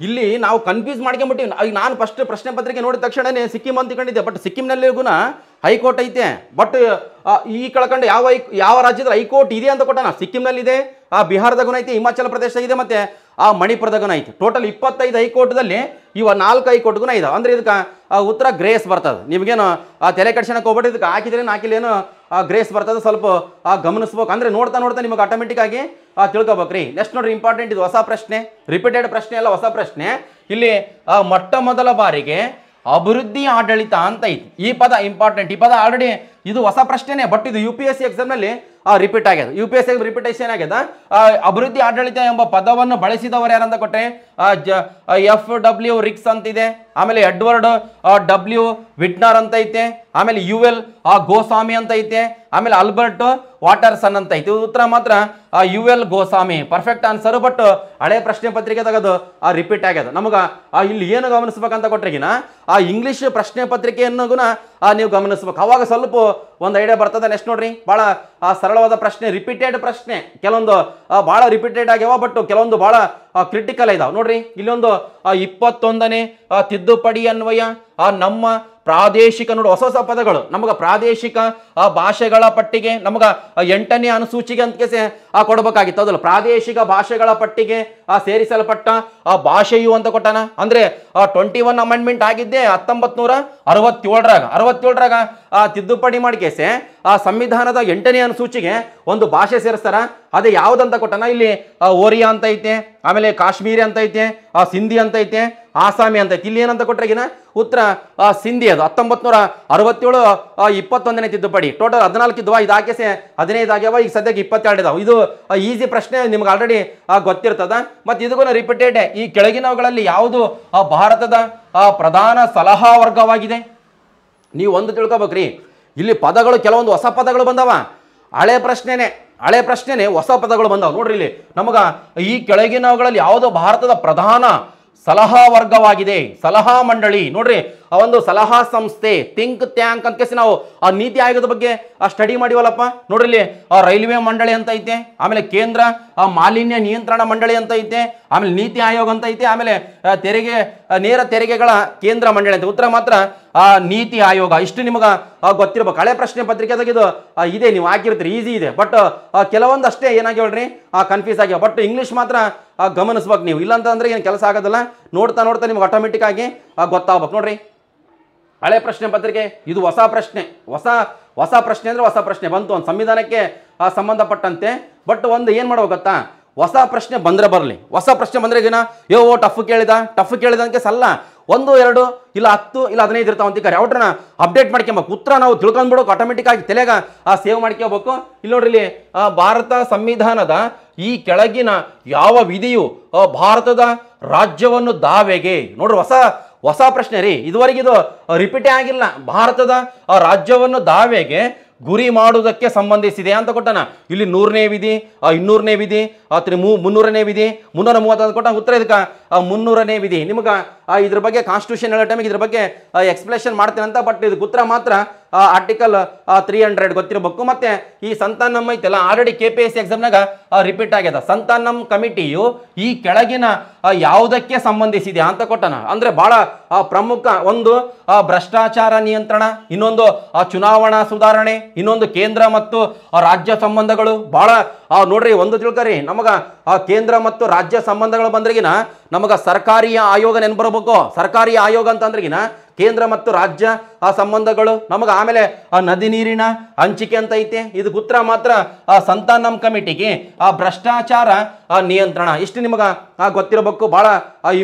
ಇಲ್ಲಿ ನಾವು ಕನ್ಫ್ಯೂಸ್ ಮಾಡ್ಕೊಂಬಿಟ್ಟಿವಿ ಈಗ ನಾನು ಫಸ್ಟ್ ಪ್ರಶ್ನೆ ಪತ್ರಿಕೆ ನೋಡಿದ ತಕ್ಷಣನೇ ಸಿಕ್ಕಿಂ ಅಂತ ತಿಳ್ಕೊಂಡಿದ್ದೆ. ಬಟ್ ಸಿಕ್ಕಿಂನಲ್ಲಿ ಗುಣ ಹೈಕೋರ್ಟ್ ಐತೆ. ಬಟ್ ಈ ಕಳ್ಕೊಂಡು ಯಾವ ಹೈ, ಯಾವ ರಾಜ್ಯದ ಹೈಕೋರ್ಟ್ ಇದೆ ಅಂತ ಕೊಟ್ಟಾನ? ಸಿಕ್ಕಿಂನಲ್ಲಿ ಇದೆ ಆ ಬಿಹಾರದಾಗೂ ಐತೆ, ಹಿಮಾಚಲ ಪ್ರದೇಶ ಇದೆ ಮತ್ತೆ, ಆ ಮಣಿಪುರದಾಗೂ ಐತೆ. ಟೋಟಲ್ ಇಪ್ಪತ್ತೈದು ಹೈಕೋರ್ಟ್ದಲ್ಲಿ ಇವ ನಾಲ್ಕು ಹೈಕೋರ್ಟ್ಗೂ ಇದಾವೆ. ಅಂದ್ರೆ ಇದಕ್ಕೆ ಉತ್ತರ ಗ್ರೇಸ್ ಬರ್ತದೆ. ನಿಮಗೇನು, ಆ, ತಲೆ ಕೆಡ್ಸೋಣಕ್ಕೆ ಹೋಗ್ಬಿಟ್ಟು ಇದಕ್ಕೆ ಹಾಕಿದ್ರೆ ಹಾಕಿಲ್ಲೇನು ಆ ಗ್ರೇಸ್ ಬರ್ತದೆ ಸ್ವಲ್ಪ, ಆ ಗಮನಿಸ್ಬೇಕು. ಅಂದ್ರೆ ನೋಡ್ತಾ ನೋಡ್ತಾ ನಿಮಗೆ ಆಟೋಮೆಟಿಕ್ ಆಗಿ ತಿಳ್ಕೊಬೇಕ್ರಿ ನೆಕ್ಸ್ಟ್ ನೋಡ್ರಿ ಇಂಪಾರ್ಟೆಂಟ್ ಇದು ಹೊಸ ಪ್ರಶ್ನೆ ರಿಪೀಟೆಡ್ ಪ್ರಶ್ನೆ ಅಲ್ಲ, ಹೊಸ ಪ್ರಶ್ನೆ. ಇಲ್ಲಿ ಮೊಟ್ಟ ಮೊದಲ ಬಾರಿಗೆ ಅಭಿವೃದ್ಧಿ ಆಡಳಿತ ಅಂತ ಐತಿ. ಈ ಪದ ಇಂಪಾರ್ಟೆಂಟ್ ಈ ಪದ ಆಲ್ರೆಡಿ ಇದು ಹೊಸ ಪ್ರಶ್ನೆನೇ ಬಟ್ ಇದು ಯು ಪಿ ಎಸ್ ಸಿ ಎಕ್ಸಾಮ್ನಲ್ಲಿ ರಿಪೀಟ್ ಆಗ್ಯದ. U P S C repetition ಆಗ್ಯದ? ಅಭಿವೃದ್ಧಿ ಆಡಳಿತ ಎಂಬ ಪದವನ್ನು ಬಳಸಿದವರು ಯಾರಂತ ಕೊಟ್ಟರೆ ಎಫ್ ಡಬ್ಲ್ಯೂ ರಿಕ್ಸ್ ಅಂತಿದೆ. ಆಮೇಲೆ ಎಡ್ವರ್ಡ್ ಡಬ್ಲ್ಯೂ ವಿಟ್ನರ್ ಅಂತ ಐತೆ ಆಮೇಲೆ ಯು ಎಲ್ ಗೋಸ್ವಾಮಿ ಅಂತ ಐತೆ ಆಮೇಲೆ ಅಲ್ಬರ್ಟ್ ವಾಟರ್ಸನ್ ಅಂತ ಐತೆ ಇದು ಉತ್ತರ ಮಾತ್ರ U L Goswami. Perfect answer but ಹಳೆ ಪ್ರಶ್ನೆ ಪತ್ರಿಕೆ ತೆಗೆದು ರಿಪೀಟ್ ಆಗ್ಯದ. ನಮಗೆ ಇಲ್ಲಿ ಏನು ಗಮನಿಸ್ಬೇಕಂತ ಕೊಟ್ರಿಗಿನ, ಆ ಇಂಗ್ಲಿಷ್ ಪ್ರಶ್ನೆ ಪತ್ರಿಕೆಯನ್ನು ನೀವು ಗಮನಿಸ್ಬೇಕು. ಅವಾಗ ಸ್ವಲ್ಪ ಒಂದು ಐಡಿಯಾ ಬರ್ತದೆ ನೆಕ್ಸ್ಟ್ ನೋಡ್ರಿ. ಭಾಳ ಸರಳವಾದ ಪ್ರಶ್ನೆ ರಿಪೀಟೆಡ್ ಪ್ರಶ್ನೆ. ಕೆಲವೊಂದು ಭಾಳ ರಿಪೀಟೆಡ್ ಆಗ್ಯಾವ ಬಟ್ ಕೆಲವೊಂದು ಭಾಳ ಕ್ರಿಟಿಕಲ್ ಇದಾವೆ ನೋಡ್ರಿ ಇಲ್ಲೊಂದು ಇಪ್ಪತ್ತೊಂದನೇ ಆ, ತಿದ್ದುಪಡಿ ಅನ್ವಯ ಆ, ನಮ್ಮ ಪ್ರಾದೇಶಿಕ ನೋಡು ಹೊಸ ಹೊಸ ಪದಗಳು. ನಮಗೆ ಪ್ರಾದೇಶಿಕ ಆ, ಭಾಷೆಗಳ ಪಟ್ಟಿಗೆ ನಮಗ ಎಂಟನೇ ಅನುಸೂಚಿಗೆ ಅಂತ ಆ ಕೊಡಬೇಕಾಗಿತ್ತು. ಅದಲ್ಲ ಪ್ರಾದೇಶಿಕ ಭಾಷೆಗಳ ಪಟ್ಟಿಗೆ ಆ ಸೇರಿಸಲ್ಪಟ್ಟ ಆ ಭಾಷೆಯು ಅಂತ ಕೊಟ್ಟಾನ. ಅಂದ್ರೆ ಟ್ವೆಂಟಿ ಒನ್ ಅಮೆಂಡ್ಮೆಂಟ್ ಆಗಿದ್ದೆ ಹತ್ತೊಂಬತ್ ನೂರ ಅರವತ್ತೇಳರಾಗ. ಅರವತ್ತೇಳರಾಗ ಆ ತಿದ್ದುಪಡಿ ಮಾಡಿ ಕೇಸೆ ಆ ಸಂವಿಧಾನದ ಎಂಟನೇ ಅನುಸೂಚಿಗೆ ಒಂದು ಭಾಷೆ ಸೇರಿಸ್ತಾರ. ಅದೇ ಯಾವ್ದಂತ ಕೊಟ್ಟನ? ಇಲ್ಲಿ ಓರಿಯಾ ಅಂತ ಐತೆ ಆಮೇಲೆ ಕಾಶ್ಮೀರಿ ಅಂತ ಐತೆ ಆ ಸಿಂಧಿ ಅಂತ ಐತೆ ಆಸಾಮಿ ಅಂತ ಇಲ್ಲಿ ಏನಂತ ಕೊಟ್ಟರೆಗಿನ ಉತ್ತರ ಸಿಂಧಿ ಅದು. ಹತ್ತೊಂಬತ್ತು ನೂರ ಅರವತ್ತೇಳು ಇಪ್ಪತ್ತೊಂದನೇ ತಿದ್ದುಪಡಿ. ಟೋಟಲ್ ಹದಿನಾಲ್ಕು ಇದ್ದವ ಇದು ಹಾಕಿಸಿ ಹದಿನೈದು ಆಗ್ಯಾವ. ಈಗ ಸದ್ಯಕ್ಕೆ ಇಪ್ಪತ್ತೆರಡು ಇದಾವೆ. ಇದು ಈಸಿ ಪ್ರಶ್ನೆ ನಿಮ್ಗೆ ಆಲ್ರೆಡಿ ಗೊತ್ತಿರ್ತದ. ಮತ್ತು ಇದಕ್ಕೂ ರಿಪೀಟೆಡ್ ಈ ಕೆಳಗಿನವುಗಳಲ್ಲಿ ಯಾವುದು ಭಾರತದ ಪ್ರಧಾನ ಸಲಹಾ ವರ್ಗವಾಗಿದೆ? ನೀವು ಒಂದು ತಿಳ್ಕೊಬೇಕ್ರಿ. ಇಲ್ಲಿ ಪದಗಳು, ಕೆಲವೊಂದು ಹೊಸ ಪದಗಳು ಬಂದವ. ಹಳೆ ಪ್ರಶ್ನೆನೇ ಹಳೆ ಪ್ರಶ್ನೆನೇ ಹೊಸ ಪದಗಳು ಬಂದವ. ನೋಡ್ರಿ ಇಲ್ಲಿ. ನಮಗ ಈ ಕೆಳಗಿನವುಗಳಲ್ಲಿ ಯಾವುದು ಭಾರತದ ಪ್ರಧಾನ ಸಲಹಾ ವರ್ಗವಾಗಿದೆ. ಸಲಹಾ ಮಂಡಳಿ ನೋಡ್ರಿ ಆ ಒಂದು ಸಲಹಾ ಸಂಸ್ಥೆ ಥಿಂಕ್ ಟ್ಯಾಂಕ್ ಅಂತ ಕೇಸಿ ನಾವು ಆ ನೀತಿ ಆಯೋಗದ ಬಗ್ಗೆ ಆ ಸ್ಟಡಿ ಮಾಡಿವಲ್ಲಪ್ಪ. ನೋಡ್ರಿಲ್ಲಿ, ಆ ರೈಲ್ವೆ ಮಂಡಳಿ ಅಂತ ಐತೆ, ಆಮೇಲೆ ಕೇಂದ್ರ, ಆ ಮಾಲಿನ್ಯ ನಿಯಂತ್ರಣ ಮಂಡಳಿ ಅಂತ ಐತೆ, ಆಮೇಲೆ ನೀತಿ ಆಯೋಗ ಅಂತ ಐತೆ, ಆಮೇಲೆ ತೆರಿಗೆ ನೇರ ತೆರಿಗೆಗಳ ಕೇಂದ್ರ ಮಂಡಳಿ ಅಂತ. ಉತ್ತರ ಮಾತ್ರ ಆ ನೀತಿ ಆಯೋಗ. ಇಷ್ಟು ನಿಮಗೆ ಗೊತ್ತಿರ್ಬೇಕು. ಹಳೆ ಪ್ರಶ್ನೆ ಪತ್ರಿಕೆದಾಗ ಇದು ಇದೆ. ನೀವು ಹಾಕಿರ್ತೀರಿ. ಈಸಿ ಇದೆ. ಬಟ್ ಕೆಲವೊಂದಷ್ಟೇ ಏನಾಗಿ ಹೇಳ್ರಿ ಕನ್ಫ್ಯೂಸ್ ಆಗ್ಯಾವ. ಬಟ್ ಇಂಗ್ಲೀಷ್ ಮಾತ್ರ ಗಮನಿಸ್ಬೇಕು ನೀವು. ಇಲ್ಲ ಅಂತಂದ್ರೆ ಏನು ಕೆಲಸ ಆಗೋದಿಲ್ಲ. ನೋಡ್ತಾ ನೋಡ್ತಾ ನಿಮ್ಗೆ ಆಟೋಮೆಟಿಕ್ ಆಗಿ ಗೊತ್ತಾಗ್ಬೇಕು. ನೋಡ್ರಿ. ಹಳೆ ಪ್ರಶ್ನೆ ಪತ್ರಿಕೆ, ಇದು ಹೊಸ ಪ್ರಶ್ನೆ. ಹೊಸ ಹೊಸ ಪ್ರಶ್ನೆ ಅಂದರೆ ಹೊಸ ಪ್ರಶ್ನೆ. ಬಂತು ಒಂದು ಸಂವಿಧಾನಕ್ಕೆ ಸಂಬಂಧಪಟ್ಟಂತೆ. ಬಟ್ ಒಂದು ಏನು ಮಾಡ್ಬೇಕು ಹೊಸ ಪ್ರಶ್ನೆ ಬಂದರೆ ಬರಲಿ. ಹೊಸ ಪ್ರಶ್ನೆ ಬಂದರೆ ಏನ ಯೋ ಓ ಟಫ್ ಕೇಳಿದ ಟಫ್ ಕೇಳಿದ ಸಲ್ಲ. ಒಂದು, ಎರಡು, ಇಲ್ಲ ಹತ್ತು, ಇಲ್ಲ ಹದಿನೈದು ಇರ್ತಾವ ಅಂತಿಕಾರೆ ಅವ್ರನ್ನ ಅಪ್ಡೇಟ್ ಮಾಡ್ಕೊಬೇಕು ಉತ್ತರ ನಾವು ತಿಳ್ಕೊಂಡ್ಬಿಡೋಕೆ ಆಟೋಮೆಟಿಕ್ ಆಗಿ ತಲೆಗ, ಆ, ಸೇವ್ ಮಾಡ್ಕೋಬೇಕು ಇಲ್ಲಿ ನೋಡ್ರಿ ಇಲ್ಲಿ ಭಾರತ ಸಂವಿಧಾನದ ಈ ಕೆಳಗಿನ ಯಾವ ವಿಧಿಯು ಭಾರತದ ರಾಜ್ಯವನ್ನು ದಾವೆಗೆ. ನೋಡ್ರಿ ಹೊಸ ಹೊಸ ಪ್ರಶ್ನೆ ರೀ. ಇದುವರೆಗೆ ಇದು ರಿಪೀಟೇ ಆಗಿಲ್ಲ. ಭಾರತದ ರಾಜ್ಯವನ್ನು ದಾವೆಗೆ ಗುರಿ ಮಾಡುವುದಕ್ಕೆ ಸಂಬಂಧಿಸಿದೆ ಅಂತ ಕೊಟ್ಟಾನ. ಇಲ್ಲಿ ನೂರನೇ ವಿಧಿ ಇನ್ನೂರನೇ ವಿಧಿ ತ್ರಿ ಮುನ್ನೂರನೇ ವಿಧಿ, ಮುನ್ನೂರ ಮೂವತ್ತೊಂದು ಕೊಟ್ಟ ಉತ್ತರ ಇದಕ್ಕೆ. ಮುನ್ನೂರನೇ ವಿಧಿ. ನಿಮಗೆ ಇದ್ರ ಬಗ್ಗೆ ಕಾನ್ಸ್ಟಿಟ್ಯೂಷನ್ ಹೇಳೋ ಟೈಮಿಗೆ ಇದ್ರ ಬಗ್ಗೆ ಎಕ್ಸ್ಪ್ಲೇಷನ್ ಮಾಡ್ತೇನೆ ಅಂತ ಬಟ್ ಇದು ಉತ್ತರ ಮಾತ್ರ ಆರ್ಟಿಕಲ್ ತ್ರೀ ಹಂಡ್ರೆಡ್ ಗೊತ್ತಿರಬೇಕು. ಮತ್ತೆ ಈ ಸಂತಾನಮ್ ಐತಲ್ಲ already K P S C ಎಕ್ಸಾಮ್ನಾಗ repeat ಆಗ್ಯದ. ಸಂತಾನಮ್ ಕಮಿಟಿಯು ಈ ಕೆಳಗಿನ ಯಾವುದಕ್ಕೆ ಸಂಬಂಧಿಸಿದೆ ಅಂತ ಕೊಟ್ಟನ. ಅಂದ್ರೆ ಬಹಳ ಪ್ರಮುಖ ಒಂದು ಭ್ರಷ್ಟಾಚಾರ ನಿಯಂತ್ರಣ, ಇನ್ನೊಂದು ಚುನಾವಣಾ ಸುಧಾರಣೆ, ಇನ್ನೊಂದು ಕೇಂದ್ರ ಮತ್ತು ರಾಜ್ಯ ಸಂಬಂಧಗಳು ಬಹಳ ಆ, ನೋಡ್ರಿ ಒಂದು ತಿಳ್ಕರಿ. ನಮಗ ಆ ಕೇಂದ್ರ ಮತ್ತು ರಾಜ್ಯ ಸಂಬಂಧಗಳು ಬಂದ್ರಗಿನ ನಮಗ ಸರ್ಕಾರಿ ಆಯೋಗ ನೆನ್ಬರ್ಬೇಕು. ಸರ್ಕಾರಿ ಆಯೋಗ ಅಂತ ಅಂದ್ರಿಗಿನ ಕೇಂದ್ರ ಮತ್ತು ರಾಜ್ಯ ಆ ಸಂಬಂಧಗಳು ನಮಗ ಆಮೇಲೆ ಆ ನದಿ ನೀರಿನ ಹಂಚಿಕೆ ಅಂತ ಐತೆ. ಇದು ಉತ್ತರ ಮಾತ್ರ ಆ ಸಂತಾನಂ ಕಮಿಟಿಗೆ ಆ ಭ್ರಷ್ಟಾಚಾರ ಆ ನಿಯಂತ್ರಣ. ಇಷ್ಟು ನಿಮಗೆ ಗೊತ್ತಿರಬೇಕು. ಭಾಳ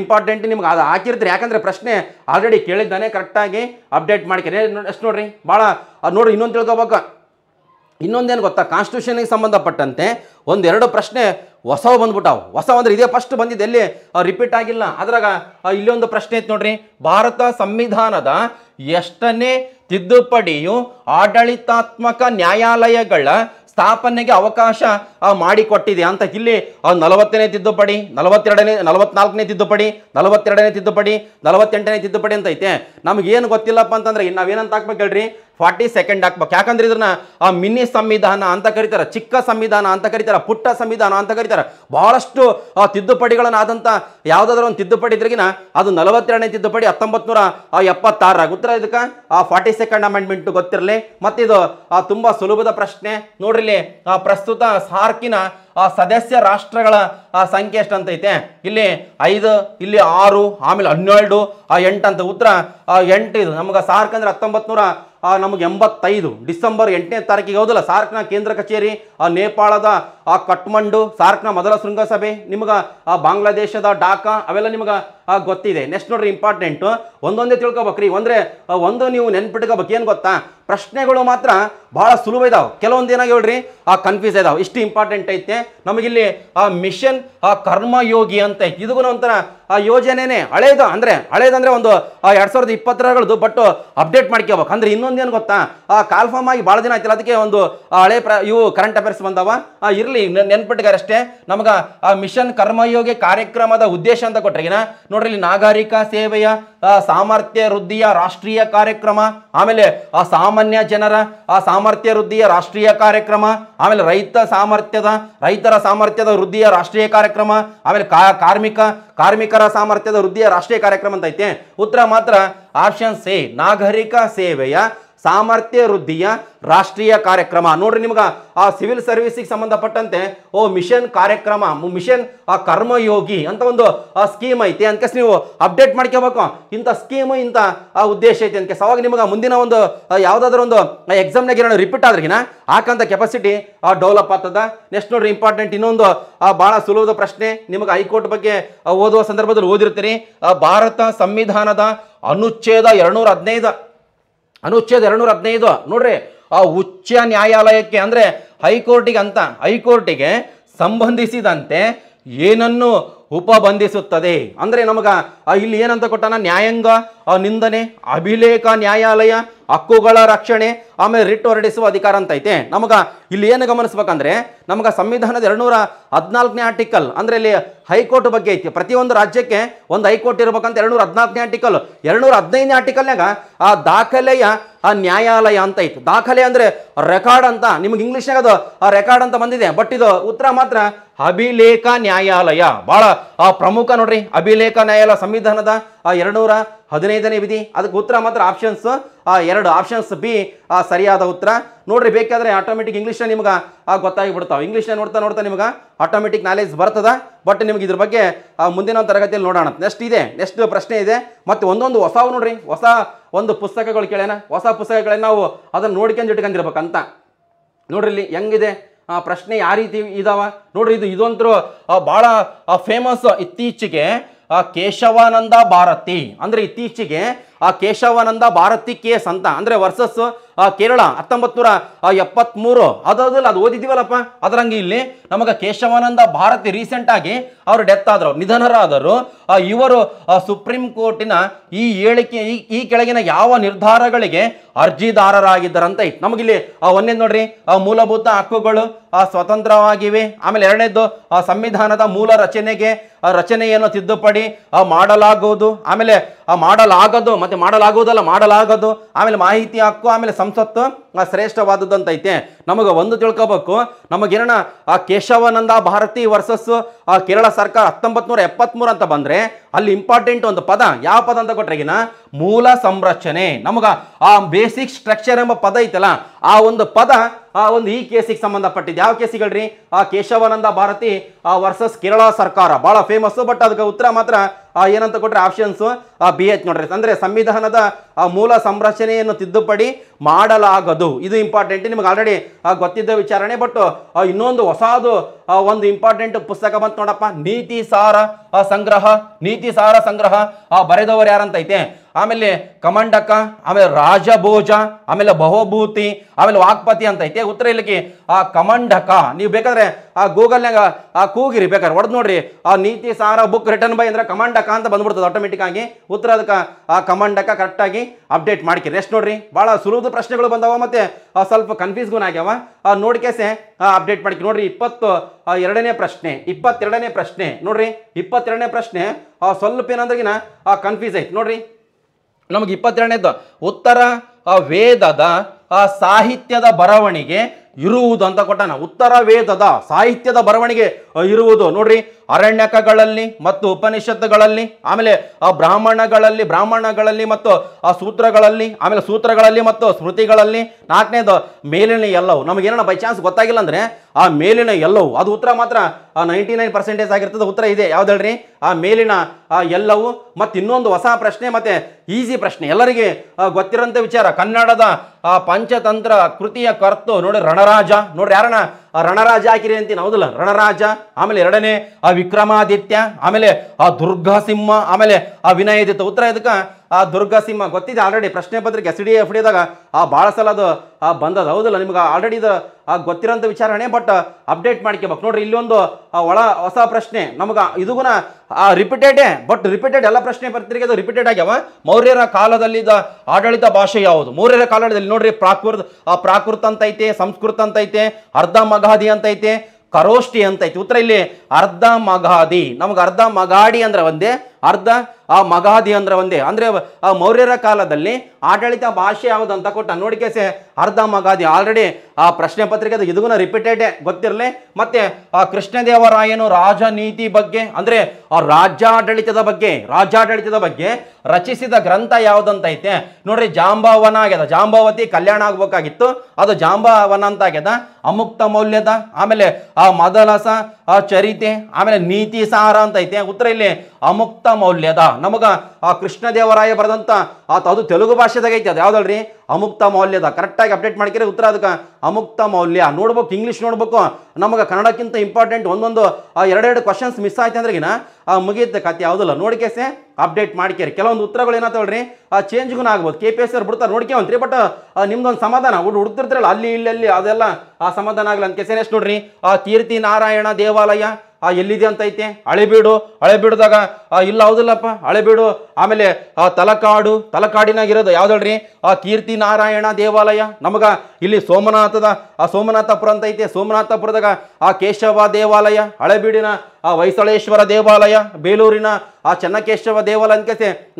ಇಂಪಾರ್ಟೆಂಟ್ ನಿಮ್ಗೆ ಅದು ಹಾಕಿರ್ತೀರಿ. ಯಾಕಂದ್ರೆ ಪ್ರಶ್ನೆ ಆಲ್ರೆಡಿ ಕೇಳಿದ್ದಾನೆ ಕರೆಕ್ಟಾಗಿ ಅಪ್ಡೇಟ್ ಮಾಡ್ತೀನಿ ಅಷ್ಟು ನೋಡ್ರಿ ಭಾಳ ನೋಡ್ರಿ ಇನ್ನೊಂದು ತಿಳ್ಕೊಬೇಕು. ಇನ್ನೊಂದೇನು ಗೊತ್ತಾ? ಕಾನ್ಸ್ಟಿಟ್ಯೂಷನ್ಗೆ ಸಂಬಂಧಪಟ್ಟಂತೆ ಒಂದೆರಡು ಪ್ರಶ್ನೆ ಹೊಸವು ಬಂದ್ಬಿಟ್ಟಾವು. ಹೊಸ ಅಂದ್ರೆ ಇದೇ ಫಸ್ಟ್ ಬಂದಿದೆ ಎಲ್ಲಿ? ರಿಪೀಟ್ ಆಗಿಲ್ಲ. ಅದ್ರಾಗ ಇಲ್ಲಿ ಇಲ್ಲೊಂದು ಪ್ರಶ್ನೆ ಐತೆ ನೋಡ್ರಿ. ಭಾರತ ಸಂವಿಧಾನದ ಎಷ್ಟನೇ ತಿದ್ದುಪಡಿಯು ಆಡಳಿತಾತ್ಮಕ ನ್ಯಾಯಾಲಯಗಳ ಸ್ಥಾಪನೆಗೆ ಅವಕಾಶ ಮಾಡಿಕೊಟ್ಟಿದೆ ಅಂತ ಇಲ್ಲಿ ನಲವತ್ತನೇ ತಿದ್ದುಪಡಿ, ನಲವತ್ತೆರಡನೇ, ನಲವತ್ನಾಲ್ಕನೇ ತಿದ್ದುಪಡಿ, ನಲವತ್ತೆರಡನೇ ತಿದ್ದುಪಡಿ, ನಲವತ್ತೆಂಟನೇ ತಿದ್ದುಪಡಿ ಅಂತ ಐತೆ. ನಮಗೇನು ಗೊತ್ತಿಲ್ಲಪ್ಪ ಅಂತಂದ್ರೆ ಇನ್ನು ನಾವೇನಂತ ಹಾಕ್ಬೇಕು ಹೇಳ್ರಿ? ಫಾರ್ಟಿ ಸೆಕೆಂಡ್ ಹಾಕ್ಬೇಕು. ಯಾಕಂದ್ರೆ ಇದನ್ನ ಆ ಮಿನಿ ಸಂವಿಧಾನ ಅಂತ ಕರೀತಾರೆ ಚಿಕ್ಕ ಸಂವಿಧಾನ ಅಂತ ಕರೀತಾರೆ ಪುಟ್ಟ ಸಂವಿಧಾನ ಅಂತ ಕರೀತಾರೆ. ಬಹಳಷ್ಟು ತಿದ್ದುಪಡಿಗಳನ್ನು ಆದಂಥ ಯಾವುದಾದ್ರೂ ಒಂದು ತಿದ್ದುಪಡಿ ಇದ್ರಿಗಿನ ಅದು ನಲವತ್ತೆರಡನೇ ತಿದ್ದುಪಡಿ ಹತ್ತೊಂಬತ್ತು ನೂರ ಉತ್ತರ ಇದಕ್ಕೆ? ಆ ಫಾರ್ಟಿ ಸೆಕೆಂಡ್ ಅಮೆಂಡ್ಮೆಂಟ್ ಗೊತ್ತಿರಲಿ. ಮತ್ತಿದು ಆ, ತುಂಬಾ ಸುಲಭದ ಪ್ರಶ್ನೆ. ನೋಡ್ರಿ ಆ, ಪ್ರಸ್ತುತ ಸಾರ್ಕಿನ ಆ, ಸದಸ್ಯ ರಾಷ್ಟ್ರಗಳ ಸಂಖ್ಯೆ ಎಷ್ಟು ಅಂತ ಐತೆ ಇಲ್ಲಿ ಐದು ಇಲ್ಲಿ ಆರು ಆಮೇಲೆ ಹನ್ನೆರಡು ಆ ಎಂಟು ಅಂತ ಉತ್ತರ ಎಂಟು ಇದು. ನಮ್ಗೆ ಸಾರ್ಕ್ ಅಂದ್ರೆ ಹತ್ತೊಂಬತ್ತು ನೂರ ನಮಗೆ ಎಂಬತ್ತೈದು ಡಿಸೆಂಬರ್ ಎಂಟನೇ ತಾರೀಕಿಗೆ ಹೌದಲ್ಲ? ಸಾರ್ಕ್ನ ಕೇಂದ್ರ ಕಚೇರಿ ಆ ನೇಪಾಳದ ಆ ಕಟ್ಮಂಡು ಸಾರ್ಕ್ನ ಮೊದಲ ಶೃಂಗಸಭೆ ನಿಮ್ಗೆ ಆ ಬಾಂಗ್ಲಾದೇಶದ ಡಾಕಾ ಅವೆಲ್ಲ ನಿಮ್ಗೆ ಆ, ಗೊತ್ತಿದೆ. ನೆಕ್ಸ್ಟ್ ನೋಡ್ರಿ ಇಂಪಾರ್ಟೆಂಟು ಒಂದೊಂದೇ ತಿಳ್ಕೊಬೇಕ್ರಿ. ಅಂದ್ರೆ ಒಂದು ನೀವು ನೆನ್ಪಿಟ್ಕೋಬೇಕು. ಏನು ಗೊತ್ತಾ? ಪ್ರಶ್ನೆಗಳು ಮಾತ್ರ ಬಹಳ ಸುಲಭ ಇದಾವೆ. ಕೆಲವೊಂದು ಏನಾಗಿ ಹೇಳ್ರಿ, ಆ ಕನ್ಫ್ಯೂಸ್ ಇದಾವೆ. ಇಷ್ಟು ಇಂಪಾರ್ಟೆಂಟ್ ಐತೆ. ನಮಗಿಲ್ಲಿ, ಆ ಮಿಷನ್ ಆ, ಕರ್ಮಯೋಗಿ ಅಂತ ಐತಿ. ಇದಕ್ಕೂ ಒಂಥರ ಆ, ಯೋಜನೆನೇ ಹಳೇದು. ಅಂದ್ರೆ, ಹಳೇದಂದ್ರೆ ಒಂದು ಎರಡ್ ಸಾವಿರದ ಇಪ್ಪತ್ತರಗಳದ್ದು ಬಟ್ ಅಪ್ಡೇಟ್ ಮಾಡ್ಕೋಬೇಕು. ಅಂದ್ರೆ ಇನ್ನೊಂದೇನು ಗೊತ್ತಾ? ಆ ಕಾಲ್ಫಾರ್ಮ್ ಆಗಿ ಭಾಳ ದಿನ ಆಯ್ತಲ್ಲ. ಅದಕ್ಕೆ ಒಂದು ಹಳೆ ಪ್ರ, ಇವು ಕರೆಂಟ್ ಅಫೇರ್ಸ್ ಬಂದವ. ಇರ್ಲಿ ನೆನ್ಪಿಟ್ಗಾರ ಅಷ್ಟೇ ನಮಗ, ಆ ಮಿಷನ್ ಕರ್ಮಯೋಗಿ ಕಾರ್ಯಕ್ರಮದ ಉದ್ದೇಶ ಅಂತ ಕೊಟ್ರಿಗಿನ ನೋಡ್ರಿ ಇಲ್ಲಿ ನಾಗರಿಕ ಸೇವೆಯ ಸಾಮರ್ಥ್ಯ ವೃದ್ಧಿಯ ರಾಷ್ಟ್ರೀಯ ಕಾರ್ಯಕ್ರಮ, ಆಮೇಲೆ ಆ ಸಾಮಾನ್ಯ ಜನರ, ಆ ಸಾಮರ್ಥ್ಯ ವೃದ್ಧಿಯ ರಾಷ್ಟ್ರೀಯ ಕಾರ್ಯಕ್ರಮ, ಆಮೇಲೆ ರೈತ ಸಾಮರ್ಥ್ಯದ, ರೈತರ ಸಾಮರ್ಥ್ಯದ ವೃದ್ಧಿಯ ರಾಷ್ಟ್ರೀಯ ಕಾರ್ಯಕ್ರಮ, ಆಮೇಲೆ ಕಾರ್ಮಿಕ, ಕಾರ್ಮಿಕರ ಸಾಮರ್ಥ್ಯದ ವೃದ್ಧಿಯ ರಾಷ್ಟ್ರೀಯ ಕಾರ್ಯಕ್ರಮ ಅಂತ ಐತೆ. ಉತ್ತರ ಮಾತ್ರ ಆಪ್ಷನ್ ಸಿ, ನಾಗರಿಕ ಸೇವೆಯ ಸಾಮರ್ಥ್ಯ ವೃದ್ಧಿಯ ರಾಷ್ಟ್ರೀಯ ಕಾರ್ಯಕ್ರಮ. ನೋಡ್ರಿ ನಿಮ್ಗೆ, ಆ ಸಿವಿಲ್ ಸರ್ವಿಸಿಗೆ ಸಂಬಂಧಪಟ್ಟಂತೆ, ಓ ಮಿಷನ್ ಕಾರ್ಯಕ್ರಮ ಮಿಷನ್ ಆ ಕರ್ಮಯೋಗಿ ಅಂತ ಒಂದು ಸ್ಕೀಮ್ ಐತೆ. ಅನ್ಕಸ್ ನೀವು ಅಪ್ಡೇಟ್ ಮಾಡ್ಕೋಬೇಕು ಇಂಥ ಸ್ಕೀಮ್ ಇಂಥ ಉದ್ದೇಶ ಐತೆ ಅನ್ಕಸ್ ಅವಾಗ ನಿಮ್ಗೆ ಮುಂದಿನ ಒಂದು ಯಾವುದಾದ್ರೂ ಒಂದು ಎಕ್ಸಾಮ್ನಾಗ ಏನೋ ರಿಪೀಟ್ ಆದ್ರಿಗಿನ ಹಾಕಂತ ಕೆಪಾಸಿಟಿ ಡೆವಲಪ್ ಆಗ್ತದ. ನೆಕ್ಸ್ಟ್ ನೋಡ್ರಿ ಇಂಪಾರ್ಟೆಂಟ್ ಇನ್ನೊಂದು ಬಹಳ ಸುಲಭದ ಪ್ರಶ್ನೆ. ನಿಮಗೆ ಹೈಕೋರ್ಟ್ ಬಗ್ಗೆ ಓದುವ ಸಂದರ್ಭದಲ್ಲಿ ಓದಿರ್ತೀರಿ. ಭಾರತ ಸಂವಿಧಾನದ ಅನುಚ್ಛೇದ ಎರಡ್ನೂರ ಹದಿನೈದು ಅನುಚ್ಛೇದ ಎರಡ್ನೂರ ಹದಿನೈದು ನೋಡ್ರಿ, ಆ ಉಚ್ಚ ನ್ಯಾಯಾಲಯಕ್ಕೆ ಅಂದ್ರೆ ಹೈಕೋರ್ಟಿಗೆ ಅಂತ, ಹೈಕೋರ್ಟಿಗೆ ಸಂಬಂಧಿಸಿದಂತೆ ಏನನ್ನು ಉಪಬಂಧಿಸುತ್ತದೆ ಅಂದ್ರೆ ನಮಗ ಇಲ್ಲಿ ಏನಂತ ಕೊಟ್ಟಾನ? ನ್ಯಾಯಾಂಗ ನಿಂದನೆ, ಅಭಿಲೇಖ ನ್ಯಾಯಾಲಯ ಹಕ್ಕುಗಳ ರಕ್ಷಣೆ ಆಮೇಲೆ ರಿಟ್ ಹೊರಡಿಸುವ ಅಧಿಕಾರ ಅಂತ ಐತೆ. ನಮಗ ಇಲ್ಲಿ ಏನು ಗಮನಿಸ್ಬೇಕಂದ್ರೆ ನಮಗ ಸಂವಿಧಾನದ ಎರಡ್ನೂರ ಹದಿನಾಲ್ಕನೇ ಆರ್ಟಿಕಲ್ ಅಂದ್ರೆ ಇಲ್ಲಿ ಹೈಕೋರ್ಟ್ ಬಗ್ಗೆ ಐತಿ. ಪ್ರತಿಯೊಂದು ರಾಜ್ಯಕ್ಕೆ ಒಂದು ಹೈಕೋರ್ಟ್ ಇರ್ಬೇಕಂತ ಎರಡ್ನೂರ ಹದಿನಾಲ್ಕನೇ ಆರ್ಟಿಕಲ್ ಎರಡುನೂರ ಹದಿನೈದನೇ ಆರ್ಟಿಕಲ್ನಾಗ ಆ ದಾಖಲೆಯ ಆ ನ್ಯಾಯಾಲಯ ಅಂತ ಐತಿ. ದಾಖಲೆ ಅಂದ್ರೆ ರೆಕಾರ್ಡ್ ಅಂತ ನಿಮ್ಗೆ ಇಂಗ್ಲೀಷ್ನಾಗ ಅದು ಆ ರೆಕಾರ್ಡ್ ಅಂತ ಬಂದಿದೆ. ಬಟ್ ಇದು ಉತ್ತರ ಮಾತ್ರ ಅಭಿಲೇಖ ನ್ಯಾಯಾಲಯ. ಆ, ಪ್ರಮುಖ ನೋಡ್ರಿ ಅಭಿಲೇಖ ನ್ಯಾಯಾಲಯ ಸಂವಿಧಾನದ ಆ ಎರಡ್ನೂರ ಹದಿನೈದನೇ ವಿಧಿ. ಅದಕ್ಕೆ ಉತ್ತರ ಮಾತ್ರ ಆಪ್ಷನ್ಸ್ ಎರಡು ಆಪ್ಷನ್ಸ್ ಬಿ ಸರಿಯಾದ ಉತ್ತರ. ನೋಡ್ರಿ, ಬೇಕಾದ್ರೆ ಆಟೋಮೆಟಿಕ್ ಇಂಗ್ಲೀಷ್ ನಿಮ್ಗೆ ಗೊತ್ತಾಗಿ ಬಿಡ್ತಾವೆ ಇಂಗ್ಲೀಷ್ ನೋಡ್ತಾ ನೋಡ್ತಾ ನಿಮ್ಗೆ ಆಟೋಮೆಟಿಕ್ ನಾಲೆಜ್ ಬರ್ತದ. ಬಟ್ ನಿಮ್ಗೆ ಇದ್ರ ಬಗ್ಗೆ ಮುಂದಿನ ಒಂದು ತರಗತಿಯಲ್ಲಿ ನೋಡೋಣ. ನೆಕ್ಸ್ಟ್ ಇದೆ. ನೆಕ್ಸ್ಟ್ ಪ್ರಶ್ನೆ ಇದೆ. ಮತ್ತೆ ಒಂದೊಂದು ಹೊಸವು ನೋಡ್ರಿ. ಹೊಸ ಒಂದು ಪುಸ್ತಕಗಳು ಕೇಳೋಣ. ಹೊಸ ಪುಸ್ತಕಗಳನ್ನ ನಾವು ಅದನ್ನ ನೋಡ್ಕೊಂಡು ಇಟ್ಕೊಂಡಿರ್ಬೇಕಂತ. ನೋಡ್ರಿ ಇಲ್ಲಿ ಹೆಂಗಿದೆ? ಪ್ರಶ್ನೆ ಯಾವ ರೀತಿ ಇದಾವ? ನೋಡ್ರಿ, ಇದು ಇದಂತರೂ ಭಾಳ ಫೇಮಸ್ ಇತ್ತೀಚೆಗೆ ಆ, ಕೇಶವಾನಂದ ಭಾರತಿ. ಅಂದ್ರೆ ಇತ್ತೀಚೆಗೆ ಆ ಕೇಶವಾನಂದ ಭಾರತಿ ಕೇಸ್ ಅಂತ ಅಂದ್ರೆ ವರ್ಸಸ್ ಕೇರಳ ಹತ್ತೊಂಬತ್ತು ನೂರ ಎಪ್ಪತ್ಮೂರು. ಅದಾದಲ್ಲ ಅದು ಓದಿದೀವಲ್ಲಪ್ಪ ಅದರಂಗೆ ಇಲ್ಲಿ ನಮಗ ಕೇಶವಾನಂದ ಭಾರತಿ ರೀಸೆಂಟ್ ಆಗಿ ಅವರು ಡೆತ್ ಆದ್ರು ನಿಧನರಾದರು. ಇವರು ಸುಪ್ರೀಂ ಕೋರ್ಟಿನ ಈ ಹೇಳಿಕೆ ಈ ಕೆಳಗಿನ ಯಾವ ನಿರ್ಧಾರಗಳಿಗೆ ಅರ್ಜಿದಾರರಾಗಿದ್ದಾರಂತ. ಐತಿ ನಮಗಿಲ್ಲಿ ಒಂದನೇದು ನೋಡ್ರಿ ಆ, ಮೂಲಭೂತ ಹಕ್ಕುಗಳು ಆ, ಸ್ವತಂತ್ರವಾಗಿವೆ. ಆಮೇಲೆ ಎರಡನೇದು ಆ, ಸಂವಿಧಾನದ ಮೂಲ ರಚನೆಗೆ ಆ, ರಚನೆಯನ್ನು ತಿದ್ದುಪಡಿ ಮಾಡಲಾಗುವುದು. ಆಮೇಲೆ ಮಾಡಲಾಗದು ಮತ್ತೆ ಮಾಡಲಾಗುವುದಲ್ಲ ಮಾಡಲಾಗದು. ಆಮೇಲೆ ಮಾಹಿತಿ ಹಕ್ಕು ಆಮೇಲೆ ಸಂಸತ್ತು. ಆ, ಶ್ರೇಷ್ಠವಾದದ್ದು ಅಂತ ಐತೆ. ನಮಗೆ ಒಂದು ತಿಳ್ಕೋಬೇಕು. ನಮಗೇನ ಆ ಕೇಶವಾನಂದ ಭಾರತಿ ವರ್ಸಸ್ ಆ ಕೇರಳ ಸರ್ಕಾರ ಹತ್ತೊಂಬತ್ತು ನೂರ ಅಂತ ಬಂದ್ರೆ ಅಲ್ಲಿ ಇಂಪಾರ್ಟೆಂಟ್ ಒಂದು ಪದ. ಯಾವ ಪದ ಅಂತ ಕೊಟ್ರೆಗಿನ ಮೂಲ ಸಂರಕ್ಷಣೆ. ನಮಗ ಆ ಬೇಸಿಕ್ ಸ್ಟ್ರಕ್ಚರ್ ಎಂಬ ಪದ ಐತಲ್ಲ ಆ ಒಂದು ಪದ ಆ ಒಂದು ಈ ಕೇಸಿಗೆ ಸಂಬಂಧಪಟ್ಟಿದ್ದು. ಯಾವ ಕೇಸಿಗಳ್ರಿ? ಆ ಕೇಶವಾನಂದ ಭಾರತಿ ಆ ವರ್ಸಸ್ ಕೇರಳ ಸರ್ಕಾರ. ಬಹಳ ಫೇಮಸ್ ಬಟ್ ಅದಕ್ಕೆ ಉತ್ತರ ಮಾತ್ರ ಏನಂತ ಕೊಟ್ಟರೆ ಆಪ್ಷನ್ಸ್ ಬಿ ಎಚ್ ನೋಡ್ರಿ. ಅಂದ್ರೆ ಸಂವಿಧಾನದ ಮೂಲ ಸಂರಚನೆಯನ್ನು ತಿದ್ದುಪಡಿ ಮಾಡಲಾಗದು. ಇದು ಇಂಪಾರ್ಟೆಂಟ್ ನಿಮ್ಗೆ ಆಲ್ರೆಡಿ ಗೊತ್ತಿದ್ದ ವಿಚಾರಣೆ ಬಟ್ ಇನ್ನೊಂದು ಹೊಸದು ಒಂದು ಇಂಪಾರ್ಟೆಂಟ್ ಪುಸ್ತಕ ಬಂತು ನೋಡಪ್ಪ. ನೀತಿ ಸಾರ ಸಂಗ್ರಹ ನೀತಿ ಸಾರ ಸಂಗ್ರಹ ಆ, ಬರೆದವರು ಯಾರಂತ ಐತೆ ಆಮೇಲೆ ಕಮಂಡಕ ಆಮೇಲೆ ರಾಜಭೋಜ ಆಮೇಲೆ ಬಹುಭೂತಿ ಆಮೇಲೆ ವಾಕ್ಪತಿ ಅಂತ ಐತೆ. ಉತ್ತರ ಇಲ್ಲಿಗೆ ಆ ಕಮಂಡಕ. ನೀವು ಬೇಕಾದ್ರೆ ಆ ಗೂಗಲ್ನಾಗ ಆ ಕೂಗಿರಿ ಬೇಕಾದ್ರೆ. ಹೊಡೆದು ನೋಡ್ರಿ. ಆ ನೀತಿ ಸಾರ ಬುಕ್ ರಿಟರ್ನ್ ಬೈ ಅಂದ್ರೆ ಕಮಂಡಕ ಅಂತ ಬಂದ್ಬಿಡ್ತದೆ ಆಟೋಮೆಟಿಕ್ ಆಗಿ. ಉತ್ತರ ಅದಕ್ಕೆ ಆ ಕಮಂಡಕ ಕರೆಕ್ಟಾಗಿ ಅಪ್ಡೇಟ್ ಮಾಡ್ಕಿರಿ. ಎಷ್ಟು ನೋಡ್ರಿ? ಭಾಳ ಸುಲಭದ ಪ್ರಶ್ನೆಗಳು ಬಂದವ ಮತ್ತೆ ಸ್ವಲ್ಪ ಕನ್ಫ್ಯೂಸ್ಗೂ ಆಗ್ಯಾವ. ಆ, ನೋಡ್ಕೇಸೆ ಅಪ್ಡೇಟ್ ಮಾಡ್ಕಿ. ನೋಡ್ರಿ ಇಪ್ಪತ್ತು ಎರಡನೇ ಪ್ರಶ್ನೆ ಇಪ್ಪತ್ತೆರಡನೇ ಪ್ರಶ್ನೆ. ನೋಡ್ರಿ ಇಪ್ಪತ್ತೆರಡನೇ ಪ್ರಶ್ನೆ ಸ್ವಲ್ಪ ಏನಂದ್ರಗಿನ ಕನ್ಫ್ಯೂಸ್ ಐತಿ ನೋಡ್ರಿ ನಮಗೆ ಇಪ್ಪತ್ತೆರಡನೇದ್ದು, ಉತ್ತರ ವೇದದ ಸಾಹಿತ್ಯದ ಬರವಣಿಗೆ ಇರುವುದು ಅಂತ ಕೊಟ್ಟಾನ. ಉತ್ತರ, ವೇದದ ಸಾಹಿತ್ಯದ ಬರವಣಿಗೆ ಇರುವುದು. ನೋಡ್ರಿ ಅರಣ್ಯಕಗಳಲ್ಲಿ ಮತ್ತು ಉಪನಿಷತ್ತುಗಳಲ್ಲಿ, ಆಮೇಲೆ, ಆ ಬ್ರಾಹ್ಮಣಗಳಲ್ಲಿ ಬ್ರಾಹ್ಮಣಗಳಲ್ಲಿ ಮತ್ತು ಆ ಸೂತ್ರಗಳಲ್ಲಿ, ಆಮೇಲೆ ಸೂತ್ರಗಳಲ್ಲಿ ಮತ್ತು ಸ್ಮೃತಿಗಳಲ್ಲಿ. ನಾಲ್ಕನೇದು, ಮೇಲಿನ ಎಲ್ಲವು. ನಮಗೇನೋ ಬೈ ಚಾನ್ಸ್ ಗೊತ್ತಾಗಿಲ್ಲ ಅಂದರೆ, ಆ ಮೇಲಿನ ಎಲ್ಲವು. ಅದು ಉತ್ತರ ಮಾತ್ರ ನೈಂಟಿ ನೈನ್ ಪರ್ಸೆಂಟೇಜ್ ಆಗಿರ್ತದೆ, ಉತ್ತರ ಇದೆ. ಯಾವ್ದು ಹೇಳ್ರಿ? ಆ ಮೇಲಿನ, ಆ ಎಲ್ಲವು ಮತ್ತು ಇನ್ನೊಂದು ಹೊಸ ಪ್ರಶ್ನೆ ಮತ್ತು ಈಸಿ ಪ್ರಶ್ನೆ. ಎಲ್ಲರಿಗೆ ಗೊತ್ತಿರೋಂಥ ವಿಚಾರ. ಕನ್ನಡದ ಪಂಚತಂತ್ರ ಕೃತಿಯ ಕರ್ತು ನೋಡಿ ರಣರಾಜ. ನೋಡ್ರಿ ಆ ರಣರಾಜ ಹಾಕಿರಿ ಅಂತೀನಿ? ಹೌದಲ್ಲ, ರಣರಾಜ, ಆಮೇಲೆ ಎರಡನೇ, ಆ ವಿಕ್ರಮಾದಿತ್ಯ, ಆಮೇಲೆ ಆ ದುರ್ಗಾಸಿಂಹ, ಆಮೇಲೆ ಆ ವಿನಯದಿತ್ತ. ಉತ್ತರ ಇದಕ್ಕೆ ಆ ದುರ್ಗಾಸಿಂಹ ಗೊತ್ತಿದೆ ಆಲ್ರೆಡಿ ಪ್ರಶ್ನೆ ಪತ್ರಿಕೆ ಎಸ್ ಡಿ ಎಫ್ ಆ ಭಾಳ ಸಲ ಅದು, ಆ ಬಂದದ ಹೌದಲ್ಲ, ನಿಮ್ಗೆ ಆಲ್ರೆಡಿ ಇದು, ಆ ಗೊತ್ತಿರೋಂಥ ವಿಚಾರಣೆ ಬಟ್ ಅಪ್ಡೇಟ್ ಮಾಡ್ಕೋಬೇಕು. ನೋಡ್ರಿ ಇಲ್ಲೊಂದು ಒಳ ಹೊಸ ಪ್ರಶ್ನೆ. ನಮ್ಗೆ ಇದುಗುನ, ಆ ರಿಪೀಟೆಡೇ ಬಟ್ ರಿಪೀಟೆಡ್ ಎಲ್ಲ ಪ್ರಶ್ನೆ ಪತ್ರಿಕೆ ಅದು ರಿಪೀಟೆಡ್ ಆಗ್ಯಾವ. ಮೌರ್ಯರ ಕಾಲದಲ್ಲಿದ್ದ ಆಡಳಿತ ಭಾಷೆ ಯಾವುದು? ಮೌರ್ಯರ ಕಾಲದಲ್ಲಿ, ನೋಡ್ರಿ, ಪ್ರಾಕೃತ, ಆ ಪ್ರಾಕೃತ ಅಂತ ಐತೆ, ಸಂಸ್ಕೃತ ಅಂತ ಐತೆ, ಅರ್ಧ ಮಗಾದಿ ಅಂತ ಐತೆ, ಕರೋಷ್ಠಿ ಅಂತ ಐತಿ. ಉತ್ತರ ಇಲ್ಲಿ ಅರ್ಧ ಮಗಾದಿ. ನಮ್ಗೆ ಅರ್ಧ ಮಗಾಡಿ ಅಂದ್ರೆ ಒಂದೇ, ಅರ್ಧ ಆ ಮಗಾದಿ ಅಂದ್ರೆ ಒಂದೇ. ಅಂದ್ರೆ ಆ ಮೌರ್ಯರ ಕಾಲದಲ್ಲಿ ಆಡಳಿತ ಭಾಷೆ ಯಾವುದು ಅಂತ ಕೊಟ್ಟ ನೋಡಿಕೆಸೆ ಅರ್ಧ ಮಗಾದಿ. ಆಲ್ರೆಡಿ ಆ ಪ್ರಶ್ನೆ ಪತ್ರಿಕೆ ಇದಗುನ ರಿಪೀಟೆಡ್ ಗೊತ್ತಿರಲಿ? ಮತ್ತೆ ಆ ಕೃಷ್ಣದೇವರಾಯನು ರಾಜನೀತಿ ಬಗ್ಗೆ, ಅಂದ್ರೆ ಆ ರಾಜ್ಯಾಡಳಿತದ ಬಗ್ಗೆ ರಾಜ್ಯಾಡಳಿತದ ಬಗ್ಗೆ ರಚಿಸಿದ ಗ್ರಂಥ ಯಾವುದಂತೈತೆ? ನೋಡ್ರಿ, ಜಾಂಬವನ ಆಗ್ಯದ. ಜಾಂಬಾವತಿ ಕಲ್ಯಾಣ ಆಗ್ಬೇಕಾಗಿತ್ತು. ಅದು ಜಾಂಬವನ ಅಂತ ಆಗ್ಯದ ಅಮುಕ್ತ ಮೌಲ್ಯದ, ಆಮೇಲೆ ಆ ಮದಲಸ, ಆ ಚರಿತೆ, ಆಮೇಲೆ ನೀತಿ ಸಾರ ಅಂತ ಐತೆ ಉತ್ತರ ಇಲ್ಲಿ, ಅಮುಕ್ತ ಮೌಲ್ಯದ. ನಮಗ ಆ ಕೃಷ್ಣದೇವರಾಯ ಬರೆದಂತ ಆತ, ಅದು ತೆಲುಗು ಭಾಷೆದಾಗ ಐತೆ, ಅದು ಯಾವ್ದಲ್ರಿ? ಅಮುಕ್ತ ಮೌಲ್ಯದ ಕರೆಕ್ಟಾಗಿ ಅಪ್ಡೇಟ್ ಮಾಡ್ಕಿರಿ ಉತ್ತರ ಅದಕ್ಕೆ. ಅಮುಕ್ತ ಮೌಲ್ಯ, ನೋಡ್ಬೇಕು ಇಂಗ್ಲೀಷ್ ನೋಡ್ಬೇಕು. ನಮಗೆ ಕನ್ನಡಕ್ಕಿಂತ ಇಂಪಾರ್ಟೆಂಟ್ ಒಂದೊಂದು ಎರಡೆರಡು ಕ್ವಶನ್ಸ್ ಮಿಸ್ ಆಯ್ತು ಅಂದ್ರೆಗಿನ, ಆ, ಮುಗಿಯುತ್ತೆ ಕತೆ ಯಾವುದಿಲ್ಲ ನೋಡ್ಕೇಸೆ ಅಪ್ಡೇಟ್ ಮಾಡ್ಕೇರಿ. ಕೆಲವೊಂದು ಉತ್ತರಗಳು ಏನಾಗ್ತಾವಲ್ರಿ ಆ ಚೇಂಜ್ಗೂ ಆಗ್ಬೋದು. ಕೆ ಪಿ ಎಸ್ ಅವ್ರು ಬಿಡ್ತಾರೆ ನೋಡ್ಕೊಂತ್ರಿ ಬಟ್ ನಿಮ್ದೊಂದು ಸಮಾಧಾನ, ಹುಡು ಹುಡುಕ್ತಿರ್ತಾರಲ್ಲ, ಅಲ್ಲಿ, ಇಲ್ಲಿ, ಅಲ್ಲಿ, ಅದೆಲ್ಲ, ಆ, ಸಮಾಧಾನ ಆಗಲ್ಲ ಅಂತ. ಕೆಸೆ ಎಷ್ಟು ನೋಡ್ರಿ, ಆ, ಕೀರ್ತಿ ನಾರಾಯಣ ದೇವಾಲಯ ಆ, ಎಲ್ಲಿದೆ ಅಂತ ಐತೆ? ಹಳೆಬೀಡು ಹಳೆಬೀಡ್ದಾಗ ಇಲ್ಲ, ಹೌದಿಲ್ಲಪ್ಪ ಹಳೆಬೀಡು ಆಮೇಲೆ, ಆ, ತಲಕಾಡು. ತಲಕಾಡಿನಾಗಿರೋದು ಯಾವ್ದಳ್ರಿ? ಆ, ಕೀರ್ತಿ ನಾರಾಯಣ ದೇವಾಲಯ. ನಮಗ ಇಲ್ಲಿ ಸೋಮನಾಥದ, ಆ ಸೋಮನಾಥಪುರ ಅಂತ ಐತೆ, ಸೋಮನಾಥಪುರದಾಗ ಆ ಕೇಶವ ದೇವಾಲಯ, ಹಳೆಬೀಡಿನ ಆ ಹೊಯ್ಸಳೇಶ್ವರ ದೇವಾಲಯ, ಬೇಲೂರಿನ ಆ ಚೆನ್ನಕೇಶವ ದೇವಾಲಯ ಅಂತ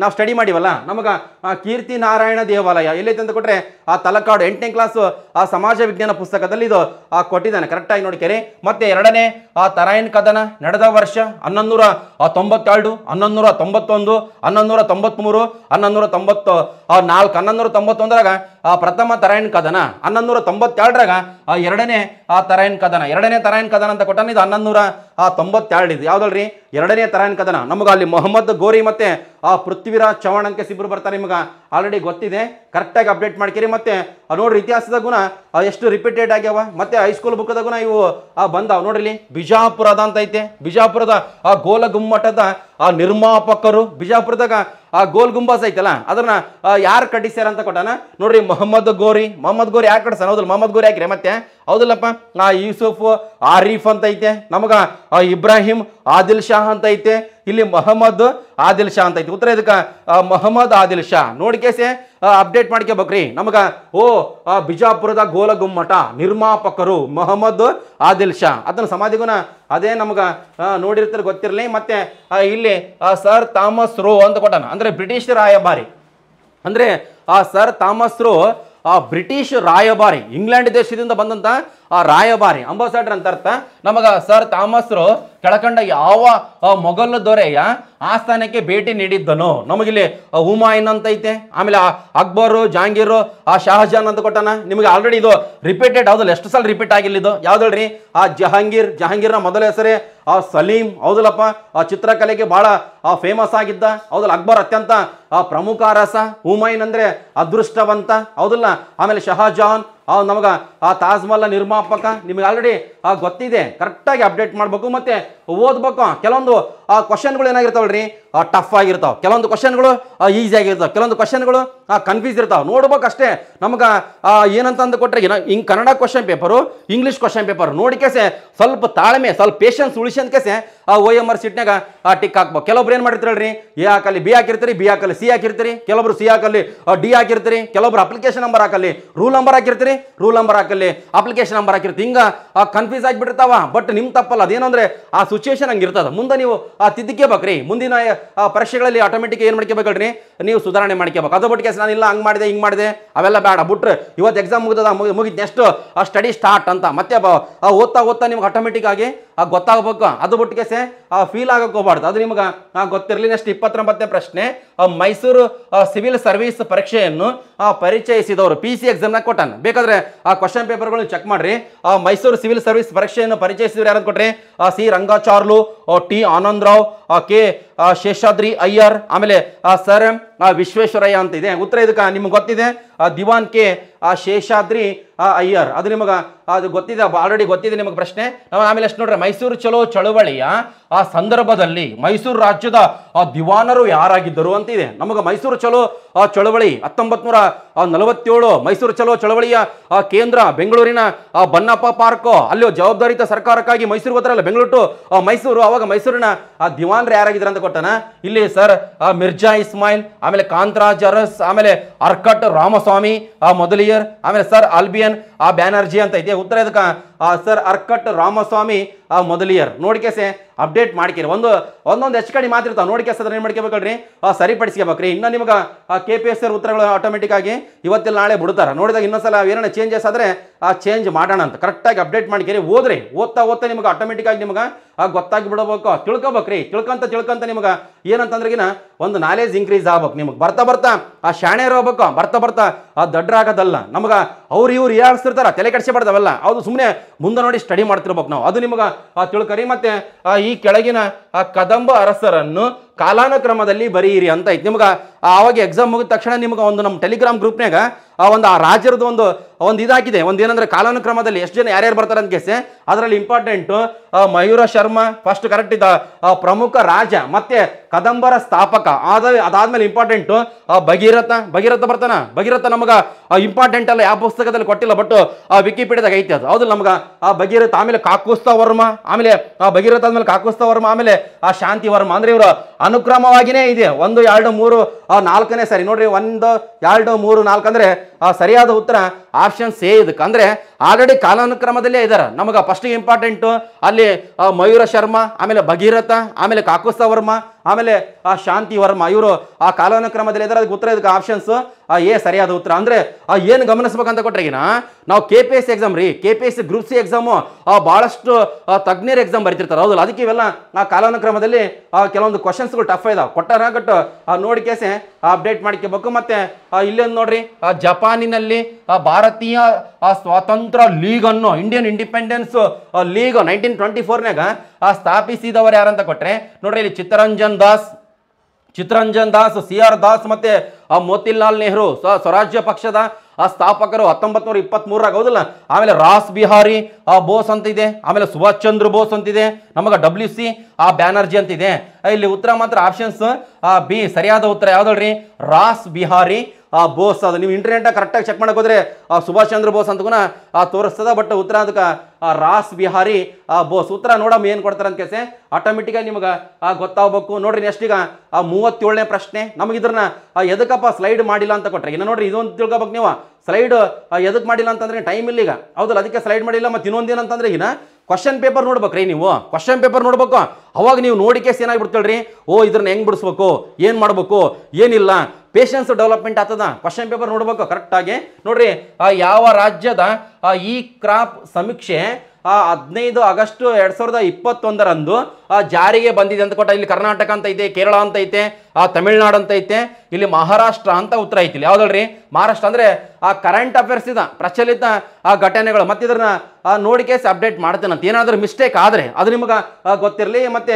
ನಾವು ಸ್ಟಡಿ ಮಾಡಿವಲ್ಲ, ನಮಗ ಆ ಕೀರ್ತಿ ನಾರಾಯಣ ದೇವಾಲಯ, ಎಲ್ಲೈತೆ ಅಂತ ಕೊಟ್ಟರೆ ಆ ತಲಕಾಡು ಎಂಟನೇ ಕ್ಲಾಸು ಆ ಸಮಾಜ ವಿಜ್ಞಾನ ಪುಸ್ತಕದಲ್ಲಿ ಇದು, ಆ ಕೊಟ್ಟಿದ್ದಾನೆ ಕರೆಕ್ಟಾಗಿ ನೋಡಿಕೆರಿ ಮತ್ತೆ ಎರಡನೇ, ಆ ತರಾಯನ ಕದನ ನಡೆದ ವರ್ಷ ಹನ್ನೊಂದೂರ ತೊಂಬತ್ತೆರಡು ಹನ್ನೊಂದೂರ ತೊಂಬತ್ತೊಂದು ಹನ್ನೊಂದೂರ ತೊಂಬತ್ಮೂರು ಹನ್ನೊಂದೂರ ತೊಂಬತ್ತು ನಾಲ್ಕು ಹನ್ನೊಂದೂರ ತೊಂಬತ್ತೊಂದರಾಗ ಪ್ರಥಮ ತರಾಯಣ್ ಕದನ ಹನ್ನೊಂದು ನೂರ ತೊಂಬತ್ತೆರಡರಾಗ, ಆ ಎರಡನೇ, ಆ ತರಾಯಣ್ ಕದನ. ಎರಡನೇ ತರಾಯಣ್ ಕದನ ಅಂತ ಕೊಟ್ಟಾನ ಇದು ಹನ್ನೊಂದೂರ ಆ ತೊಂಬತ್ತೆರಡು ಇದು. ಯಾವ್ದಲ್ರಿ? ಎರಡನೇ ತರಾನ್ ಕದನ. ನಮ್ಗೆ ಅಲ್ಲಿ ಮೊಹಮ್ಮದ್ ಗೋರಿ ಮತ್ತೆ ಆ ಪೃಥ್ವಿರಾಜ್ ಚೌಹಾಣ್ ಅಂತ ಸಿಬ್ರು ಬರ್ತಾರೆ ನಿಮಗೆ. ಆಲ್ರೆಡಿ ಗೊತ್ತಿದೆ. ಕರೆಕ್ಟಾಗಿ ಅಪ್ಡೇಟ್ ಮಾಡ್ಕಿರಿ ಮತ್ತೆ. ನೋಡ್ರಿ ಇತಿಹಾಸದ ಗುಣ ಎಷ್ಟು ರಿಪೀಟೆಡ್ ಆಗ್ಯಾವ. ಮತ್ತೆ ಹೈಸ್ಕೂಲ್ ಬುಕ್ದ ಗುಣ ಇವು, ಆ ಬಂದಾವ. ನೋಡ್ರಿ ಬಿಜಾಪುರದ ಅಂತ ಐತೆ. ಬಿಜಾಪುರದ ಆ ಗೋಲ ಗುಮ್ಮಟದ ಆ ನಿರ್ಮಾಪಕರು ಬಿಜಾಪುರದಾಗ ಆ ಗೋಲ್ ಗುಂಬಾಸ್ ಐತಲ್ಲ, ಅದನ್ನ ಯಾರು ಕಟ್ಟಿಸ್ಯಾರ ಅಂತ ಕೊಟ್ಟಾನ? ನೋಡ್ರಿ, ಮೊಹಮ್ಮದ್ ಗೋರಿ. ಮೊಹಮ್ಮದ್ ಗೋರಿ ಯಾಕೆ ಕಟ್ಸ ಹೌದಲ್ಲ, ಮೊಹಮ್ಮದ್ ಗೋರಿ ಹಾಕಿರಿ ಮತ್ತೆ. ಹೌದಲ್ಲಪ್ಪ ಆ ಯೂಸುಫ್, ಆರೀಫ್ ಅಂತ ಐತೆ ನಮಗ ಇಬ್ರಾಹಿಂ, ಆದಿಲ್ ಶಾ ಅಂತ ಐತೆ ಇಲ್ಲಿ ಮೊಹಮ್ಮದ್, ಆದಿಲ್ ಶಾ ಅಂತ ಐತಿ ಉತ್ತರ ಇದಕ್ಕೆ ಮೊಹಮ್ಮದ್, ಆದಿಲ್ ಶಾ. ನೋಡ್ಕೇಸೆ ಅಪ್ಡೇಟ್ ಮಾಡ್ಕೋಬೇಕ್ರಿ. ನಮಗ, ಓ ಬಿಜಾಪುರದ ಗೋಲ ಗುಮ್ಮಟ ನಿರ್ಮಾಪಕರು ಮೊಹಮ್ಮದ್, ಆದಿಲ್ ಶಾ. ಅದನ್ನ ಸಮಾಧಿಗುನ ಅದೇ ನಮಗ ನೋಡಿರ್ತಾರೆ, ಗೊತ್ತಿರಲಿ. ಮತ್ತೆ ಇಲ್ಲಿ ಸರ್ ಥಾಮಸ್ ರೋ ಅಂತ ಕೊಟ್ಟಾನ. ಅಂದ್ರೆ ಬ್ರಿಟಿಷ್ ರಾಯಭಾರಿ. ಅಂದ್ರೆ, ಆ, ಸರ್ ಥಾಮಸ್ ರೋ ಆ ಬ್ರಿಟಿಷ್ ರಾಯಭಾರಿ ಇಂಗ್ಲೆಂಡ್ ದೇಶದಿಂದ ಬಂದಂತ ಆ ರಾಯಭಾರಿ ಅಂಬಾಸಡರ್ ಅಂತ ಅರ್ಥ ನಮಗ ಸರ್ ಥಾಮಸ್ರು ಕೆಳಕಂಡ ಯಾವ ಮೊಘಲ್ ದೊರೆಯ ಆಸ್ಥಾನಕ್ಕೆ ಭೇಟಿ ನೀಡಿದ್ದನು. ನಮಗಿಲ್ಲಿ ಹುಮಾಯಿನ್ ಅಂತ ಐತೆ ಆಮೇಲೆ ಅಕ್ಬರು, ಜಹಾಂಗೀರು, ಆ, ಶಹಜಾನ್ ಅಂತ ಕೊಟ್ಟನ. ನಿಮಗೆ ಆಲ್ರೆಡಿ ಇದು ರಿಪೀಟೆಡ್ ಹೌದಲ್ಲ, ಎಷ್ಟು ಸಲ ರಿಪೀಟ್ ಆಗಿಲ್ಲ ಇದು? ಯಾವ್ದಲ್ರಿ? ಆ, ಜಹಾಂಗೀರ್, ಜಹಾಂಗೀರ್ನ ಮೊದಲ ಹೆಸರೇ, ಆ, ಸಲೀಂ, ಹೌದಲ್ಲಪ್ಪ? ಆ, ಚಿತ್ರಕಲೆಗೆ ಬಹಳ ಫೇಮಸ್ ಆಗಿದ್ದ. ಹೌದಲ್ಲ, ಅಕ್ಬರ್ ಅತ್ಯಂತ ಪ್ರಮುಖ ಅರಸ. ಹುಮಾಯಿನ್ ಅಂದ್ರೆ ಅದೃಷ್ಟವಂತ, ಹೌದಲ್ಲ? ಆಮೇಲೆ ಶಹಜಾನ್ ಆ ನಮಗೆ ಆ ತಾಜ್ಮಹಲ್ ನಿರ್ಮಾಪಕ ನಿಮಗೆ ಆಲ್ರೆಡಿ ಆ ಗೊತ್ತಿದೆ ಕರೆಕ್ಟಾಗಿ ಅಪ್ಡೇಟ್ ಮಾಡಬೇಕು ಮತ್ತೆ ಓದ್ಬೇಕು. ಕೆಲವೊಂದು, ಆ ಕ್ವಶನ್ಗಳು ಏನಾಗಿರ್ತಾವಲ್ರಿ? ಟಫ್ ಆಗಿರ್ತಾವೆ. ಕೆಲವೊಂದು ಕ್ವಶನ್ಗಳು ಆಗಿರ್ತಾವೆ. ಕೆಲವೊಂದು ಕ್ವಶನ್ಗಳು ಕನ್ಫ್ಯೂಸ್ ಇರ್ತಾವೆ. ನೋಡ್ಬೇಕು ಅಷ್ಟೇ. ನಮಗೆ ಏನಂತ ಅಂದು ಕೊಟ್ರೆ, ಏನ ಹಿಂಗೆ Kannada question paper English question paper ನೋಡಿಕೆಸೆ ಸ್ವಲ್ಪ ತಾಳ್ಮೆ, ಸ್ವಲ್ಪ ಪೇಷನ್ಸ್ ಉಳಿಸ್ಕೊಂಡ್ಕೆಸೆ ಆ ಓ ಎಂ ಆರ್ ಸೀಟ್ನಾಗ ಆ ಟಿಕ್ ಹಾಕ್ಬೇಕು. ಕೆಲವೊಬ್ರು ಏನು ರೀ ಎ ಹಾಕಲ್ಲಿ ಬಿ ಹಾಕಿರ್ತೀರಿ, ಬಿ ಹಾಕಲ್ಲಿ ಸಿ ಹಾಕಿರ್ತೀರಿ, ಕೆಲವೊಬ್ರು ಸಿ ಹಾಕಲ್ಲಿ ಡಿ ಹಾಕಿರ್ತೀರಿ, ಕೆಲವೊಬ್ರು ಅಪ್ಲಿಕೇಶನ್ ನಂಬರ್ ಹಾಕಲ್ಲಿ ರೂಲ್ ನಂಬರ್ ಹಾಕಿರ್ತೀರಿ ರೂಲ್ ನಂಬರ್ ಹಾಕಲ್ಲಿ ಅಪ್ಲಿಕೇಶನ್ ನಂಬರ್ ಹಾಕಿರ್ತೀರಿ. ಹಿಂಗ ಕನ್ಫ್ಯೂಸ್ ಆಗಿಬಿಟ್ಟಿರ್ತಾವ. ಬಟ್ ನಿಮ್ ತಪ್ಪಲ್ಲ. ಅದೇನಂದ್ರೆ ಆ ಸಿಚುವೇಶನ್ ಹಂಗಿರ್ತದ ಮುಂದೆ ನೀವು, ಆ ತಿದ್ದಿಕೇಬೇಕ್ರಿ ಮುಂದಿನ ಪರೀಕ್ಷೆಗಳಲ್ಲಿ ಆಟೋಮೆಟಿಕ್ ಏನು ಮಾಡ್ಕೋಬೇಕಲ್ರಿ? ನೀವು ಸುಧಾರಣೆ ಮಾಡ್ಕೋಬೇಕು. ಅದು ಬಿಟ್ಟು ನಾನು ಇಲ್ಲ, ಹಂಗೆ ಮಾಡಿದೆ, ಹಿಂಗೆ ಮಾಡಿದೆ, ಅವೆಲ್ಲ ಬೇಡ. ಬಿಟ್ರೆ ಇವತ್ತು ಎಕ್ಸಾಮ್ ಮುಗಿದ ಮುಗಿದ್ ನೆಕ್ಸ್ಟ್ ಆ ಸ್ಟಡಿ ಸ್ಟಾರ್ಟ್ ಅಂತ. ಮತ್ತೆ ಓದ್ತಾ ಓದ್ತಾ ನಿಮ್ಗೆ ಆಟೋಮೆಟಿಕ್ ಆಗಿ ಆ ಗೊತ್ತಾಗಬೇಕು. ಅದು ಬಿಟ್ಟಿಗೆಸೆ ಆ ಫೀಲ್ ಆಗಕ್ಕೆ ಹೋಗ್ಬಾರ್ದು. ಅದು ನಿಮ್ಗೆ ಗೊತ್ತಿರಲಿ ನೆಕ್ಸ್ಟ್ ಇಪ್ಪತ್ತೊಂಬತ್ತನೇ ಪ್ರಶ್ನೆ. ಮೈಸೂರು ಸಿವಿಲ್ ಸರ್ವಿಸ್ ಪರೀಕ್ಷೆಯನ್ನು ಪರಿಚಯಿಸಿದವರು. ಪಿ ಸಿ ಎಕ್ಸಾಮ್ನ ಕೊಟ್ಟಾನ. ಬೇಕಾದ್ರೆ ಆ ಕ್ವಶನ್ ಪೇಪರ್ಗಳನ್ನ ಚೆಕ್ ಮಾಡ್ರಿ. ಆ ಮೈಸೂರು ಸಿವಿಲ್ ಸರ್ವಿಸ್ ಪರೀಕ್ಷೆಯನ್ನು ಪರಿಚಯಿಸಿದ್ರು ಯಾರು ಕೊಟ್ರಿ? C Rangacharlu T Anand Rao K Sheshadri Iyer, ಆಮೇಲೆ ಸರ್ ಎಂ ವಿಶ್ವೇಶ್ವರಯ್ಯ ಅಂತ ಇದೆ. ಉತ್ತರ ಇದಕ್ಕೆ ನಿಮ್ಗೆ ಗೊತ್ತಿದೆ? ದಿವಾನ್ ಕೆ ಶೇಷಾದ್ರಿ ಅಯ್ಯರ್. ಅದು ನಿಮಗೆ, ಅದು ಗೊತ್ತಿದೆ ಆಲ್ರೆಡಿ ಗೊತ್ತಿದೆ ನಿಮಗೆ ಪ್ರಶ್ನೆ. ನಾವು ಆಮೇಲೆ ಎಷ್ಟು ನೋಡ್ರಿ, ಮೈಸೂರು ಚಲೋ ಚಳುವಳಿಯ, ಆ ಸಂದರ್ಭದಲ್ಲಿ ಮೈಸೂರು ರಾಜ್ಯದ ದಿವಾನರು ಯಾರಾಗಿದ್ದರು ಅಂತ ಇದೆ. ನಮಗೆ ಮೈಸೂರು ಚಲೋ ಚಳವಳಿ ಹತ್ತೊಂಬತ್ ನೂರ ನಲವತ್ತೇಳು ಮೈಸೂರು ಚಲೋ ಚಳವಳಿಯ ಕೇಂದ್ರ, ಬೆಂಗಳೂರಿನ ಬನ್ನಪ್ಪ ಪಾರ್ಕ್, ಅಲ್ಲಿ ಜವಾಬ್ದಾರಿತ ಸರ್ಕಾರಕ್ಕಾಗಿ ಮೈಸೂರು ಗೊತ್ತರಲ್ಲ ಬೆಂಗಳೂರು ಮೈಸೂರು, ಅವಾಗ ಮೈಸೂರಿನ, ಆ ಯಾರಾಗಿದ್ದಾರೆ ಅಂತ ಕೊಟ್ಟಾನ? ಇಲ್ಲಿ ಸರ್ ಮಿರ್ಜಾ ಇಸ್ಮಾಯಿಲ್, ಆಮೇಲೆ ಕಾಂತರಾಜ್ ಅರಸ್, ಆಮೇಲೆ ಅರ್ಕಟ್ ರಾಮಸ್ವಾಮಿ, ಆ ಮೊದಲಿಯರ್, ಆಮೇಲೆ ಸರ್ ಆಲ್ಬಿಯನ್ ಆ ಬ್ಯಾನರ್ಜಿ ಅಂತ ಇದೆ. ಉತ್ತರ ಇದಕ್ಕ? ಸರ್ ಅರ್ಕಟ್ ರಾಮಸ್ವಾಮಿ ಮೊದಲಿಯರ್. ನೋಡ್ಕೆಸೆ ಅಪ್ಡೇಟ್ ಮಾಡ್ಕೇರಿ ಒಂದು, ಒಂದೊಂದು ಹೆಚ್ಚು ಕಡೆ ಮಾತಿರ್ತಾವೆ ನೋಡ್ಕೇಸ್ ಅದನ್ನ ಏನು ಮಾಡ್ಕೋಬೇಕಲ್ರಿ? ಆ, ಸರಿಪಡಿಸ್ಕೋಬೇಕ್ರಿ. ಇನ್ನು ನಿಮಗೆ ಕೆ ಪಿ ಎಸ್ ಆರ್ ಉತ್ತರಗಳು ಆಟೋಮೆಟಿಕ್ ಆಗಿ ಇವತ್ತಿಲ್ಲ ನಾಳೆ ಬಿಡ್ತಾರೆ ನೋಡಿದಾಗ ಇನ್ನೊಂದ್ಸಲ ಏನಾರ ಚೇಂಜಸ್ ಆದರೆ ಆ ಚೇಂಜ್ ಮಾಡೋಣ ಅಂತ. ಕರೆಕ್ಟಾಗಿ ಅಪ್ಡೇಟ್ ಮಾಡ್ಕೇರಿ ಓದ್ರಿ. ಓದ್ತಾ ಓದ್ತಾ ನಿಮಗೆ ಆಟೋಮೆಟಿಕ್ ಆಗಿ ನಿಮಗೆ ಗೊತ್ತಾಗಿ ಬಿಡಬೇಕು ತಿಳ್ಕೊಬೇಕ್ರಿ. ತಿಳ್ಕೊಂತ ತಿಳ್ಕೊಂತ ನಿಮಗೆ ಏನಂತಂದ್ರಗಿನ ಒಂದು ನಾಲೆಜ್ ಇನ್ಕ್ರೀಸ್ ಆಗ್ಬೇಕು ನಿಮಗೆ. ಬರ್ತಾ ಬರ್ತಾ ಆ ಶಾಣೆ ಹೋಗ್ಬೇಕು ಬರ್ತಾ ಬರ್ತಾ ಆ ದಡ್ಡ್ರಾಗದಲ್ಲ ನಮಗೆ ಅವ್ರು ಇವ್ರು ಹೇಳ್ತಿರ್ತಾರ ತಲೆ ಕೆಡಿಸ್ಬಾರ್ದವೆಲ್ಲ ಅದು ಸುಮ್ಮನೆ ಮುಂದೆ ನೋಡಿ ಸ್ಟಡಿ ಮಾಡ್ತಿರ್ಬೇಕು ನಾವು. ಅದು ನಿಮಗೆ ತಿಳ್ಕರಿ ಮತ್ತೆ ಈ ಕೆಳಗಿನ, ಆ, ಕದಂಬ ಅರಸರನ್ನು ಕಾಲಾನುಕ್ರಮದಲ್ಲಿ ಬರೀರಿ ಅಂತ ಐತಿ. ನಿಮ್ಗೆ ಆವಾಗ ಎಕ್ಸಾಮ್ ಮುಗಿದ ತಕ್ಷಣ ನಿಮ್ಗೆ ಒಂದು ನಮ್ಮ ಟೆಲಿಗ್ರಾಮ್ ಗ್ರೂಪ್ನಾಗ ಆ ಒಂದು ಆ ರಾಜ್ಯರದ್ದು ಒಂದು ಒಂದು ಇದಾಗಿದೆ. ಒಂದು ಏನಂದ್ರೆ ಕಾಲಾನುಕ್ರಮದಲ್ಲಿ ಎಷ್ಟು ಜನ ಯಾರ್ಯಾರು ಬರ್ತಾರೆ ಅಂತ ಕೇಸೆ ಅದರಲ್ಲಿ important Mayura Sharma first correct ಇದ್ದ ಪ್ರಮುಖ ರಾಜ, ಮತ್ತೆ ಕದಂಬರ ಸ್ಥಾಪಕ. ಆದ ಅದಾದ್ಮೇಲೆ ಇಂಪಾರ್ಟೆಂಟು ಭಗೀರಥ. ಭಗೀರಥ ಬರ್ತಾನ? ಭಗೀರಥ ನಮಗೆ ಇಂಪಾರ್ಟೆಂಟ್ ಅಲ್ಲ ಯಾವ ಪುಸ್ತಕದಲ್ಲಿ ಕೊಟ್ಟಿಲ್ಲ ಬಟ್ ಆ ವಿಕಿಪೀಡಿಯಾದಾಗ ಐತಿ ಅದು. ಹೌದು, ನಮ್ಗೆ, ಆ, ಭಗೀರಥ, ಆಮೇಲೆ ಕಾಕುಸ್ತ ವರ್ಮ, ಆಮೇಲೆ, ಆ, ಭಗೀರಥ ಆದ್ಮೇಲೆ ಕಾಕುಸ್ತ ವರ್ಮ, ಆಮೇಲೆ, ಆ, ಶಾಂತಿ ವರ್ಮ. ಅಂದ್ರೆ ಇವರು ಅನುಕ್ರಮವಾಗಿನೇ ಇದೆ. ಒಂದು, ಎರಡು, ಮೂರು ನಾಲ್ಕನೇ ಸರಿ. ನೋಡ್ರಿ, ಒಂದು, ಎರಡು, ಮೂರು, ನಾಲ್ಕು ಅಂದ್ರೆ ಆ ಸರಿಯಾದ ಉತ್ತರ ಆಪ್ಷನ್ ಸೇ ಇದಕ್ಕೆ. ಅಂದರೆ ಆಲ್ರೆಡಿ ಕಾಲಾನುಕ್ರಮದಲ್ಲೇ ಇದ್ದಾರೆ ನಮಗೆ ಫಸ್ಟ್ ಇಂಪಾರ್ಟೆಂಟು ಅಲ್ಲಿ ಮಯೂರ ಶರ್ಮಾ, ಆಮೇಲೆ ಭಗೀರಥ, ಆಮೇಲೆ ಕಾಕುಸ್ತ ವರ್ಮ ಆಮೇಲೆ ಆ ಶಾಂತಿ ವರ್ಮ ಇವರು ಆ ಕಾಲಾನುಕ್ರಮದಲ್ಲಿ ಇದ್ದಾರೆ ಅದಕ್ಕೆ ಉತ್ತರ ಇದಕ್ಕೆ ಆಪ್ಷನ್ಸ್ ಆ ಏ ಸರಿಯಾದ ಉತ್ತರ. ಅಂದ್ರೆ ಆ ಏನು ಗಮನಿಸ್ಬೇಕಂತ ಕೊಟ್ರೆಗಿನ ನಾವು ಕೆ ಪಿ ಎಸ್ ಎಕ್ಸಾಮ್ ರೀ K P S group C exam ಭಾಳಷ್ಟು ತಜ್ಞರ ಎಕ್ಸಾಮ್ ಬರ್ತಿರ್ತಾರೆ. ಹೌದಲ್ಲ? ಅದಕ್ಕೆ ಇವೆಲ್ಲ ಆ ಕಾಲಾನುಕ್ರಮದಲ್ಲಿ ಆ, ಕೆಲವೊಂದು ಕ್ವಶನ್ಸ್ಗಳು ಟಫ್ ಇದಾವೆ. ಕೊಟ್ಟಾರ ಆ ನೋಡಿ ಕೇಸೆ ಅಪ್ಡೇಟ್ ಮಾಡ್ಕೋಬೇಕು. ಮತ್ತೆ ಇಲ್ಲೊಂದು ನೋಡ್ರಿ ಜಪಾನಿನಲ್ಲಿ ಭಾರತೀಯ ಆ, ಸ್ವಾತಂತ್ರ್ಯ ಲೀಗ್ ಅನ್ನು Indian independence league nineteen twenty ಫೋರ್ನಾಗ ಸ್ಥಾಪಿಸಿದವರು ಯಾರಂತ ಕೊಟ್ರೆ, ನೋಡ್ರಿ ಇಲ್ಲಿ ಚಿತ್ತರಂಜನ್ ದಾಸ್ ಚಿತ್ತರಂಜನ್ ದಾಸ್ ಸಿ ಆರ್ ದಾಸ್ ಮತ್ತೆ, ಆ ಮೋತಿಲಾಲ್ ನೆಹರು, ಸ್ವ, ಸ್ವರಾಜ್ಯ ಪಕ್ಷದ ಆ ಸ್ಥಾಪಕರು ಹತ್ತೊಂಬತ್ತು ನೂರ ಇಪ್ಪತ್ತ್ಮೂರಾಗ ಹೌದಲ್ಲ? ಆಮೇಲೆ ರಾಸ್ ಬಿಹಾರಿ, ಆ ಬೋಸ್ ಅಂತ ಇದೆ ಆಮೇಲೆ ಸುಭಾಷ್ ಚಂದ್ರ ಬೋಸ್ ಅಂತಿದೆ ನಮಗೆ ಡಬ್ಲ್ಯೂ ಸಿ ಆ ಬ್ಯಾನರ್ಜಿ ಅಂತಿದೆ. ಇಲ್ಲಿ ಉತ್ತರ ಮಾತ್ರ ಆಪ್ಷನ್ಸ್ ಆ ಬಿ ಸರಿಯಾದ ಉತ್ತರ ಯಾವ್ದಲ್ರಿ ರಾಸ್ ಬಿಹಾರಿ, ಆ, ಬೋಸ್. ಅದು ನೀವು ಇಂಟರ್ನೆಟ್ ಕರೆಕ್ಟಾಗಿ ಚೆಕ್ ಮಾಡಕ್ ಹೋದ್ರೆ, ಆ, ಸುಭಾಷ್ ಚಂದ್ರ ಬೋಸ್ ಅಂತಗುನ ಆ, ತೋರಿಸ್ತದ. ಬಟ್ ಉತ್ತರ ಅದಕ್ಕೆ, ಆ, ರಾಸ್ ಬಿಹಾರಿ, ಆ, ಬೋಸ್. ಉತ್ತರ ನೋಡಮ್ಮ ಏನು ಕೊಡ್ತಾರೆ ಅಂತ ಕೇಸೆ ಆಟೋಮೆಟಿಕಾಗಿ ನಿಮಗೆ ಗೊತ್ತಾಗಬೇಕು. ನೋಡ್ರಿ ನೆಕ್ಸ್ಟ್ ಈಗ, ಆ, ಮೂವತ್ತೇಳನೇ ಪ್ರಶ್ನೆ. ನಮಗೆ ಇದ್ರನ್ನ ಎದಕ್ಕಪ್ಪ ಸ್ಲೈಡ್ ಮಾಡಿಲ್ಲ ಅಂತ ಕೊಟ್ಟರೆ ಇನ್ನು ನೋಡ್ರಿ ಇದೊಂದು ತಿಳ್ಕೊಬೇಕು ನೀವು. ಸ್ಲೈಡ್ ಎದಕ್ಕೆ ಮಾಡಿಲ್ಲ ಅಂತಂದ್ರೆ ಟೈಮ್ ಇಲ್ಲ ಈಗ. ಹೌದಲ್ಲ, ಅದಕ್ಕೆ ಸ್ಲೈಡ್ ಮಾಡಿಲ್ಲ, ಮತ್ತೆ ಇನ್ನೊಂದೇನಂತಂದ್ರೆ ಈಗ ಕ್ವಶನ್ ಪೇಪರ್ ನೋಡ್ಬೇಕ್ರಿ ನೀವು. ಕ್ವಶನ್ ಪೇಪರ್ ನೋಡ್ಬೇಕು. ಅವಾಗ ನೀವು ನೋಡಿ ಕೇಸ್ ಏನಾಗ್ಬಿಡ್ತೇಳ್ರಿ? ಓ, ಇದ್ರನ್ನ ಹೆಂಗ್ ಬಿಡಿಸ್ಬೇಕು? ಏನು ಮಾಡಬೇಕು? ಏನಿಲ್ಲ? ಪೇಷನ್ಸ್ ಡೆವಲಪ್ಮೆಂಟ್ ಆಗ್ತದ? ಕ್ವಶನ್ ಪೇಪರ್ ನೋಡ್ಬೇಕು ಕರೆಕ್ಟಾಗಿ ನೋಡ್ರಿ ಯಾವ ರಾಜ್ಯದ ಈ ಕ್ರಾಪ್ ಸಮೀಕ್ಷೆ ಹದಿನೈದು ಆಗಸ್ಟ್ ಎರಡು ಸಾವಿರದ ಇಪ್ಪತ್ತೊಂದರಂದು ಜಾರಿಗೆ ಬಂದಿದೆ ಅಂತ ಕೊಟ್ಟ. ಇಲ್ಲಿ ಕರ್ನಾಟಕ ಅಂತ ಐತೆ, ಕೇರಳ ಅಂತ ಐತೆ. ಆ ತಮಿಳ್ನಾಡು ಅಂತ ಐತೆ ಇಲ್ಲಿ ಮಹಾರಾಷ್ಟ್ರ ಅಂತ ಉತ್ತರ ಐತಿ ಇಲ್ಲಿ. ಯಾವ್ದಲ್ರಿ? ಮಹಾರಾಷ್ಟ್ರ ಅಂದ್ರೆ ಆ ಕರೆಂಟ್ ಅಫೇರ್ಸ್ ಇದ ಪ್ರಚಲಿತ ಆ ಘಟನೆಗಳು. ಮತ್ತೆ ಇದನ್ನ ಆ, ನೋಡಿ ಕೇಸ್ ಅಪ್ಡೇಟ್ ಅಂತ ಏನಾದರೂ ಮಿಸ್ಟೇಕ್ ಆದರೆ ಅದು ನಿಮಗೆ ಗೊತ್ತಿರಲಿ. ಮತ್ತೆ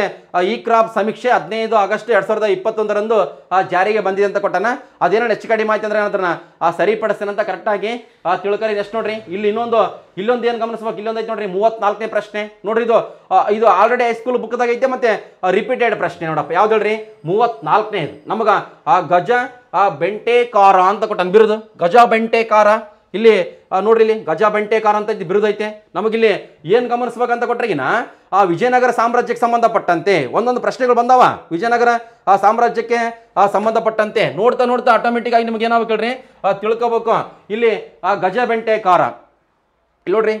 ಈ ಕ್ರಾಪ್ ಸಮೀಕ್ಷೆ ಹದಿನೈದು ಆಗಸ್ಟ್ ಎರಡು ಸಾವಿರದ ಇಪ್ಪತ್ತೊಂದರಂದು ಜಾರಿಗೆ ಬಂದಿದೆ ಅಂತ ಕೊಟ್ಟನ. ಅದೇನೋ ಹೆಚ್ಚು ಕಡಿಮೆ ಆಯ್ತು ಅಂದ್ರೆ ಆ ಸರಿಪಡಿಸ್ತೇನೆ ಅಂತ ಕರೆಕ್ಟಾಗಿ ತಿಳ್ಕರಿ ಎಷ್ಟು ನೋಡ್ರಿ? ಇಲ್ಲಿ ಇನ್ನೊಂದು ಇಲ್ಲೊಂದು ಏನು ಗಮನಿಸ್ಬೇಕು? ಇಲ್ಲೊಂದು ಐತೆ ನೋಡ್ರಿ ಮೂವತ್ನಾಲ್ಕನೇ ಪ್ರಶ್ನೆ. ನೋಡ್ರಿ ಇದು ಇದು ಆಲ್ರೆಡಿ ಹೈಸ್ಕೂಲ್ ಬುಕ್ದಾಗ ಐತೆ ಮತ್ತೆ ರಿಪೀಟೆಡ್ ಪ್ರಶ್ನೆ ನೋಡಪ್ಪ. ಯಾವ್ದು ಹೇಳ್ರಿ? ಮೂವತ್ನಾಲ್ಕನೇ ನಮಗ ಆ ಗಜ ಆ ಬೆಂಟೆಕಾರ ಅಂತ ಕೊಟ್ಟನ್ ಬಿರುದು. ಗಜ ಬೆಂಟೆಕಾರ ಇಲ್ಲಿ ಆ, ನೋಡ್ರಿ ಇಲ್ಲಿ ಗಜ ಬೆಂಟೆಕಾರ ಅಂತ ಇದು ಬಿರುದು ಐತೆ. ನಮಗಿಲ್ಲಿ ಏನು ಗಮನಿಸ್ಬೇಕಂತ ಕೊಟ್ರೆಗಿನ ಆ ವಿಜಯನಗರ ಸಾಮ್ರಾಜ್ಯಕ್ಕೆ ಸಂಬಂಧಪಟ್ಟಂತೆ ಒಂದೊಂದು ಪ್ರಶ್ನೆಗಳು ಬಂದಾವ. ವಿಜಯನಗರ ಆ ಸಾಮ್ರಾಜ್ಯಕ್ಕೆ ಆ ಸಂಬಂಧಪಟ್ಟಂತೆ. ನೋಡ್ತಾ ನೋಡ್ತಾ ಆಟೋಮೆಟಿಕ್ ಆಗಿ ನಿಮ್ಗೆ ಏನಾಗ್ಬೇಕು ಹೇಳ್ರಿ ತಿಳ್ಕೊಬೇಕು. ಇಲ್ಲಿ ಆ ಗಜ ಬೆಂಟೆಕಾರ ಇಲ್ಲಿ ನೋಡ್ರಿ.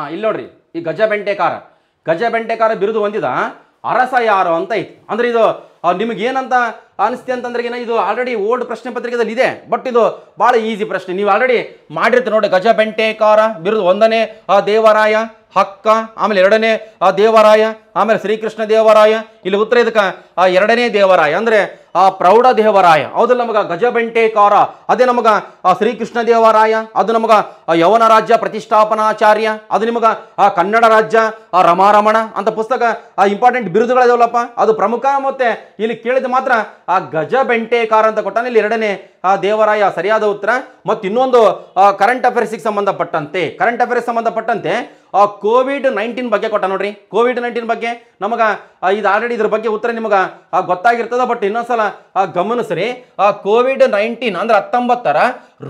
ಹಾಂ, ಇಲ್ಲಿ ನೋಡ್ರಿ, ಈ ಗಜ ಬೆಂಟೆಕಾರ ಗಜ ಬೆಂಟೆಕಾರ ಬಿರುದು ಹೊಂದಿದ ಅರಸ ಯಾರು ಅಂತ ಐತಿ. ಅಂದ್ರೆ ಇದು ನಿಮಗೆ ಏನಂತ ಅನಿಸ್ತಿ ಅಂತಂದ್ರೆ ಏನ ಇದು ಆಲ್ರೆಡಿ ಓಲ್ಡ್ ಪ್ರಶ್ನೆ ಪತ್ರಿಕೆದಲ್ಲಿ ಇದೆ ಬಟ್ ಇದು ಭಾಳ ಈಸಿ ಪ್ರಶ್ನೆ. ನೀವು ಆಲ್ರೆಡಿ ಮಾಡಿರ್ತೀರಿ ನೋಡಿ ಗಜ ಬೆಂಟೆಕಾರ ಬಿರುದು ಒಂದನೇ, ಆ, ದೇವರಾಯ, ಹಕ್ಕ, ಆಮೇಲೆ ಎರಡನೇ, ಆ, ದೇವರಾಯ, ಆಮೇಲೆ ಶ್ರೀಕೃಷ್ಣ ದೇವರಾಯ, ಇಲ್ಲಿ ಉತ್ತರ ಇದಕ್ಕೆ, ಆ, ಎರಡನೇ ದೇವರಾಯ. ಅಂದ್ರೆ ಆ ಪ್ರೌಢ ದೇವರಾಯ. ಹೌದು ನಮಗ ಗಜಬೆಂಟೇಕಾರ. ಅದೇ ನಮಗ ಶ್ರೀಕೃಷ್ಣ ದೇವರಾಯ. ಅದು ನಮಗ ಯವನ ರಾಜ್ಯ ಪ್ರತಿಷ್ಠಾಪನಾಚಾರ್ಯ. ಅದು ನಿಮಗೆ, ಆ ಕನ್ನಡ ರಾಜ್ಯ, ಆ ರಮಾರಮಣ. ಅಂತ ಪುಸ್ತಕ, ಆ ಇಂಪಾರ್ಟೆಂಟ್ ಬಿರುದುಗಳಿದಾವಲ್ಲಪ್ಪ ಅದು ಪ್ರಮುಖ ಮತ್ತೆ ಇಲ್ಲಿ ಕೇಳಿದ ಮಾತ್ರ ಆ ಗಜ ಬೆಂಟೇಕಾರ ಅಂತ ಕೊಟ್ಟಾನೆ. ಇಲ್ಲಿ ಎರಡನೇ ಆ ದೇವರಾಯ ಸರಿಯಾದ ಉತ್ತರ. ಮತ್ತು ಇನ್ನೊಂದು ಕರೆಂಟ್ ಅಫೇರ್ಸಿಗೆ ಸಂಬಂಧಪಟ್ಟಂತೆ ಕರೆಂಟ್ ಅಫೇರ್ಸ್ ಸಂಬಂಧಪಟ್ಟಂತೆ, ಆ ಕೋವಿಡ್ ನೈನ್ಟೀನ್ ಬಗ್ಗೆ ಕೊಟ್ಟ ನೋಡ್ರಿ. ಕೋವಿಡ್ ನೈನ್ಟೀನ್ ಬಗ್ಗೆ ನಮಗ ಇದು ಆಲ್ರೆಡಿ ಇದ್ರ ಬಗ್ಗೆ ಉತ್ತರ ನಿಮಗೆ ಗೊತ್ತಾಗಿರ್ತದ. ಬಟ್ ಇನ್ನೊಂದ್ಸಲ ಗಮನಿಸ್ರಿ. ಆ ಕೋವಿಡ್ ನೈನ್ಟೀನ್ ಅಂದ್ರೆ ಹತ್ತೊಂಬತ್ತರ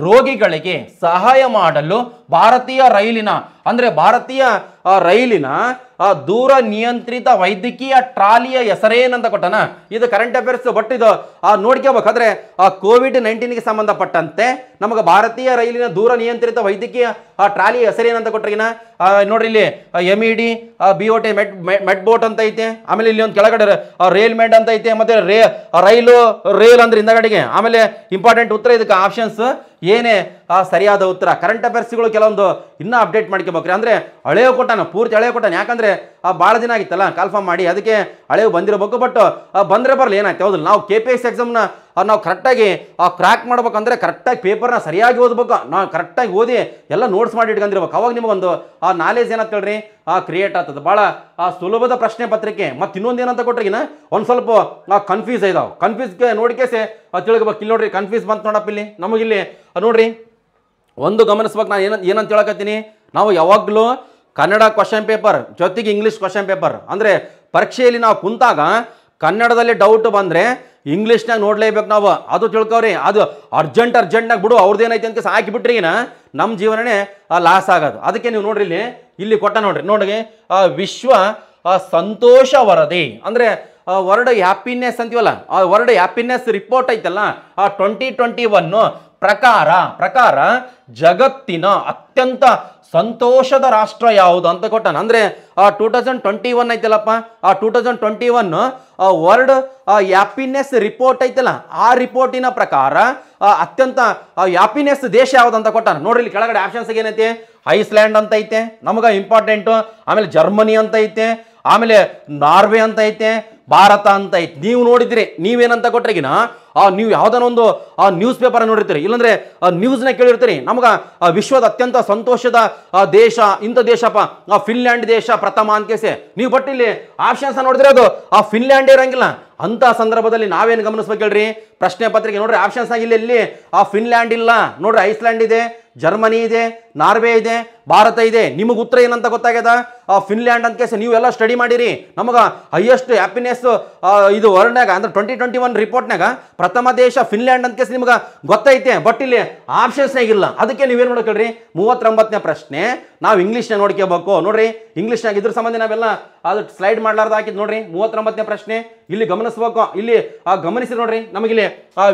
ರೋಗಿಗಳಿಗೆ ಸಹಾಯ ಮಾಡಲು ಭಾರತೀಯ ರೈಲಿನ ಅಂದ್ರೆ ಭಾರತೀಯ ರೈಲಿನ ದೂರ ನಿಯಂತ್ರಿತ ವೈದ್ಯಕೀಯ ಟ್ರಾಲಿಯ ಹೆಸರೇನಂತ ಕೊಟ್ಟನ? ಇದು ಕರೆಂಟ್ ಅಫೇರ್ಸ್ ಬಟ್ ಇದು ನೋಡ್ಕೋಬೇಕಾದ್ರೆ ಆ ಕೋವಿಡ್ ನೈನ್ಟೀನ್ಗೆ ಸಂಬಂಧಪಟ್ಟಂತೆ ನಮಗೆ ಭಾರತೀಯ ರೈಲಿನ ದೂರ ನಿಯಂತ್ರಿತ ವೈದ್ಯಕೀಯ ಟ್ರಾಲಿಯ ಹೆಸರೇನಂತ ಕೊಟ್ರಿಗಿನ ನೋಡ್ರಿ ಇಲ್ಲಿ M E D B O T med met bot ಅಂತ ಐತೆ. ಆಮೇಲೆ ಇಲ್ಲಿ ಒಂದು ಕೆಳಗಡೆ ರೈಲ್ ಮೆಡ್ ಅಂತ ಐತೆ. ಮತ್ತೆ ರೈಲು ರೈಲ್ ಅಂದ್ರೆ ಹಿಂದಗಡೆಗೆ. ಆಮೇಲೆ ಇಂಪಾರ್ಟೆಂಟ್ ಉತ್ತರ ಇದಕ್ಕೆ ಆಪ್ಷನ್ಸ್ ಏನೇ ಆ ಸರಿಯಾದ ಉತ್ತರ. ಕರೆಂಟ್ ಅಫೇರ್ಸ್ಗಳು ಕೆಲವೊಂದು ಇನ್ನೂ ಅಪ್ಡೇಟ್ ಮಾಡ್ಕೋಬೇಕ್ರಿ. ಅಂದರೆ ಹಳೆಯ ಕೊಟ್ಟಾನ ಪೂರ್ತಿ ಹಳೆಯ ಕೊಟ್ಟಾನ ಯಾಕಂದ್ರೆ ಭಾಳ ದಿನ ಆಗಿತ್ತಲ್ಲ ಕಾಲ್ಫಾರ್ಮ್ ಮಾಡಿ ಅದಕ್ಕೆ ಹಳೆವು ಬಂದಿರಬೇಕು ಬಟ್ ಬಂದರೆ ಬರಲಿ ಏನಾಯ್ತು ಹೌದಿಲ್ಲ ನಾವು ಕೆ ಪಿ ಎಸ್ ಎಕ್ಸಾಮ್ನ ನಾವು ಕರೆಕ್ಟಾಗಿ ಕ್ರ್ಯಾಕ್ ಮಾಡ್ಬೇಕಂದ್ರೆ ಕರೆಕ್ಟಾಗಿ ಪೇಪರ್ನ ಸರಿಯಾಗಿ ಓದಬೇಕು ನಾವು ಕರೆಕ್ಟಾಗಿ ಓದಿ ಎಲ್ಲ ನೋಟ್ಸ್ ಮಾಡಿ ಇಟ್ಕೊಂಡಿರ್ಬೇಕು. ಅವಾಗ ನಿಮಗೊಂದು ಆ ನಾಲೆಜ್ ಏನಂತ ಹೇಳ್ರಿ ಆ ಕ್ರಿಯೇಟ್ ಆಗ್ತದೆ. ಭಾಳ ಆ ಸುಲಭದ ಪ್ರಶ್ನೆ ಪತ್ರಿಕೆ ಮತ್ತು ಇನ್ನೊಂದು ಏನಂತ ಕೊಟ್ರಿಗಿನ ಒಂದು ಸ್ವಲ್ಪ ಕನ್ಫ್ಯೂಸ್ ಇದಾವೆ. ಕನ್ಫ್ಯೂಸ್ಗೆ ಅದು ತಿಳ್ಕೊಬೇಕು. ಇಲ್ಲಿ ನೋಡ್ರಿ ಕನ್ಫ್ಯೂಸ್ ಬಂತು ನೋಡಪ್ಪ ಇಲ್ಲಿ ನಮಗಿಲ್ಲಿ ಆ, ನೋಡ್ರಿ ಒಂದು ಗಮನಿಸ್ಬೇಕು ನಾನು ಏನಂತ ಏನಂತ ಹೇಳಕತ್ತೀನಿ ನಾವು ಯಾವಾಗಲೂ ಕನ್ನಡ ಕ್ವಶನ್ ಪೇಪರ್ ಜೊತೆಗೆ ಇಂಗ್ಲೀಷ್ ಕ್ವಶನ್ ಪೇಪರ್ ಅಂದರೆ ಪರೀಕ್ಷೆಯಲ್ಲಿ ನಾವು ಕುಂತಾಗ ಕನ್ನಡದಲ್ಲಿ ಡೌಟ್ ಬಂದರೆ ಇಂಗ್ಲೀಷ್ನಾಗ ನೋಡಲೇಬೇಕು ನಾವು. ಅದು ತಿಳ್ಕೊವ್ರಿ ಅದು ಅರ್ಜೆಂಟ್ ಅರ್ಜೆಂಟ್ನಾಗ ಬಿಡು ಅವ್ರದ್ದೇನೈತೆ ಅಂತ ಹಾಕಿಬಿಟ್ರಿ ಈಗ ನಮ್ಮ ಜೀವನನೇ ಲಾಸ್ ಆಗೋದು. ಅದಕ್ಕೆ ನೀವು ನೋಡ್ರಿ ಇಲ್ಲಿ ಇಲ್ಲಿ ಕೊಟ್ಟ ನೋಡ್ರಿ. ನೋಡಿ ವಿಶ್ವ ಸಂತೋಷ ವರದಿ. ಅಂದರೆ ವರ್ಡ್ ಹ್ಯಾಪಿನೆಸ್ ಅಂತೀವಲ್ಲ, ಆ ವರ್ಡ್ ಹ್ಯಾಪಿನೆಸ್ ರಿಪೋರ್ಟ್ ಐತಲ್ಲ, ಆ ಟ್ವೆಂಟಿ ಟ್ವೆಂಟಿ ಒನ್ನು ಪ್ರಕಾರ ಪ್ರಕಾರ ಜಗತ್ತಿನ ಅತ್ಯಂತ ಸಂತೋಷದ ರಾಷ್ಟ್ರ ಯಾವುದು ಅಂತ ಕೊಟ್ಟಾನ. ಅಂದ್ರೆ ಆ ಟೂ ತೌಸಂಡ್ ಟ್ವೆಂಟಿ ಒನ್ ಐತಲ್ಲಪ್ಪ, ಆ two thousand twenty one world happiness report ಐತಲ್ಲ, ಆ ರಿಪೋರ್ಟಿನ ಪ್ರಕಾರ ಅತ್ಯಂತ ಹ್ಯಾಪಿನೆಸ್ ದೇಶ ಯಾವ್ದು ಅಂತ ಕೊಟ್ಟಾನ. ನೋಡ್ರಿ ಇಲ್ಲಿ ಕೆಳಗಡೆ ಆಪ್ಷನ್ಸ್ ಏನೈತೆ? ಐಸ್ಲ್ಯಾಂಡ್ ಅಂತ ಐತೆ, ನಮಗೆ ಇಂಪಾರ್ಟೆಂಟು ಆಮೇಲೆ ಜರ್ಮನಿ ಅಂತ ಐತೆ, ಆಮೇಲೆ ನಾರ್ವೆ ಅಂತ ಐತೆ, ಭಾರತ ಅಂತ ಐತೆ. ನೀವು ನೋಡಿದ್ರಿ, ನೀವೇನಂತ ಕೊಟ್ರಿಗಿನ ಆ ನೀವು ಯಾವ್ದಾನ ಒಂದು, ಆ ನ್ಯೂಸ್ ಪೇಪರ್ ನೋಡಿರ್ತೀರಿ. ಇಲ್ಲಾಂದ್ರೆ ನ್ಯೂಸ್ನ ಕೇಳಿರ್ತೀರಿ. ನಮಗ ವಿಶ್ವದ ಅತ್ಯಂತ ಸಂತೋಷದ ದೇಶ, ಇಂಥ ದೇಶಪ್ಪ, ಆ ಫಿನ್ಲ್ಯಾಂಡ್ ದೇಶ ಪ್ರಥಮ ಅಂತ ಕೇಸೆ ನೀವು ಬಟ್ ಇಲ್ಲಿ ಆಪ್ಷನ್ಸ್ ನೋಡಿದ್ರೆ ಅದು, ಆ ಫಿನ್ಲ್ಯಾಂಡ್ ಇರಂಗಿಲ್ಲ. ಅಂತ ಸಂದರ್ಭದಲ್ಲಿ ನಾವೇನು ಗಮನಿಸ್ಬೇಕು ಹೇಳ್ರಿ ಪ್ರಶ್ನೆ ಪತ್ರಿಕೆ ನೋಡ್ರಿ ಆಪ್ಷನ್ಸ್ ಇಲ್ಲಿ ಎಲ್ಲಿ ಆ ಫಿನ್ಲ್ಯಾಂಡ್ ಇಲ್ಲ. ನೋಡ್ರಿ, ಐಸ್ಲ್ಯಾಂಡ್ ಇದೆ, ಜರ್ಮನಿ ಇದೆ, ನಾರ್ವೆ ಇದೆ, ಭಾರತ ಇದೆ. ನಿಮಗೆ ಉತ್ತರ ಏನಂತ ಗೊತ್ತಾಗ್ಯದ? ಆ ಫಿನ್ಲ್ಯಾಂಡ್ ಅಂತ ಕೇಸ ನೀವೆಲ್ಲ ಸ್ಟಡಿ ಮಾಡಿರಿ. ನಮಗ ಹೈಯೆಸ್ಟ್ ಹ್ಯಾಪಿನೆಸ್ ಇದು ವರ್ಲ್ಡ್ನಾಗ ಅಂದ್ರೆ ಟ್ವೆಂಟಿ ಟ್ವೆಂಟಿ ಒನ್ ರಿಪೋರ್ಟ್ನಾಗ ಪ್ರಥಮ ದೇಶ ಫಿನ್ಲ್ಯಾಂಡ್ ಅಂತ ಕೇಸ್ ನಿಮ್ಗೆ ಗೊತ್ತೈತೆ ಬಟ್ ಇಲ್ಲಿ ಆಪ್ಷನ್ಸ್ನಾಗ ಇಲ್ಲ. ಅದಕ್ಕೆ ನೀವೇನು ನೋಡ್ಕೊಳ್ರಿ ಮೂವತ್ತೊಂಬತ್ತನೇ ಪ್ರಶ್ನೆ. ನಾವು ಇಂಗ್ಲೀಷ್ನ ನೋಡ್ಕೋಬೇಕು. ನೋಡ್ರಿ ಇಂಗ್ಲೀಷ್ನಾಗ ಇದ್ರ ಸಂಬಂಧ ನಾವೆಲ್ಲ ಅದು ಸ್ಲೈಡ್ ಮಾಡ್ಲಾರ್ದು ಹಾಕಿದ್ ನೋಡ್ರಿ, ಮೂವತ್ತೊಂಬತ್ತನೇ ಪ್ರಶ್ನೆ. ಇಲ್ಲಿ ಗಮನಿಸ್ಬೇಕು ಇಲ್ಲಿ ಆ, ಗಮನಿಸಿ ನೋಡ್ರಿ ನಮಗಿಲ್ಲಿ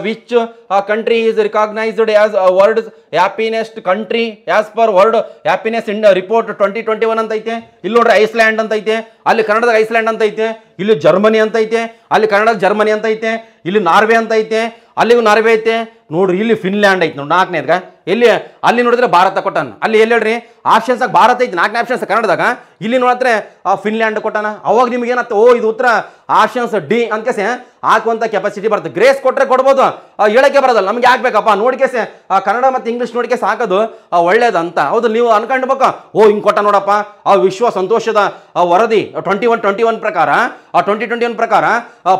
which a country is recognised as world happiest country as per world happiness in report twenty twenty one ಅಂತ ಐತೆ ಇಲ್ಲಿ ನೋಡ್ರಿ ಐಸ್ಲ್ಯಾಂಡ್ ಅಂತ ಐತೆ ಅಲ್ಲಿ ಕನ್ನಡದ ಐಸ್ಲ್ಯಾಂಡ್ ಅಂತ ಐತೆ ಇಲ್ಲಿ ಜರ್ಮನಿ ಅಂತ ಐತೆ ಅಲ್ಲಿ ಕನ್ನಡದ ಜರ್ಮನಿ ಅಂತ ಐತೆ ಇಲ್ಲಿ ನಾರ್ವೆ ಅಂತ ಐತೆ ಅಲ್ಲಿಗೂ ನಾರ್ವೆ ಐತೆ ನೋಡ್ರಿ, ಇಲ್ಲಿ ಫಿನ್ಲ್ಯಾಂಡ್ ಐತೆ ನೋಡಿ ನಾಲ್ಕನೇದ್ಗ ಎಲ್ಲಿ ಅಲ್ಲಿ ನೋಡಿದ್ರೆ ಭಾರತ ಕೊಟ್ಟಾನ. ಅಲ್ಲಿ ಎಲ್ಲಿ ಹೇಳ್ರಿ ಆಪ್ಷನ್ಸ್ ಭಾರತ ಐತಿ, ನಾಲ್ಕನೇ ಆಪ್ಷನ್ಸ್ ಕನ್ನಡದಾಗ. ಇಲ್ಲಿ ನೋಡಿದ್ರೆ ಫಿನ್ಲ್ಯಾಂಡ್ ಕೊಟ್ಟಾನ. ಅವಾಗ ನಿಮ್ಗೆ ಏನತ್ತ ಓ, ಇದು ಉತ್ತರ. ಆಪ್ಷನ್ಸ್ ಡಿ ಅಂತಕೇಸೆ ಹಾಕುವಂಥ ಕೆಪಾಸಿಟಿ ಬರುತ್ತೆ ಗ್ರೇಸ್ ಕೊಟ್ಟರೆ ಕೊಡ್ಬೋದು. ಹೇಳೋಕ್ಕೆ ಬರೋದಲ್ಲ, ನಮ್ಗೆ ಯಾಕೆ ಬೇಕಪ್ಪ? ನೋಡ್ಕೇಸೆ ಕನ್ನಡ ಮತ್ತು ಇಂಗ್ಲೀಷ್ ನೋಡ್ಕೇಸ್ ಹಾಕೋದು ಒಳ್ಳೇದು ಒಳ್ಳೇದಂತ. ಹೌದು, ನೀವು ಅನ್ಕೊಂಡ್ಬೇಕು. ಓ, ಹಿಂಗೆ ಕೊಟ್ಟ ನೋಡಪ್ಪ. ಆ, ವಿಶ್ವ ಸಂತೋಷದ ವರದಿ ಟ್ವೆಂಟಿ ಒನ್ ಟ್ವೆಂಟಿ ಒನ್ ಪ್ರಕಾರ, ಆ ಟ್ವೆಂಟಿ ಟ್ವೆಂಟಿ ಒನ್ ಪ್ರಕಾರ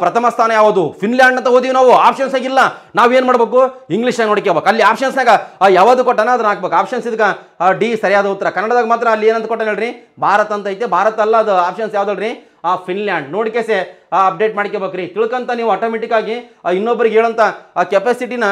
ಪ್ರಥಮ ಸ್ಥಾನ ಯಾವುದು? ಫಿನ್ಲ್ಯಾಂಡ್ ಅಂತ ಓದಿವಿ ನಾವು. ಆಪ್ಷನ್ಸ್ ಆಗಿಲ್ಲ. ನಾವೇನು ಮಾಡ್ಬೇಕು? ಇಂಗ್ಲೀಷ್ನಾಗ ನೋಡ್ಕೋಬೇಕು ಅಲ್ಲಿ ಆಪ್ಷನ್ಸ್ನಾಗ ಯಾವುದು ಕೊಟ್ಟನ ಅದನ್ನ ಹಾಕ್ಬೇಕು. ಆಪ್ಷನ್ಸ್ ಇದಕ್ಕೆ ಡಿ ಸರಿಯಾದ ಉತ್ತರ. ಕನ್ನಡದಾಗ ಮಾತ್ರ ಅಲ್ಲಿ ಏನಂತ ಕೊಟ್ಟ ಹೇಳ್ರಿ ಭಾರತ ಅಂತ ಐತೆ. ಭಾರತ ಅಲ್ಲ ಅದು ಆಪ್ಷನ್ಸ್ ಯಾವ್ದಲ್ರಿ? ಆ ಫಿನ್ಲ್ಯಾಂಡ್ ನೋಡ್ಕೇಸೆ ಅಪ್ಡೇಟ್ ಮಾಡ್ಕೋಬೇಕ್ರಿ. ತಿಳ್ಕೊಂತ ನೀವು ಆಟೋಮೆಟಿಕ್ಕಾಗಿ ಆ ಇನ್ನೊಬ್ಬರಿಗೆ ಹೇಳಂತ ಆ ಕೆಪಾಸಿಟಿನ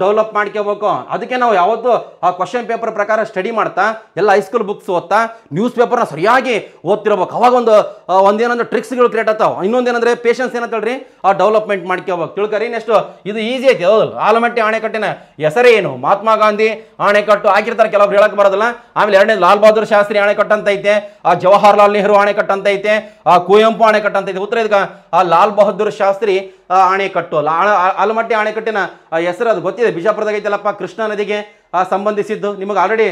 ಡೆವಲಪ್ ಮಾಡ್ಕೋಬೇಕು. ಅದಕ್ಕೆ ನಾವು ಯಾವತ್ತು ಆ ಕ್ವಶನ್ ಪೇಪರ್ ಪ್ರಕಾರ ಸ್ಟಡಿ ಮಾಡ್ತಾ ಎಲ್ಲ ಹೈಸ್ಕೂಲ್ ಬುಕ್ಸ್ ಓದ್ತಾ ನ್ಯೂಸ್ ಪೇಪರ್ನ ಸರಿಯಾಗಿ ಓದ್ತಿರ್ಬೇಕು. ಅವಾಗ ಒಂದು ಆ, ಒಂದೇನಂದ್ರೆ ಟ್ರಿಕ್ಸ್ಗಳು ಕ್ರಿಯೇಟ್ ಆಗ್ತಾವ. ಇನ್ನೊಂದೇನಂದ್ರೆ ಪೇಷನ್ಸ್ ಏನಂತೇಳ್ರಿ ಆ ಡೆವಲಪ್ಮೆಂಟ್ ಮಾಡ್ಕೋಬೇಕು. ತಿಳ್ಕರಿ ನೆಕ್ಸ್ಟ್ ಇದು ಈಸಿ ಐತಿ. ಹೌದಲ್ಲ ಆಲಮಟ್ಟಿ ಅಣೆಕಟ್ಟಿನ ಹೆಸರೇ ಏನು? ಮಹಾತ್ಮ ಗಾಂಧಿ ಅಣೆಕಟ್ಟು ಹಾಕಿರ್ತಾರೆ ಕೆಲವ್ರು ಹೇಳಕ್ ಬರೋದಿಲ್ಲ. ಆಮೇಲೆ ಎರಡನೇ ಲಾಲ್ ಬಹದ್ದೂರ್ ಶಾಸ್ತ್ರಿ ಅಣೆಕಟ್ಟು ಅಂತ ಐತೆ. ಆ ಜವಾಹರ್ಲಾಲ್ ನೆಹರು ಅಣೆಕಟ್ಟು ಅಂತ ಐತೆ. ಆ ಕುವೆಂಪು ಅಣೆಕಟ್ಟು ಅಂತ ಐತೆ. ಉತ್ತರ ಇದಕ್ಕೆ ಆ ಲಾಲ್ ಬಹದ್ದೂರ್ ಶಾಸ್ತ್ರಿ ಅಣೆಕಟ್ಟು ಅಲ್ಲ ಆಲಮಟ್ಟಿ ಅಣೆಕಟ್ಟಿನ ಹೆಸರು ಅದು ಗೊತ್ತಿದೆ. ಬಿಜಾಪುರದಾಗ ಐತಲ್ಲಪ್ಪ ಕೃಷ್ಣಾ ನದಿಗೆ. ಸಂಬಂಧಿಸಿದ್ದು. ನಿಮಗೆ ಆಲ್ರೆಡಿ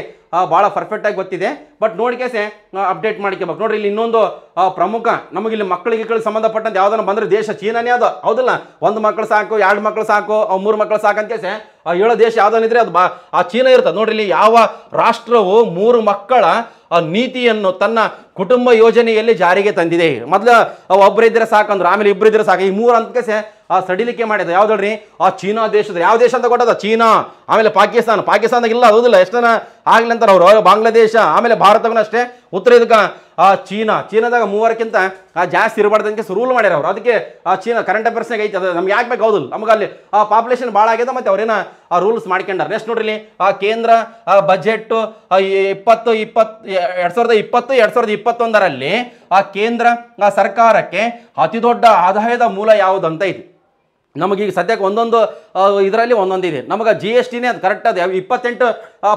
ಭಾಳ ಪರ್ಫೆಕ್ಟಾಗಿ ಗೊತ್ತಿದೆ. ಬಟ್ ನೋಡಿ ಕೇಸೆ ಅಪ್ಡೇಟ್ ಮಾಡ್ಕೋಬೇಕು. ನೋಡ್ರಿ, ಇಲ್ಲಿ ಇನ್ನೊಂದು ಪ್ರಮುಖ, ನಮಗೆ ಇಲ್ಲಿ ಮಕ್ಕಳಿಗೆ ಸಂಬಂಧಪಟ್ಟಂತೆ ಯಾವ್ದಾನ ಬಂದ್ರೆ ದೇಶ ಚೀನಾನೇ ಅದು. ಹೌದಲ್ಲ? ಒಂದು ಮಕ್ಕಳು ಸಾಕು, ಎರಡು ಮಕ್ಕಳು ಸಾಕು ಮೂರು ಮಕ್ಕಳು ಸಾಕು ಅಂತಕೇಸೆ ಆ ಹೇಳೋ ದೇಶ ಯಾವ್ದಾನಿದ್ರೆ ಅದು ಆ, ಚೀನಾ ಇರ್ತದೆ. ನೋಡ್ರಿ, ಇಲ್ಲಿ ಯಾವ ರಾಷ್ಟ್ರವು ಮೂರು ಮಕ್ಕಳ ನೀತಿಯನ್ನು ತನ್ನ ಕುಟುಂಬ ಯೋಜನೆಯಲ್ಲಿ ಜಾರಿಗೆ ತಂದಿದೆ. ಮೊದಲು ಒಬ್ಬರಿದ್ರೆ ಸಾಕಂದ್ರು, ಆಮೇಲೆ ಇಬ್ಬರಿದ್ರೆ ಸಾಕು. ಈ ಮೂರು ಅಂತಕೇಸೆ ಆ ಸಡಿಲಿಕೆ ಮಾಡಿದ ಯಾವ್ದಳ್ರಿ? ಆ ಚೀನಾ ದೇಶದ ಯಾವ ದೇಶ ಅಂತ ಕೊಟ್ಟದ ಚೀನಾ. ಆಮೇಲೆ ಪಾಕಿಸ್ತಾನ. ಪಾಕಿಸ್ತಾನದಾಗ ಇಲ್ಲ ಹೌದಿಲ್ಲ ಎಷ್ಟನ ಆಗ್ಲಿ ಅಂತಾರೆ ಅವರು. ಬಾಂಗ್ಲಾದೇಶ, ಆಮೇಲೆ ಭಾರತವನ್ನ ಅಷ್ಟೇ. ಉತ್ತರ ಇದಕ್ಕೆ, ಆ, ಚೀನಾ. ಚೀನಾದಾಗ ಮೂವರಕ್ಕಿಂತ, ಆ, ಜಾಸ್ತಿ ಇರಬಾರ್ದು ಅಂತ ರೂಲ್ ಮಾಡ್ಯಾರ ಅವ್ರು. ಅದಕ್ಕೆ, ಆ, ಚೀನಾ ಕರೆಂಟ್ ಅಫೇರ್ಸ್ನಾಗ ಐತೆ. ಅದು ನಮ್ಗೆ ಯಾಕೆ ಬೇಕು? ಹೌದಿಲ್ಲ. ನಮ್ಗೆ ಅಲ್ಲಿ, ಆ ಪಾಪ್ಯುಲೇಷನ್ ಭಾಳ ಆಗ್ಯದ ಮತ್ತೆ ಅವ್ರೇನ, ಆ ರೂಲ್ಸ್ ಮಾಡ್ಕೊಂಡಾರ. ನೆಕ್ಸ್ಟ್ ನೋಡ್ರಿ ಆ, ಕೇಂದ್ರ, ಆ ಬಜೆಟ್ ಇಪ್ಪತ್ತು ಇಪ್ಪತ್ತು ಎರಡ್ ಸಾವಿರದ ಇಪ್ಪತ್ತು, ಎರಡ್ ಸಾವಿರದ ಇಪ್ಪತ್ತೊಂದರಲ್ಲಿ, ಆ, ಕೇಂದ್ರ, ಆ, ಸರ್ಕಾರಕ್ಕೆ ಅತಿ ದೊಡ್ಡ ಆದಾಯದ ಮೂಲ ಯಾವುದಂತ ಐತಿ. ನಮಗೀಗ ಸದ್ಯಕ್ಕೆ ಒಂದೊಂದು ಇದರಲ್ಲಿ ಒಂದೊಂದು ಇದೆ. ನಮಗೆ ಜಿ ಎಸ್ ಟಿನೇ ಅದು ಕರೆಕ್ಟ್ ಅದು. ಇಪ್ಪತ್ತೆಂಟು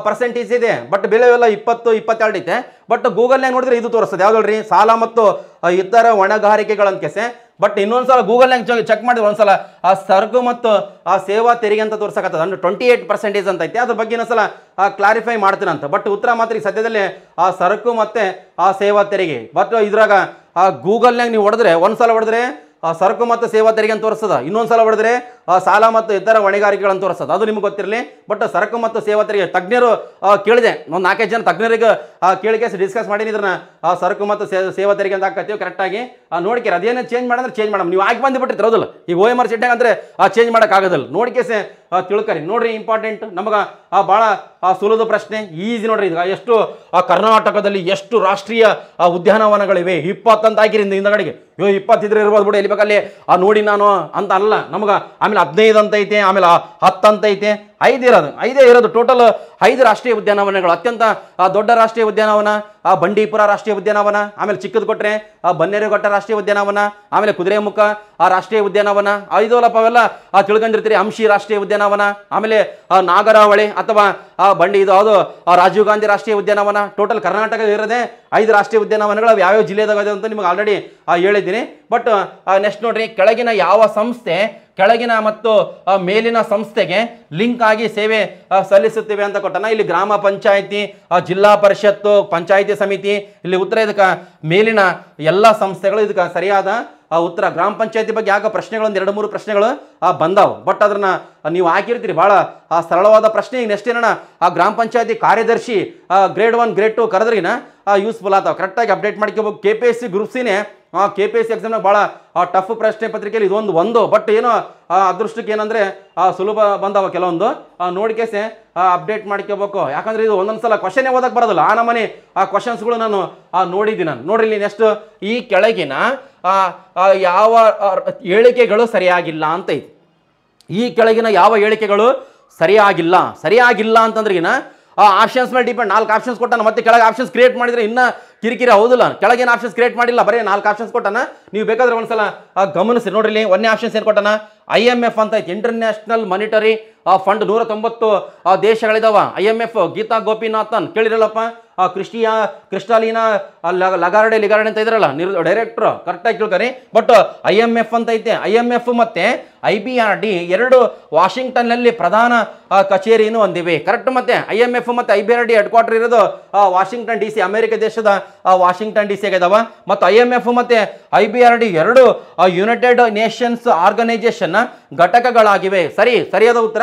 ಪರ್ಸೆಂಟೇಜ್ ಇದೆ. ಬಟ್ ಬೆಲೆ ಎಲ್ಲ ಇಪ್ಪತ್ತು, ಇಪ್ಪತ್ತೆರಡು ಐತೆ. ಬಟ್ ಗೂಗಲ್ನಾಗ ನೋಡಿದ್ರೆ ಇದು ತೋರಿಸ್ತದೆ. ಯಾವ್ದಲ್ರಿ ಸಾಲ ಮತ್ತು ಇತರ ಹೊಣೆಗಾರಿಕೆಗಳಂತ ಕೆಸೆ. ಬಟ್ ಇನ್ನೊಂದ್ಸಲ ಗೂಗಲ್ನಾಗ ಚೆಕ್ ಮಾಡಿದ್ರೆ ಒಂದ್ಸಲ ಆ ಸರಕು ಮತ್ತು, ಆ ಸೇವಾ ತೆರಿಗೆ ಅಂತ ತೋರ್ಸಕತ್ತದ. ಅಂದ್ರೆ ಟ್ವೆಂಟಿ ಏಟ್ ಪರ್ಸೆಂಟೇಜ್ ಅಂತ ಐತೆ. ಅದ್ರ ಬಗ್ಗೆ ಇನ್ನೊಂದ್ಸಲ ಕ್ಲಾರಿಫೈ ಮಾಡ್ತೀನಂತ ಬಟ್ ಉತ್ತರ ಮಾತ್ರ ಈ ಸದ್ಯದಲ್ಲಿ ಆ ಸರಕು ಮತ್ತೆ, ಆ ಸೇವಾ ತೆರಿಗೆ. ಬಟ್ ಇದ್ರಾಗ, ಆ ಗೂಗಲ್ನಾಗ ನೀವು ಹೊಡೆದ್ರೆ, ಒಂದ್ಸಲ ಹೊಡೆದ್ರೆ ಆ ಸರಕು ಮತ್ತು ಸೇವಾ ತೆರಿಗೆ ಅಂತ ತೋರಿಸ್ತದ. ಇನ್ನೊಂದ್ಸಲ ಹೊಡೆದ್ರೆ ಆ ಸಾಲ ಮತ್ತು ಇತರ ಹೊಣೆಗಾರಿಕೆಗಳನ್ನು ತೋರಿಸ್ತದೆ. ಅದು ನಿಮ್ಗೆ ಗೊತ್ತಿರಲಿ ಬಟ್ ಸರಕು ಮತ್ತು ಸೇವಾ ತೆರಿಗೆ, ತಜ್ಞರು ಕೇಳಿದೆ. ಒಂದು ನಾಲ್ಕೈದು ಜನ ತಜ್ಞರಿಗೆ ಕೇಳಿಕೆ ಡಿಸ್ಕಸ್ ಮಾಡೀನಿ ಇದನ್ನ ಸರಕು ಮತ್ತು ಸೇವಾ ತೆರಿಗೆ ಅಂತ ಹಾಕತ್ತೀವಿ ಕರೆಕ್ಟಾಗಿ ನೋಡ್ಕೇರಿ, ಅದೇನೇ ಚೇಂಜ್ ಮಾಡಂದ್ರೆ ಚೇಂಜ್ ಮಾಡಮ್. ನೀವು ಆಗಿ ಬಂದುಬಿಟ್ಟಿರ್ತೀರ, ಹೌದಲ್ಲ? ಈಗ ಓ ಎಂ ಆರ್ ಸಿಟ್ಟಾಗ ಅಂದ್ರೆ ಚೇಂಜ್ ಮಾಡೋಕ್ಕಾಗೋದಿಲ್ಲ ನೋಡ್ಕೇಸೆ ಕೇಸೆ ತಿಳ್ಕರಿ. ನೋಡ್ರಿ ಇಂಪಾರ್ಟೆಂಟ್ ನಮಗೆ ಭಾಳ ಸುಲಭ ಪ್ರಶ್ನೆ. ಈಸಿ ನೋಡ್ರಿ ಇದು. ಎಷ್ಟು ಕರ್ನಾಟಕದಲ್ಲಿ ಎಷ್ಟು ರಾಷ್ಟ್ರೀಯ ಉದ್ಯಾನವನಗಳಿವೆ? ಇಪ್ಪತ್ತಂತ ಹಾಕಿರಿ ಹಿಂದಗಡೆಗೆ. ಅಯ್ಯೋ, ಇಪ್ಪತ್ತಿದ್ರೆ ಇರ್ಬೋದು ಬಿಡಿ ಎಲ್ಲಿ ಬೇಕಲ್ಲಿ ನೋಡಿ ನಾನು ಅಂತ ಅಲ್ಲ. ನಮಗ, ಆಮೇಲೆ ಹದಿನೈದು ಅಂತ ಐತೆ ಆಮೇಲೆ ಹತ್ತು ಅಂತ ಐತೆ ಐದು ಇರೋದು, ಐದೇ ಇರೋದು ಟೋಟಲ್ ಐದು ರಾಷ್ಟ್ರೀಯ ಉದ್ಯಾನವನಗಳು. ಅತ್ಯಂತ ದೊಡ್ಡ ರಾಷ್ಟ್ರೀಯ ಉದ್ಯಾನವನ, ಆ, ಬಂಡೀಪುರ ರಾಷ್ಟ್ರೀಯ ಉದ್ಯಾನವನ, ಆಮೇಲೆ ಚಿಕ್ಕದ ಕೊಟ್ರೆ, ಆ, ಬನ್ನೇರುಘಟ್ಟ ರಾಷ್ಟ್ರೀಯ ಉದ್ಯಾನವನ, ಆಮೇಲೆ ಕುದುರೆಮುಖ, ಆ, ರಾಷ್ಟ್ರೀಯ ಉದ್ಯಾನವನ ಐದೋಲಪ್ಪ ಅವೆಲ್ಲ, ಆ, ತಿಳ್ಕೊಂಡಿರ್ತೀರಿ, ಅಂಶಿ ರಾಷ್ಟ್ರೀಯ ಉದ್ಯಾನವನ, ಆಮೇಲೆ ನಾಗರಾವಳಿ ಅಥವಾ, ಆ, ಬಂಡಿ, ಇದು ಅದು ರಾಜೀವ್ ಗಾಂಧಿ ರಾಷ್ಟ್ರೀಯ ಉದ್ಯಾನವನ ಟೋಟಲ್ ಕರ್ನಾಟಕ ಇರೋದೇ ಐದು ರಾಷ್ಟ್ರೀಯ ಉದ್ಯಾನವನಗಳು ಯಾವ್ಯಾವ ಜಿಲ್ಲೆದಾಗ ಇದೆ ಅಂತ ನಿಮ್ಗೆ ಆಲ್ರೆಡಿ ಹೇಳಿದ್ದೀನಿ. ಬಟ್ ನೆಕ್ಸ್ಟ್ ನೋಡ್ರಿ, ಕೆಳಗಿನ ಯಾವ ಸಂಸ್ಥೆ, ಕೆಳಗಿನ ಮತ್ತು ಮೇಲಿನ ಸಂಸ್ಥೆಗೆ ಲಿಂಕ್ ಆಗಿ ಸೇವೆ ಸಲ್ಲಿಸುತ್ತೇವೆ ಅಂತ ಕೊಟ್ಟನ. ಇಲ್ಲಿ ಗ್ರಾಮ ಪಂಚಾಯಿತಿ ಜಿಲ್ಲಾ ಪರಿಷತ್ತು, ಪಂಚಾಯಿತಿ ಸಮಿತಿ, ಇಲ್ಲಿ ಉತ್ತರ ಇದಕ್ಕೆ ಮೇಲಿನ ಎಲ್ಲ ಸಂಸ್ಥೆಗಳು ಇದಕ್ಕೆ ಸರಿಯಾದ ಉತ್ತರ. ಗ್ರಾಮ ಪಂಚಾಯತಿ ಬಗ್ಗೆ ಯಾಕೆ ಪ್ರಶ್ನೆಗಳು ಒಂದು ಎರಡು ಮೂರು ಪ್ರಶ್ನೆಗಳು ಬಂದಾವು. ಬಟ್ ಅದನ್ನ ನೀವು ಹಾಕಿರ್ತೀರಿ. ಭಾಳ ಸರಳವಾದ ಪ್ರಶ್ನೆ. ಈಗ ನೆಕ್ಸ್ಟ್ ಆ, ಗ್ರಾಮ ಪಂಚಾಯತಿ ಕಾರ್ಯದರ್ಶಿ ಗ್ರೇಡ್ ಒನ್ ಗ್ರೇಡ್ ಟು ಕರೆದ್ರಿನ ಯೂಸ್ಫುಲ್ ಆಗ್ತಾವೆ ಕರೆಕ್ಟಾಗಿ ಅಪ್ಡೇಟ್ ಮಾಡ್ಕೋಬೇಕು. K P S C group ಸಿನೇ K P S C ಎಕ್ಸಾಮ್ನಾಗ ಭಾಳ ಟಫ್ ಪ್ರಶ್ನೆ ಪತ್ರಿಕೆಯಲ್ಲಿ ಇದೊಂದು ಒಂದು. ಬಟ್ ಏನೋ ಅದೃಷ್ಟಕ್ಕೆ ಏನಂದ್ರೆ ಸುಲಭ ಬಂದವ ಕೆಲವೊಂದು. ನೋಡಿ ನೋಡ್ಕೇಸೆ ಅಪ್ಡೇಟ್ ಮಾಡ್ಕೋಬೇಕು. ಯಾಕಂದ್ರೆ ಇದು ಒಂದೊಂದು ಸಲ ಕ್ವಶನೇ ಓದಕ್ಕೆ ಬರೋದಿಲ್ಲ. ಆ ನಮನೆ ಆ ಕ್ವಶನ್ಸ್ಗಳು ನಾನು ನೋಡಿದ್ದೀನಿ ನಾನು. ನೋಡಿರಲಿ ನೆಕ್ಸ್ಟ್ ಈ ಕೆಳಗಿನ ಯಾವ ಹೇಳಿಕೆಗಳು ಸರಿಯಾಗಿಲ್ಲ ಅಂತ ಈ ಕೆಳಗಿನ ಯಾವ ಹೇಳಿಕೆಗಳು ಸರಿಯಾಗಿಲ್ಲ? ಸರಿಯಾಗಿಲ್ಲ ಅಂತಂದ್ರಿಗಿನ ಆ ಆಪ್ಷನ್ಸ್ ಮೇಲೆ ಡಿಪೆಂಡ್ ನಾಲ್ಕು ಆಪ್ಷನ್ಸ್ ಕೊಟ್ಟಾನ, ಮತ್ತೆ ಕೆಳಗೆ ಆಪ್ಷನ್ಸ್ ಕ್ರಿಯೇಟ್ ಮಾಡಿದ್ರೆ ಇನ್ನ ಕಿರಿಕಿರಿ ಹೌದಿಲ್ಲ. ಕೆಳಗೇನು ಆಪ್ಷನ್ಸ್ ಕ್ರಿಯೇಟ್ ಮಾಡಿಲ್ಲ, ಬರೀ ನಾಲ್ಕು ಆಪ್ಷನ್ಸ್ ಕೊಟ್ಟಾನ. ನೀವು ಬೇಕಾದ್ರೆ ಒಂದ್ಸಲ ಗಮನಿಸಿ ನೋಡ್ರಿ ಒಂದೇ ಆಪ್ಷನ್ಸ್ ಏನು ಕೊಟ್ಟಾನ? ಐ ಎಂ ಎಫ್ ಅಂತ ಐತಿ. ಇಂಟರ್ನ್ಯಾಷನಲ್ ಮಾನಿಟರಿ ಫಂಡ್ ನೂರ ತೊಂಬತ್ತು ಆ, ದೇಶಗಳಿದಾವ. I M F Gita Gopinathan ಕೇಳಿರಲ್ಲಪ್ಪ? ಆ, ಕ್ರಿಸ್ಟಿಯಾ ಕ್ರಿಸ್ಟಾಲಿನಾ ಲಗಾರಡೆ ಲಿಗಾರಡೆ ಅಂತ ಇದ್ರಲ್ಲ ನಿರ್ ಡೈರೆಕ್ಟ್ರ್ ಕರೆಕ್ಟಾಗಿ ಕೇಳ್ಕೊರಿ ಬಟ್ ಐ ಎಂ ಎಫ್ ಅಂತ ಐತೆ. ಐ ಎಂ ಎಫ್ ಮತ್ತೆ ಐ ಬಿ ಆರ್ ಡಿ ಎರಡು ವಾಷಿಂಗ್ಟನ್ನಲ್ಲಿ ಪ್ರಧಾನ ಕಚೇರಿಯನ್ನು ಹೊಂದಿವೆ. ಕರೆಕ್ಟ್ ಮತ್ತೆ? ಐ ಎಂ ಎಫ್ ಮತ್ತೆ I B R D head quarter ಇರೋದು ಆ, ವಾಷಿಂಗ್ಟನ್ ಡಿ ಸಿ ಅಮೆರಿಕ ದೇಶದ ವಾಷಿಂಗ್ಟನ್ ಡಿ ಸಿ ಆಗಿದಾವ ಮತ್ತು ಐ ಎಂ ಎಫ್ ಮತ್ತೆ ಐ ಬಿ ಆರ್ ಡಿ ಎರಡು ಯುನೈಟೆಡ್ ನೇಷನ್ಸ್ ಆರ್ಗನೈಸೇಷನ್ ಘಟಕಗಳಾಗಿವೆ. ಸರಿ ಸರಿಯಾದ ಉತ್ತರ?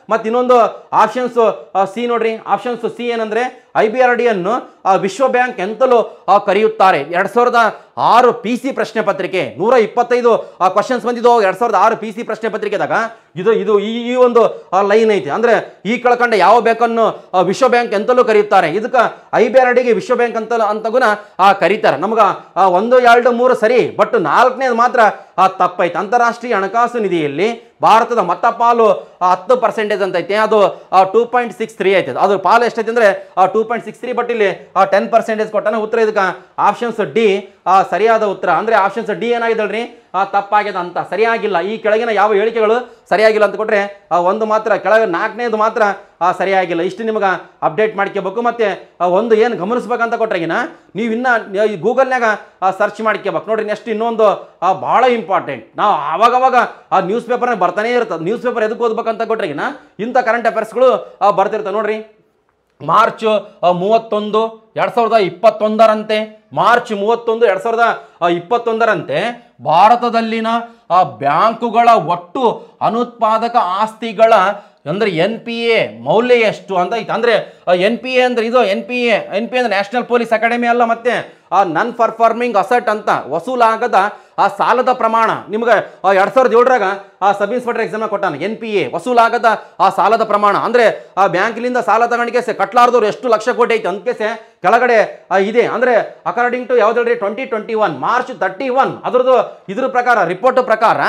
ಮತ್ತು ಇನ್ನೊಂದು ಆಪ್ಷನ್ಸ್ ಸಿ ನೋಡ್ರಿ. ಆಪ್ಷನ್ಸ್ ಸಿ ಏನಂದ್ರೆ ಐ ಬಿ ಆರ್ ಡಿ ಅನ್ನು ಆ, ವಿಶ್ವ ಬ್ಯಾಂಕ್ ಎಂತಲೂ ಕರೆಯುತ್ತಾರೆ. ಎರಡು ಸಾವಿರದ ಆರು ಪಿ ಸಿ ಪ್ರಶ್ನೆ ಪತ್ರಿಕೆ ನೂರ ಇಪ್ಪತ್ತೈದು ಕ್ವಶನ್ಸ್ ಬಂದಿದ್ದು ಎರಡು ಸಾವಿರದ ಆರು ಪಿ ಸಿ ಪ್ರಶ್ನೆ ಪತ್ರಿಕೆದಾಗ. ಇದು ಇದು ಈ ಒಂದು ಲೈನ್ ಐತಿ. ಅಂದ್ರೆ ಈ ಕೆಳಕಂಡ ಯಾವ ಬ್ಯಾಂಕನ್ನು ವಿಶ್ವ ಬ್ಯಾಂಕ್ ಎಂತಲೂ ಕರೆಯುತ್ತಾರೆ. ಇದಕ್ಕೆ ಐ ಬಿ ಆರ್ ಡಿಗೆ ವಿಶ್ವ ಬ್ಯಾಂಕ್ ಅಂತ ಅಂತಗುನ ಕರೀತಾರೆ. ನಮ್ಗೆ ಒಂದು ಎರಡು ಮೂರು ಸರಿ ಬಟ್ ನಾಲ್ಕನೇದು ಮಾತ್ರ ತಪ್ಪೈತೆ. ಅಂತಾರಾಷ್ಟ್ರೀಯ ಹಣಕಾಸು ನಿಧಿಯಲ್ಲಿ ಭಾರತದ ಮತ್ತ ಪಾಲು ಹತ್ತು ಪರ್ಸೆಂಟೇಜ್ ಅಂತ ಐತೆ? ಅದು ಟೂ ಪಾಯಿಂಟ್ ಸಿಕ್ಸ್ ತ್ರೀ ಐತೆ. ಅದು ಪಾಲು ಎಷ್ಟೈತೆ ಅಂದ್ರೆ two point six three but ಇಲ್ಲಿ ಟೆನ್ ಪರ್ಸೆಂಟೇಜ್ ಕೊಟ್ಟಾನೆ ಉತ್ತರ ಇದಕ್ಕೆ. ಆಪ್ಷನ್ಸ್ ಡಿ ಸರಿಯಾದ ಉತ್ತರ. ಅಂದ್ರೆ ಆಪ್ಷನ್ಸ್ ಡಿ ಏನಾಗಿದಲ್ರಿ? ಆ, ತಪ್ಪಾಗ್ಯದ ಅಂತ. ಸರಿಯಾಗಿಲ್ಲ. ಈ ಕೆಳಗಿನ ಯಾವ ಹೇಳಿಕೆಗಳು ಸರಿಯಾಗಿಲ್ಲ ಅಂತ ಕೊಟ್ಟರೆ ಆ, ಒಂದು ಮಾತ್ರ ಕೆಳಗೆ ನಾಲ್ಕನೇದು ಮಾತ್ರ ಆ, ಸರಿಯಾಗಿಲ್ಲ. ಇಷ್ಟು ನಿಮಗೆ ಅಪ್ಡೇಟ್ ಮಾಡ್ಕೋಬೇಕು ಮತ್ತು ಒಂದು ಏನು ಗಮನಿಸ್ಬೇಕಂತ ಕೊಟ್ರಗಿನ ನೀವು ಇನ್ನ ಈ ಗೂಗಲ್ನಾಗ ಸರ್ಚ್ ಮಾಡ್ಕೋಬೇಕು. ನೋಡಿರಿ ನೆಕ್ಸ್ಟ್ ಇನ್ನೊಂದು ಭಾಳ ಇಂಪಾರ್ಟೆಂಟ್ ನಾವು ಆವಾಗವಾಗ ಆ ನ್ಯೂಸ್ ಪೇಪರ್ನ ಬರ್ತಾನೇ ಇರ್ತದೆ ನ್ಯೂಸ್ ಪೇಪರ್ ಎದಕ್ಕೆ ಓದ್ಬೇಕಂತ ಕೊಟ್ಟರೆಗಿನ ಇಂಥ ಕರೆಂಟ್ ಅಫೇರ್ಸ್ಗಳು ಬರ್ತಿರ್ತವೆ. ನೋಡಿರಿ ಮಾರ್ಚ್ ಮೂವತ್ತೊಂದು ಎರಡು ಸಾವಿರದ ಇಪ್ಪತ್ತೊಂದರಂತೆ ಮಾರ್ಚ್ ಮೂವತ್ತೊಂದು ಎರಡು ಸಾವಿರದ ಇಪ್ಪತ್ತೊಂದರಂತೆ ಭಾರತದಲ್ಲಿನ ಆ, ಬ್ಯಾಂಕುಗಳ ಒಟ್ಟು ಅನುತ್ಪಾದಕ ಆಸ್ತಿಗಳ ಅಂದ್ರೆ ಎನ್ ಪಿ ಎ ಮೌಲ್ಯ ಎಷ್ಟು ಅಂತ ಐತೆ. ಅಂದ್ರೆ ಎನ್ ಪಿ ಎ ಅಂದ್ರೆ ಇದು N P A N P ಅಂದ್ರೆ ನ್ಯಾಷನಲ್ ಪೊಲೀಸ್ ಅಕಾಡೆಮಿ ಅಲ್ಲ ಮತ್ತೆ ಆ ನನ್ ಪರ್ಫಾರ್ಮಿಂಗ್ ಅಸೆಟ್ ಅಂತ ವಸೂಲಾಗದ ಆ ಸಾಲದ ಪ್ರಮಾಣ. ನಿಮ್ಗೆ ಎರಡು ಸಾವಿರದ ಏಳರಾಗ ಆ ಸಬ್ ಇನ್ಸ್ಪೆಕ್ಟರ್ ಎಕ್ಸಾಮ್ ಕೊಟ್ಟಾನ ಎನ್ ಪಿ ಎ ವಸೂಲಾಗದ ಆ ಸಾಲದ ಪ್ರಮಾಣ. ಅಂದ್ರೆ ಆ ಬ್ಯಾಂಕ್ಲಿಂದ ಸಾಲ ತಗೊಂಡಿಗೆ ಕಟ್ಲಾರ್ದವ್ರು ಎಷ್ಟು ಲಕ್ಷ ಕೋಟಿ ಐತೆ ಅಂತಕೆಸೆ ಕೆಳಗಡೆ ಇದೆ. ಅಂದ್ರೆ ಅಕಾರ್ಡಿಂಗ್ ಟು ಯಾವ್ದು twenty twenty one March thirty one ಅದ್ರದ್ದು, ಇದ್ರ ಪ್ರಕಾರ ರಿಪೋರ್ಟ್ ಪ್ರಕಾರ,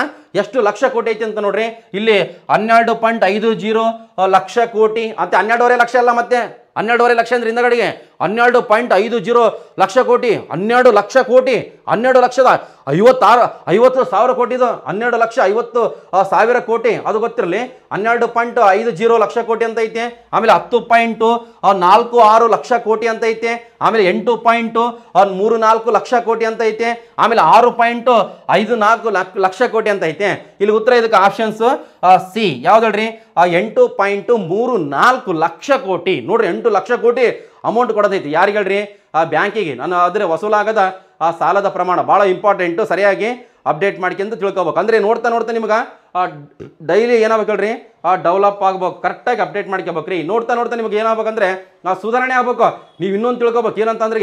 ಎಷ್ಟು ಲಕ್ಷ ಕೋಟಿ ಐತಿ ಅಂತ ನೋಡ್ರಿ. ಇಲ್ಲಿ ಹನ್ನೆರಡು ಪಾಯಿಂಟ್ ಐದು ಜೀರೋ ಲಕ್ಷ ಕೋಟಿ. ಅಂತ ಹನ್ನೆರಡೂವರೆ ಲಕ್ಷ ಅಲ್ಲ ಮತ್ತೆ? ಹನ್ನೆರಡುವರೆ ಲಕ್ಷ ಅಂದ್ರೆ ಹಿಂದಗಡೆಗೆ. ಹನ್ನೆರಡು ಪಾಯಿಂಟ್ ಐದು ಜೀರೋ ಲಕ್ಷ ಕೋಟಿ. ಹನ್ನೆರಡು ಲಕ್ಷ ಕೋಟಿ. ಹನ್ನೆರಡು ಲಕ್ಷದ ಐವತ್ತಾರು, ಐವತ್ತು ಸಾವಿರ ಕೋಟಿದು ಹನ್ನೆರಡು ಲಕ್ಷ ಐವತ್ತು ಸಾವಿರ ಕೋಟಿ. ಅದು ಗೊತ್ತಿರಲಿ. ಹನ್ನೆರಡು ಪಾಯಿಂಟ್ ಐದು ಜೀರೋ ಲಕ್ಷ ಕೋಟಿ ಅಂತ ಐತೆ. ಆಮೇಲೆ ಹತ್ತು ಪಾಯಿಂಟು ನಾಲ್ಕು ಆರು ಲಕ್ಷ ಕೋಟಿ ಅಂತ ಐತೆ. ಆಮೇಲೆ ಎಂಟು ಪಾಯಿಂಟು ಮೂರು ನಾಲ್ಕು ಲಕ್ಷ ಕೋಟಿ ಅಂತ ಐತೆ, ಆಮೇಲೆ ಆರು ಪಾಯಿಂಟು, ಐದು ನಾಲ್ಕು ಲಕ್- ಲಕ್ಷ ಕೋಟಿ ಅಂತ ಐತೆ. ಇಲ್ಲಿ ಉತ್ತರ ಇದಕ್ಕೆ ಆಪ್ಷನ್ಸ್ ಸಿ, ಯಾವ್ದು ಹೇಳ್ರಿ? ಎಂಟು ಪಾಯಿಂಟು ಮೂರು ನಾಲ್ಕು ಲಕ್ಷ ಕೋಟಿ. ನೋಡ್ರಿ, ಎಂಟು ಲಕ್ಷ ಕೋಟಿ ಅಮೌಂಟ್ ಕೊಡೋದೈತಿ ಯಾರಿಗೆ ಹೇಳ್ರಿ? ಆ, ಬ್ಯಾಂಕಿಗೆ. ನಾನು ಆದರೆ ವಸೂಲಾಗದ, ಆ, ಸಾಲದ ಪ್ರಮಾಣ ಭಾಳ ಇಂಪಾರ್ಟೆಂಟು ಸರಿಯಾಗಿ ಅಪ್ಡೇಟ್ ಮಾಡ್ಕೊಂತ ತಿಳ್ಕೊಬೇಕು. ಅಂದರೆ ನೋಡ್ತಾ ನೋಡ್ತಾ ನಿಮ್ಗೆ ಡೈಲಿ ಏನಾಗಬೇಕು ಹೇಳ್ರಿ ಡೆವಲಪ್ ಆಗ್ಬೇಕು ಕರೆಕ್ಟಾಗಿ ಅಪ್ಡೇಟ್ ಮಾಡ್ಕೋಬೇಕು ರೀ ನೋಡ್ತಾ ನೋಡ್ತಾ ನಿಮ್ಗೆ ಏನಾಗಬೇಕಂದ್ರೆ ಆ ಸುಧಾರಣೆ ಆಗ್ಬೇಕು. ನೀವು ಇನ್ನೊಂದು ತಿಳ್ಕೊಬೇಕು ಏನಂತಂದ್ರೆ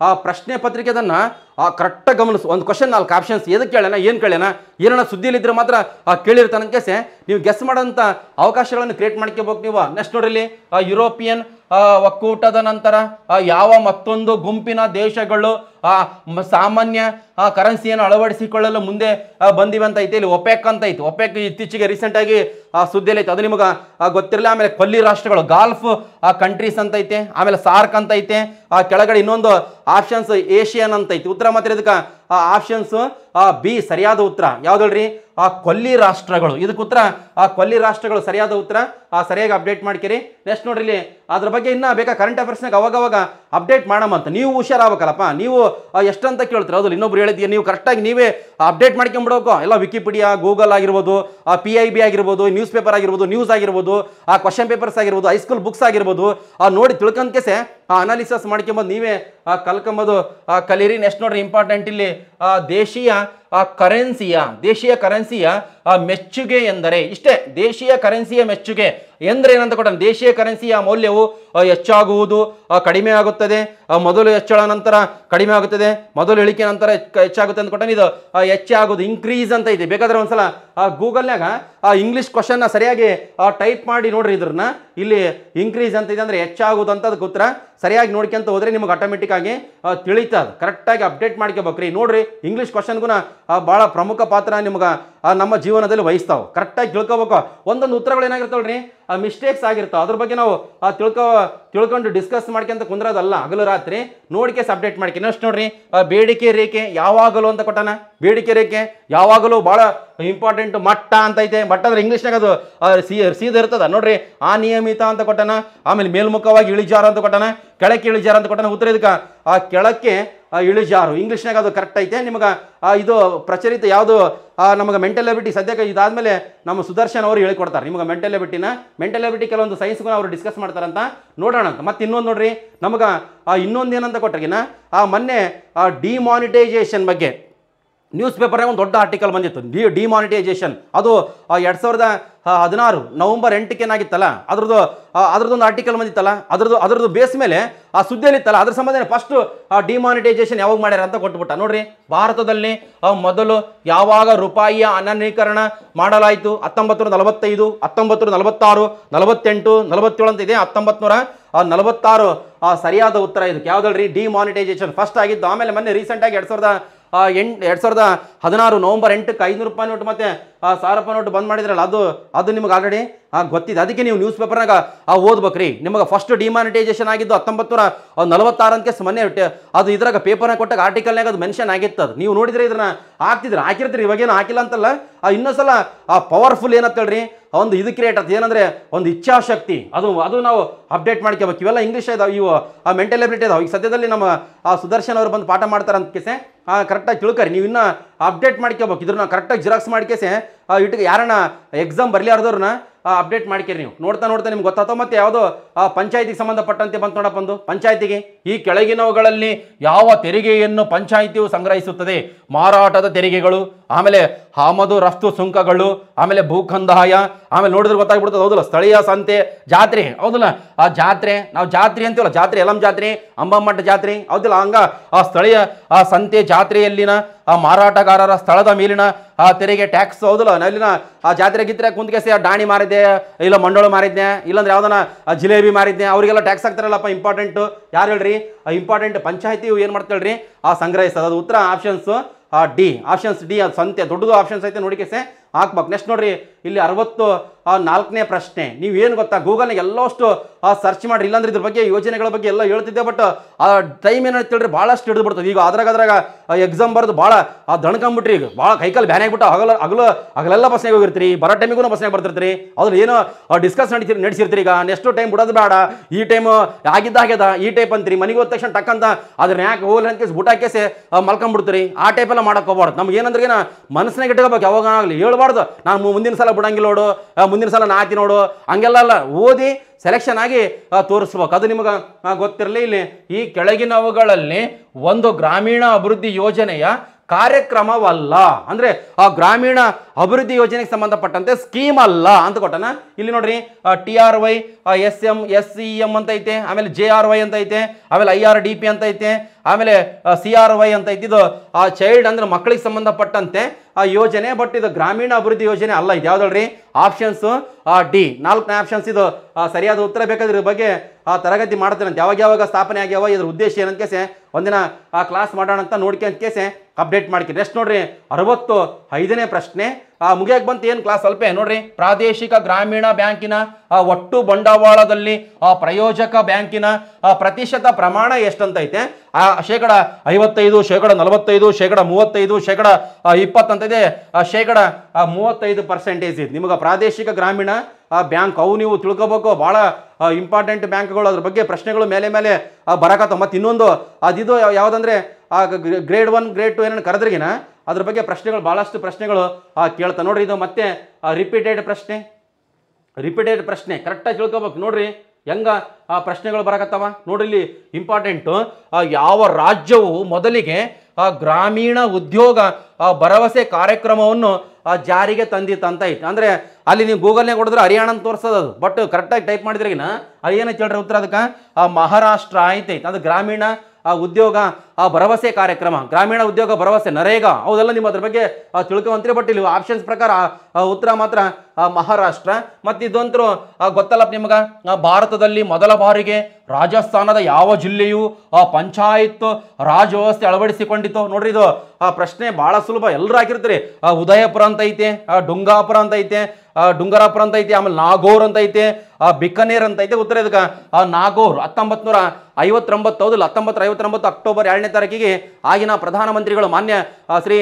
ಆ ಪ್ರಶ್ನೆ ಪತ್ರಿಕೆದನ್ನು ಆ ಕರೆಕ್ಟಾಗಿ ಗಮನಿಸು. ಒಂದು ಕ್ವಶನ್ ನಾಲ್ಕು ಆಪ್ಷನ್ಸ್ ಎದಕ್ಕೆ ಕೇಳ್ಯಾನ ಏನು ಕೇಳ್ಯಾನ ಏನನ್ನ ಸುದ್ದಿಲಿದ್ರೆ ಮಾತ್ರ ಆ ಕೇಳಿರ್ತಾನ ಕೇಸೆ ನೀವು ಗೆಸ್ ಮಾಡೋಂಥ ಅವಕಾಶಗಳನ್ನು ಕ್ರಿಯೇಟ್ ಮಾಡ್ಕೋಬೇಕು ನೀವು. ನೆಕ್ಸ್ಟ್ ನೋಡ್ರಿ ಆ, ಯುರೋಪಿಯನ್ ಆ, ಒಕ್ಕೂಟದ ನಂತರ ಯಾವ ಮತ್ತೊಂದು ಗುಂಪಿನ ದೇಶಗಳು ಆ, ಸಾಮಾನ್ಯ ಕರೆನ್ಸಿಯನ್ನು ಅಳವಡಿಸಿಕೊಳ್ಳಲು ಮುಂದೆ ಆ, ಬಂದಿವೆ ಅಂತ ಐತೆ ಇಲ್ಲಿ ಒಪೆಕ್ ಅಂತ ಐತೆ ಒಪೆಕ್ ಇತ್ತೀಚೆಗೆ ರೀಸೆಂಟ್ ಆಗಿ ಆ, ಸುದ್ದಿಯಲ್ಲಿ ಐತೆ. ಅದು ನಿಮಗೆ ಗೊತ್ತಿರಲಿಲ್ಲ ಆಮೇಲೆ ಕೊಲ್ಲಿ ರಾಷ್ಟ್ರಗಳು ಗಾಲ್ಫ್ ಕಂಟ್ರೀಸ್ ಅಂತ ಐತೆ ಆಮೇಲೆ ಸಾರ್ಕ್ ಅಂತ ಐತೆ ಆ ಕೆಳಗಡೆ ಇನ್ನೊಂದು ಆಪ್ಷನ್ಸ್ ಏಷಿಯನ್ ಅಂತ ಐತಿ ಉತ್ತರ ಮಾತ್ರ ಇದಕ್ಕೆ ಆಪ್ಷನ್ಸ್ ಬಿ ಸರಿಯಾದ ಉತ್ತರ. ಯಾವ್ದಲ್ರಿ? ಆ ಕೊಲ್ಲಿ ರಾಷ್ಟ್ರಗಳು. ಇದಕ್ಕೆ ಉತ್ತರ ಆ ಕೊಲ್ಲಿ ರಾಷ್ಟ್ರಗಳು ಸರಿಯಾದ ಉತ್ತರ. ಆ ಸರಿಯಾಗಿ ಅಪ್ಡೇಟ್ ಮಾಡ್ಕಿರಿ. ನೆಕ್ಸ್ಟ್ ನೋಡ್ರಿ ಅದ್ರ ಬಗ್ಗೆ ಇನ್ನೂ ಬೇಕಾ? ಕರೆಂಟ್ ಅಫೇರ್ಸ್ನಾಗ ಅವಾಗವಾಗ ಅಪ್ಡೇಟ್ ಮಾಡಮಂತ ನೀವು ಹುಷಾರಾಗಬೇಕಲ್ಲಪ್ಪ. ನೀವು ಆ, ಎಷ್ಟಂತ ಕೇಳ್ತಾರೆ? ಹೌದು, ಇನ್ನೊಬ್ರು ಹೇಳಿದ್ದೀಯ ನೀವು ಕರೆಕ್ಟಾಗಿ ನೀವೇ ಅಪ್ಡೇಟ್ ಮಾಡ್ಕೊಂಬಿಡೋಕೋ. ಎಲ್ಲ ವಿಕಿಪೀಡಿಯಾ ಗೂಗಲ್ ಆಗಿರ್ಬೋದು, ಆ ಪಿ ಐ ಬಿ ಆಗಿರ್ಬೋದು ನ್ಯೂಸ್ ಪೇಪರ್ ಆಗಿರ್ಬೋದು ನ್ಯೂಸ್ ಆಗಿರ್ಬೋದು, ಆ ಕ್ವಶನ್ ಪೇಪರ್ಸ್ ಆಗಿರ್ಬೋದು ಹೈಸ್ಕೂಲ್ ಬುಕ್ಸ್ ಆಗಿರ್ಬೋದು, ಆ, ನೋಡಿ ತಿಳ್ಕೊಂಡ್ಕೆಸೆ ಆ ಅನಾಲಿಸಸ್ ಮಾಡ್ಕೊಂಬಂದು ನೀವೇ ಕಲ್ಕೊಂಬೋದು ಕಲೀರಿ ನೆಕ್ಸ್ಟ್ ನೋಡ್ರಿ ಇಂಪಾರ್ಟೆಂಟ್ ಇಲ್ಲಿ, ಆ ದೇಶೀಯ, ಆ ಕರೆನ್ಸಿಯ ದೇಶೀಯ ಕರೆನ್ಸಿಯ ಮೆಚ್ಚುಗೆ ಎಂದರೆ, ಇಷ್ಟೇ, ದೇಶೀಯ ಕರೆನ್ಸಿಯ ಮೆಚ್ಚುಗೆ ಎಂದರೆ ಏನಂತ ಕೊಟ್ಟ ದೇಶೀಯ ಕರೆನ್ಸಿಯ ಮೌಲ್ಯವು ಹೆಚ್ಚಾಗುವುದು ಕಡಿಮೆ ಆಗುತ್ತದೆ ಮೊದಲು ಹೆಚ್ಚಳ ನಂತರ ಕಡಿಮೆ ಆಗುತ್ತದೆ, ಮೊದಲು ಇಳಿಕೆ ನಂತರ ಹೆಚ್ಚ- ಹೆಚ್ಚಾಗುತ್ತೆ ಅಂತ ಕೊಟ್ಟಾನ ಇದು ಹೆಚ್ಚಾಗುವುದು ಇನ್ಕ್ರೀಸ್ ಅಂತ ಇದೆ. ಬೇಕಾದ್ರೆ ಒಂದ್ಸಲ ಆ ಗೂಗಲ್ನಾಗ ಆ ಇಂಗ್ಲೀಷ್ ಕ್ವಶನ್ನ ಸರಿಯಾಗಿ ಟೈಪ್ ಮಾಡಿ ನೋಡ್ರಿ ಇದ್ರನ್ನ. ಇಲ್ಲಿ ಇನ್ಕ್ರೀಸ್ ಅಂತ ಇದೆ ಅಂದ್ರೆ ಅದಕ್ಕೆ ಉತ್ತರ. ಸರಿಯಾಗಿ ನೋಡ್ಕೊಂತ ಹೋದ್ರೆ ನಿಮಗೆ ಆಟೋಮೆಟಿಕ್ ಆಗಿ ತಿಳಿತದ. ಕರೆಕ್ಟಾಗಿ ಅಪ್ಡೇಟ್ ಮಾಡ್ಕೋಬೇಕ್ರಿ. ನೋಡ್ರಿ ಇಂಗ್ಲೀಷ್ ಕ್ವಶನ್ಗೂ ಭಾಳ ಪ್ರಮುಖ ಪಾತ್ರ ನಿಮ್ಗೆ ನಮ್ಮ ಜೀವನದಲ್ಲಿ ವಹಿಸ್ತಾವೆ. ಕರೆಕ್ಟಾಗಿ ತಿಳ್ಕೊಬೇಕು. ಒಂದೊಂದು ಉತ್ತರಗಳು ರೀ ಆ ಮಿಸ್ಟೇಕ್ಸ್ ಆಗಿರ್ತಾವೆ. ಅದ್ರ ಬಗ್ಗೆ ನಾವು, ಆ, ತಿಳ್ಕೊ, ತಿಳ್ಕೊಂಡು ಡಿಸ್ಕಸ್ ಮಾಡ್ಕೊಂತ ಕುಂದ್ರದಲ್ಲ, ಹಗಲು ರಾತ್ರಿ. ನೋಡಿಕೆಸ್ ಅಪ್ಡೇಟ್ ಮಾಡ್ಕೊ. ಇನ್ನಷ್ಟು ನೋಡ್ರಿ? ಬೇಡಿಕೆ, ರೇಖೆ ಯಾವಾಗಲೂ ಅಂತ ಕೊಟ್ಟಾನ? ಬೇಡಿಕೆ, ರೇಖೆ ಯಾವಾಗಲೂ ಭಾಳ ಇಂಪಾರ್ಟೆಂಟ್ ಮಟ್ಟ ಅಂತ ಐತೆ. ಮಟ್ಟ ಅಂದ್ರೆ ಇಂಗ್ಲೀಷ್ನಾಗ ಅದು ಸಿ, ಸೀದ ಇರ್ತದ. ನೋಡ್ರಿ, ಅನಿಯಮಿತ ಅಂತ ಕೊಟ್ಟಾನ. ಆಮೇಲೆ ಮೇಲ್ಮುಖವಾಗಿ ಇಳಿಜಾರು ಅಂತ ಕೊಟ್ಟಾನ. ಕೆಳಕ್ಕೆ ಇಳಿಜಾರು ಅಂತ ಕೊಟ್ಟನ ಉತ್ತರ ಇದಕ್ಕೆ. ಆ ಕೆಳಕ್ಕೆ ಇಳಿಜಾರು. ಇಂಗ್ಲೀಷ್ನಾಗ ಅದು ಕರೆಕ್ಟ್ ಐತೆ. ನಿಮಗೆ ಇದು ಪ್ರಚಲಿತ ಯಾವುದು ನಮಗೆ ಮೆಂಟಲ್ ಎಬಿಟಿ ಸದ್ಯಕ್ಕೆ ಇದಾದಮೇಲೆ ನಮ್ಮ ಸುದರ್ಶನ್ ಅವರು ಹೇಳಿಕೊಡ್ತಾರೆ. ನಿಮಗೆ ಮೆಂಟಲ್ ಎಬಿಟಿನ ಮೆಂಟಲ್ ಎಬಿಟಿ ಕೆಲವೊಂದು ಸೈನ್ಸ್ಗೂ ಅವರು ಡಿಸ್ಕಸ್ ಮಾಡ್ತಾರಂತ ನೋಡೋಣ ಅಂತ. ಮತ್ತೆ ಇನ್ನೊಂದು ನೋಡ್ರಿ, ನಮಗೆ ಇನ್ನೊಂದು ಏನಂತ ಕೊಟ್ಟರಿಗಿನ ಆ, ಮೊನ್ನೆ, ಆ ಡಿಮಾನಿಟೈಸೇಷನ್ ಬಗ್ಗೆ ನ್ಯೂಸ್ ಪೇಪರ್ನಾಗ ಒಂದು ದೊಡ್ಡ ಆರ್ಟಿಕಲ್ ಬಂದಿತ್ತು. ಡಿ ಡಿಮಾನಿಟೈಸೇಷನ್ ಅದು ಎರಡು ಸಾವಿರದ ಹದಿನಾರು ನವಂಬರ್ ಎಂಟಕ್ಕೆ ಏನಾಗಿತ್ತಲ್ಲ ಅದ್ರದ್ದು ಅದ್ರದ್ದೊಂದು ಆರ್ಟಿಕಲ್ ಬಂದಿತ್ತಲ್ಲ, ಅದ್ರದ್ದು ಅದ್ರದ್ದು ಬೇಸ್ ಮೇಲೆ, ಆ, ಸುದ್ದಿಯಲ್ಲಿತ್ತಲ್ಲ, ಅದ್ರ ಸಂಬಂಧ ಫಸ್ಟ್ ಡಿಮಾನಿಟೈಸೇಷನ್ ಯಾವಾಗ ಮಾಡ್ಯಾರ ಅಂತ ಕೊಟ್ಬಿಟ್ಟ ನೋಡ್ರಿ, ಭಾರತದಲ್ಲಿ ಮೊದಲು ಯಾವಾಗ ರೂಪಾಯಿಯ ಅನನ್ಯೀಕರಣ ಮಾಡಲಾಯಿತು? ಹತ್ತೊಂಬತ್ತು ನೂರ ನಲವತ್ತೈದು ಹತ್ತೊಂಬತ್ತು ನೂರ ನಲವತ್ತಾರು, ನಲವತ್ತೆಂಟು, ನಲವತ್ತೇಳು ಅಂತ ಇದೆ ಹತ್ತೊಂಬತ್ತು ನೂರ ನಲವತ್ತಾರು ಸರಿಯಾದ ಉತ್ತರ ಇದಕ್ಕೆ. ಯಾವ್ದಲ್ರಿ ಡಿಮಾನಿಟೈಸೇಷನ್ ಫಸ್ಟ್ ಆಗಿದ್ದು, ಆಮೇಲೆ ಮೊನ್ನೆ ರೀಸೆಂಟಾಗಿ ಎರಡು ಸಾವಿರದ ಎಂಟು, ಎರಡು ಸಾವಿರದ ಹದಿನಾರು ನವಂಬರ್ ಎಂಟಕ್ಕೆ ಐನೂರು ರೂಪಾಯಿ ನೋಟು ಮತ್ತೆ ಸಾವಿರ ರೂಪಾಯಿ ನೋಟು ಬಂದ್ ಮಾಡಿದ್ರಲ್ಲ, ಅದು ಅದು ನಿಮ್ಗೆ ಆಲ್ರೆಡಿ ಗೊತ್ತಿದೆ. ಅದಕ್ಕೆ ನೀವು ನ್ಯೂಸ್ ಪೇಪರ್ನಾಗ ಓದ್ಬೇಕ್ರಿ. ನಿಮಗೆ ಫಸ್ಟ್ ಡಿಮಾನಿಟೈಸೇಷನ್ ಆಗಿದ್ದು ಹತ್ತೊಂಬತ್ತು ನೂರ ನಲವತ್ತಾರು ಅಂತ ಮೊನ್ನೆ, ಅದು ಇದ್ರಾಗ ಪೇಪರ್ನ ಕೊಟ್ಟಾಗ ಆರ್ಟಿಕಲ್ನಾಗ ಅದು ಮೆನ್ಷನ್ ಆಗಿತ್ತು ಅದು. ನೀವು ನೋಡಿದ್ರೆ ಇದನ್ನ ಹಾಕ್ತಿದ್ರೆ. ಹಾಕಿರ್ತೀರಿ. ಇವಾಗೇನು ಹಾಕಿಲ್ಲ ಅಂತಲ್ಲ. ಆ ಇನ್ನೊಂದ್ಸಲ, ಆ ಪವರ್ಫುಲ್ ಏನಂತ ಹೇಳ್ರಿ? ಒಂದು ಇದು ಕ್ರಿಯೇಟ್ ಆಗ್ತದೆ ಏನಂದ್ರೆ, ಒಂದು ಇಚ್ಛಾಶಕ್ತಿ. ಅದು ಅದು ನಾವು ಅಪ್ಡೇಟ್ ಮಾಡ್ಕೋಬೇಕು. ಇವೆಲ್ಲ ಇಂಗ್ಲೀಷ್ ಇದಾವೆ, ಇವು, ಆ ಮೆಂಟಲ್ ಎಬಿಲಿಟಿ ಇದಾವೆ. ಈಗ ಸದ್ಯದಲ್ಲಿ ನಮ್ಮ, ಆ ಸುದರ್ಶನ್ ಅವರು ಬಂದು ಪಾಠ ಮಾಡ್ತಾರೆ ಅಂತ ಕೇಸೆ. ಕರೆಕ್ಟಾಗಿ ತಿಳ್ಕರಿ ನೀವು ಇನ್ನೂ ಅಪ್ಡೇಟ್ ಮಾಡ್ಕೋಬೇಕು. ಇದ್ರನ್ನ ಕರೆಕ್ಟಾಗಿ ಜಿರಾಕ್ಸ್ ಮಾಡ್ಕೇಸೆ ಇಟ್ಟು ಯಾರನ್ನ ಎಕ್ಸಾಮ್ ಬರಲಿಯಾರ್ದವ್ರನ್ನ ಅಪ್ಡೇಟ್ ಮಾಡ್ಕೇರಿ ನೀವು. ನೋಡ್ತಾ ನೋಡ್ತಾ ನಿಮ್ಗೆ ಗೊತ್ತಾತೋ ಮತ್ತೆ ಯಾವುದೋ ಪಂಚಾಯತಿಗೆ ಸಂಬಂಧಪಟ್ಟಂತೆ ಬಂತು ನೋಡಪ್ಪ ಒಂದು ಪಂಚಾಯತಿಗೆ. ಈ ಕೆಳಗಿನವುಗಳಲ್ಲಿ ಯಾವ ತೆರಿಗೆಯನ್ನು ಪಂಚಾಯಿತಿಯು ಸಂಗ್ರಹಿಸುತ್ತದೆ? ಮಾರಾಟದ ತೆರಿಗೆಗಳು ಆಮೇಲೆ ಆಮದು ರಫ್ತು, ಸುಂಕಗಳು, ಆಮೇಲೆ ಭೂಕಂದಾಯ, ಆಮೇಲೆ ನೋಡಿದ್ರೆ ಗೊತ್ತಾಗ್ಬಿಡ್ತದೆ ಹೌದಲ್ಲ, ಸ್ಥಳೀಯ ಸಂತೆ, ಜಾತ್ರೆ, ಹೌದಲ್ಲ? ಆ ಜಾತ್ರೆ, ನಾವು ಜಾತ್ರೆ ಅಂತೀವಲ್ಲ, ಜಾತ್ರೆ ಎಲ್ಲಂ ಜಾತ್ರೆ ಅಂಬಮ್ಮಟ್ಟ ಜಾತ್ರೆ, ಹೌದಿಲ್ಲ? ಹಂಗ ಆ ಸ್ಥಳೀಯ, ಆ ಸಂತೆ ಜಾತ್ರೆಯಲ್ಲಿನ, ಆ ಮಾರಾಟಗಾರರ ಸ್ಥಳದ ಮೇಲಿನ, ಆ ತೆರಿಗೆ, ಟ್ಯಾಕ್ಸ್, ಹೌದಲ್ಲ? ನಲ್ಲಿನ ಆ ಜಾತ್ರೆ ಗಿತ್ರೆ ಕುಂತ್ಕೆಸಿ ಆ ಡಾಣಿ ಮಾರಿದ್ದೆ, ಇಲ್ಲ ಮಂಡಳು ಮಾರಿದ್ನೆ, ಇಲ್ಲಾಂದ್ರೆ ಯಾವ್ದನ ಜಿಲೇಬಿ ಮಾರಿದ್ನೆ, ಅವರಿಗೆಲ್ಲ ಟ್ಯಾಕ್ಸ್ ಹಾಕ್ತಾರಲ್ಲಪ್ಪ ಇಂಪಾರ್ಟೆಂಟ್ ಯಾರು ಹೇಳ್ರಿ? ಆ ಇಂಪಾರ್ಟೆಂಟ್ ಪಂಚಾಯತಿ ಏನು ಮಾಡ್ತಾಳ್ರಿ? ಆ ಸಂಗ್ರಹಿಸೋದು ಉತ್ತರ ಆಪ್ಷನ್ಸ್ ಡಿ ಆಪ್ಷನ್ಸ್ ಡಿ ಅದು ಸಂತೆ ದೊಡ್ಡದು ಆಪ್ಷನ್ಸ್ ಐತೆ ನೋಡಿಕೆಸೆ ಹಾಕ್ಬೇಕು. ನೆಕ್ಸ್ಟ್ ನೋಡ್ರಿ, ಇಲ್ಲಿ ಅರವತ್ತು ನಾಲ್ಕನೇ ಪ್ರಶ್ನೆ. ನೀವು ಏನು ಗೊತ್ತಾ? ಗೂಗಲ್ನಾಗ ಎಲ್ಲಷ್ಟು ಸರ್ಚ್ ಮಾಡಿ ಇಲ್ಲಾಂದ್ರೆ ಇದ್ರ ಬಗ್ಗೆ, ಯೋಜನೆಗಳ ಬಗ್ಗೆ ಎಲ್ಲ ಹೇಳ್ತಿದ್ದೆ ಬಟ್ ಆ ಟೈಮ್ ಏನಂತ ಹೇಳ್ರಿ, ಭಾಳಷ್ಟು ಹಿಡಿದು ಬಿಡ್ತದೆ. ಈಗ ಅದ್ರಾಗ ಅದ್ರಾಗ ಎಕ್ಸಾಮ್ ಬರೆದು ಭಾಳ, ಆ, ದಣ್ಕೊಂಬಿಟ್ರಿ ಈಗ. ಭಾಳ ಕೈಕಾಲು ಬ್ಯಾನೆ ಆಗ್ಬಿಟ್ಟು ಹಗಲ, ಹಗಲು, ಹಗಲೆಲ್ಲ ಬಸ್ನಾಗ ಹೋಗಿರ್ತೀರಿ. ಬರೋ ಟೈಮಿಗೂ ಬಸ್ನಾಗ ಬರ್ತಿರ್ತೀರಿ. ಅದ್ರ ಏನು ಡಿಸ್ಕಸ್ ನಡೀತೀರಿ ನಡೆಸಿರ್ತೀರಿ ಈಗ. ನೆಕ್ಸ್ಟ್ ಟೈಮ್ ಬಿಡೋದು ಬೇಡ. ಈ ಟೈಮ್ ಆಗಿದ್ದ ಆಗ್ಯದ ಈ ಟೈಪ್ ಅಂತೀರಿ. ಮನೆಗೆ ಹೋದ ತಕ್ಷಣ ಟಕ್ ಅಂತ ಅದ್ರ ಯಾಕೆ ಹೋಗ್ಲಿ ಅಂತ ಬುಟ್ಟ ಹಾಕೇಸಿ ಮಲ್ಕೊಂಡ್ಬಿಡ್ತೀರಿ ಆ ಟೈಪ್ ಎಲ್ಲ ಮಾಡಕ್ ಹೋಗ್ಬಾರ್ದು. ನಮ್ಗೆ ಏನಂದ್ರೆ ಏನ, ಮನಸ್ಸಿನಾಗ ಇಟ್ಕೋಬೇಕು. ಯಾವಾಗ ಆಗಲಿ ಹೇಳ್ಬಾರ್ದು ನಾನು ಮುಂದಿನ ಸಲ ಬಿಡಂಗಿಲ್ಲ ನೋಡು. ಮುಂದಿನ ಸಲ ನಾತಿ ನೋಡು. ಹಂಗೆಲ್ಲ ಅಲ್ಲ. ಓದಿ ಸೆಲೆಕ್ಷನ್ ಆಗಿ ತೋರಿಸ್ಬೇಕು. ಅದು ನಿಮಗೆ ಗೊತ್ತಿರಲಿ ಇಲ್ಲಿ. ಈ ಕೆಳಗಿನವುಗಳಲ್ಲಿ ಒಂದು ಗ್ರಾಮೀಣ ಅಭಿವೃದ್ಧಿ ಯೋಜನೆಯ ಕಾರ್ಯಕ್ರಮವಲ್ಲ. ಅಂದರೆ, ಆ ಗ್ರಾಮೀಣ ಅಭಿವೃದ್ಧಿ ಯೋಜನೆಗೆ ಸಂಬಂಧಪಟ್ಟಂತೆ ಸ್ಕೀಮ್ ಅಲ್ಲ ಅಂತ ಕೊಟ್ಟನ. ಇಲ್ಲಿ ನೋಡ್ರಿ T R Y S M S C M ಅಂತ ಐತೆ. ಆಮೇಲೆ ಜೆ ಆರ್ ವೈ ಅಂತ ಐತೆ. ಆಮೇಲೆ ಐ ಆರ್ ಡಿ ಪಿ ಅಂತ ಐತೆ. ಆಮೇಲೆ ಸಿ ಆರ್ ವೈ ಅಂತ ಇದ್ದಿದ್ದು, ಆ ಚೈಲ್ಡ್ ಅಂದ್ರೆ ಮಕ್ಕಳಿಗೆ ಸಂಬಂಧಪಟ್ಟಂತೆ, ಆ ಯೋಜನೆ ಬಟ್ ಇದು ಗ್ರಾಮೀಣ ಅಭಿವೃದ್ಧಿ ಯೋಜನೆ ಅಲ್ಲ, ಇದು ಯಾವ್ದಲ್ರಿ? ಆಪ್ಷನ್ಸ್ ಡಿ ನಾಲ್ಕನೇ ಆಪ್ಷನ್ಸ್ ಇದು ಸರಿಯಾದ ಉತ್ತರ ಬೇಕಾದ್ರೆ ಬಗ್ಗೆ, ಆ, ತರಗತಿ ಅಂತ. ಯಾವಾಗ ಯಾವಾಗ ಸ್ಥಾಪನೆ ಆಗ್ಯಾವ, ಇದ್ರ ಉದ್ದೇಶ ಏನಂತ ಕೇಸೆ, ಒಂದಿನ, ಆ ಕ್ಲಾಸ್ ಮಾಡೋಣ ಅಂತ ನೋಡ್ಕೊಂತ ಕೇಸೆ ಅಪ್ಡೇಟ್ ಮಾಡ್ಕಿ. ನೆಕ್ಸ್ಟ್ ನೋಡ್ರಿ, ಅರವತ್ತು ಐದನೇ ಪ್ರಶ್ನೆ ಆ ಮುಗಿಯಕ್ಕೆ ಬಂತು ಏನು ಕ್ಲಾಸ್ ಸ್ವಲ್ಪ ನೋಡ್ರಿ ಪ್ರಾದೇಶಿಕ ಗ್ರಾಮೀಣ ಬ್ಯಾಂಕಿನ ಆ ಒಟ್ಟು ಬಂಡವಾಳದಲ್ಲಿ ಆ ಪ್ರಯೋಜಕ ಬ್ಯಾಂಕಿನ ಆ ಪ್ರತಿಶತ ಪ್ರಮಾಣ ಎಷ್ಟಂತೈತೆ? ಆ ಶೇಕಡ ಐವತ್ತೈದು ಶೇಕಡ ನಲವತ್ತೈದು ಶೇಕಡ ಮೂವತ್ತೈದು ಶೇಕಡ ಇಪ್ಪತ್ತಂತಿದೆ ಆ, ಶೇಕಡ ಮೂವತ್ತೈದು ಪರ್ಸೆಂಟೇಜ್ ಇದೆ ನಿಮಗೆ ಪ್ರಾದೇಶಿಕ ಗ್ರಾಮೀಣ ಆ ಬ್ಯಾಂಕ್ ಅವು ನೀವು ತಿಳ್ಕೋಬೇಕು. ಭಾಳ ಇಂಪಾರ್ಟೆಂಟ್ ಬ್ಯಾಂಕ್ಗಳು ಅದ್ರ ಬಗ್ಗೆ ಪ್ರಶ್ನೆಗಳು ಮೇಲೆ ಮೇಲೆ ಬರಕತ್ತ ಮತ್ತು ಇನ್ನೊಂದು ಅದಿದು ಯಾವ- ಯಾವುದಂದ್ರೆ ಆ ಗ್ರೇಡ್ ಒನ್ ಗ್ರೇಡ್ ಟು ಏನೇನು ಕರೆದ್ರಿಗಿನ ಅದ್ರ ಬಗ್ಗೆ ಪ್ರಶ್ನೆಗಳು ಭಾಳಷ್ಟು ಪ್ರಶ್ನೆಗಳು ಕೇಳ್ತಾ. ನೋಡ್ರಿ, ಇದು ಮತ್ತೆ ರಿಪೀಟೆಡ್ ಪ್ರಶ್ನೆ. ರಿಪೀಟೆಡ್ ಪ್ರಶ್ನೆ. ಕರೆಕ್ಟಾಗಿ ತಿಳ್ಕೊಬೇಕು. ನೋಡ್ರಿ, ಹೆಂಗ, ಆ, ಪ್ರಶ್ನೆಗಳು ಬರಕತ್ತವ? ನೋಡ್ರಿ, ಇಲ್ಲಿ ಇಂಪಾರ್ಟೆಂಟು ಯಾವ ರಾಜ್ಯವು ಮೊದಲಿಗೆ ಗ್ರಾಮೀಣ ಉದ್ಯೋಗ ಭರವಸೆ ಕಾರ್ಯಕ್ರಮವನ್ನು ಜಾರಿಗೆ ತಂದಿತ್ತು ಅಂತ ಐತೆ. ಅಂದರೆ, ಅಲ್ಲಿ ನೀವು ಗೂಗಲ್ನಾಗ ಹೊಡೆದ್ರೆ ಹರಿಯಾಣ ಅಂತ ತೋರಿಸೋದು ಅದು. ಬಟ್ ಕರೆಕ್ಟಾಗಿ ಟೈಪ್ ಮಾಡಿದ್ರಿಗಿನ ಏನೈತೆ ಹೇಳ್ರಿ ಉತ್ತರ ಅದಕ್ಕೆ? ಮಹಾರಾಷ್ಟ್ರ ಐತೆ. ಅದು ಗ್ರಾಮೀಣ ಉದ್ಯೋಗ ಆ ಭರವಸೆ ಕಾರ್ಯಕ್ರಮ, ಗ್ರಾಮೀಣ ಉದ್ಯೋಗ ಭರವಸೆ, ನರೇಗಾ, ಹೌದಲ್ಲ ನಿಮ್ಮ ಅದ್ರ ಬಗ್ಗೆ ತಿಳ್ಕೊಂತೀರಿ? ಬಟ್ ಇಲ್ಲಿ ಆಪ್ಷನ್ಸ್ ಪ್ರಕಾರ ಉತ್ತರ ಮಾತ್ರ ಮಹಾರಾಷ್ಟ್ರ. ಮತ್ತು ಇದಂತರೂ ಗೊತ್ತಲ್ಲ ನಿಮ್ಗೆ? ಭಾರತದಲ್ಲಿ ಮೊದಲ ಬಾರಿಗೆ ರಾಜಸ್ಥಾನದ ಯಾವ ಜಿಲ್ಲೆಯು, ಆ, ಪಂಚಾಯತ್ ರಾಜ್ ವ್ಯವಸ್ಥೆ ಅಳವಡಿಸಿಕೊಂಡಿತ್ತು? ನೋಡ್ರಿ ಇದು, ಆ, ಪ್ರಶ್ನೆ ಬಹಳ ಸುಲಭ. ಎಲ್ಲರೂ ಹಾಕಿರ್ತೀರಿ ಉದಯಪುರ ಅಂತ ಐತೆ ಡುಂಗಾಪುರ ಅಂತ ಐತೆ ಡುಂಗರಾಪುರ ಅಂತ ಐತೆ, ಆಮೇಲೆ ನಾಗೋರ್ ಅಂತ ಐತೆ ಬಿಕನೇರ್ ಅಂತ ಐತೆ. ಉತ್ತರ ಇದಕ್ಕೆ ನಾಗೋರ್ ಹತ್ತೊಂಬತ್ತು ನೂರ ಐವತ್ತೊಂಬತ್ತು ಹೌದಿಲ್ಲ ಹತ್ತೊಂಬತ್ತು ಐವತ್ತೊಂಬತ್ತು ಅಕ್ಟೋಬರ್ ಎರಡನೇ ತಾರೀಕಿಗೆ ಆಗಿನ ಪ್ರಧಾನಮಂತ್ರಿಗಳು ಮಾನ್ಯ ಶ್ರೀ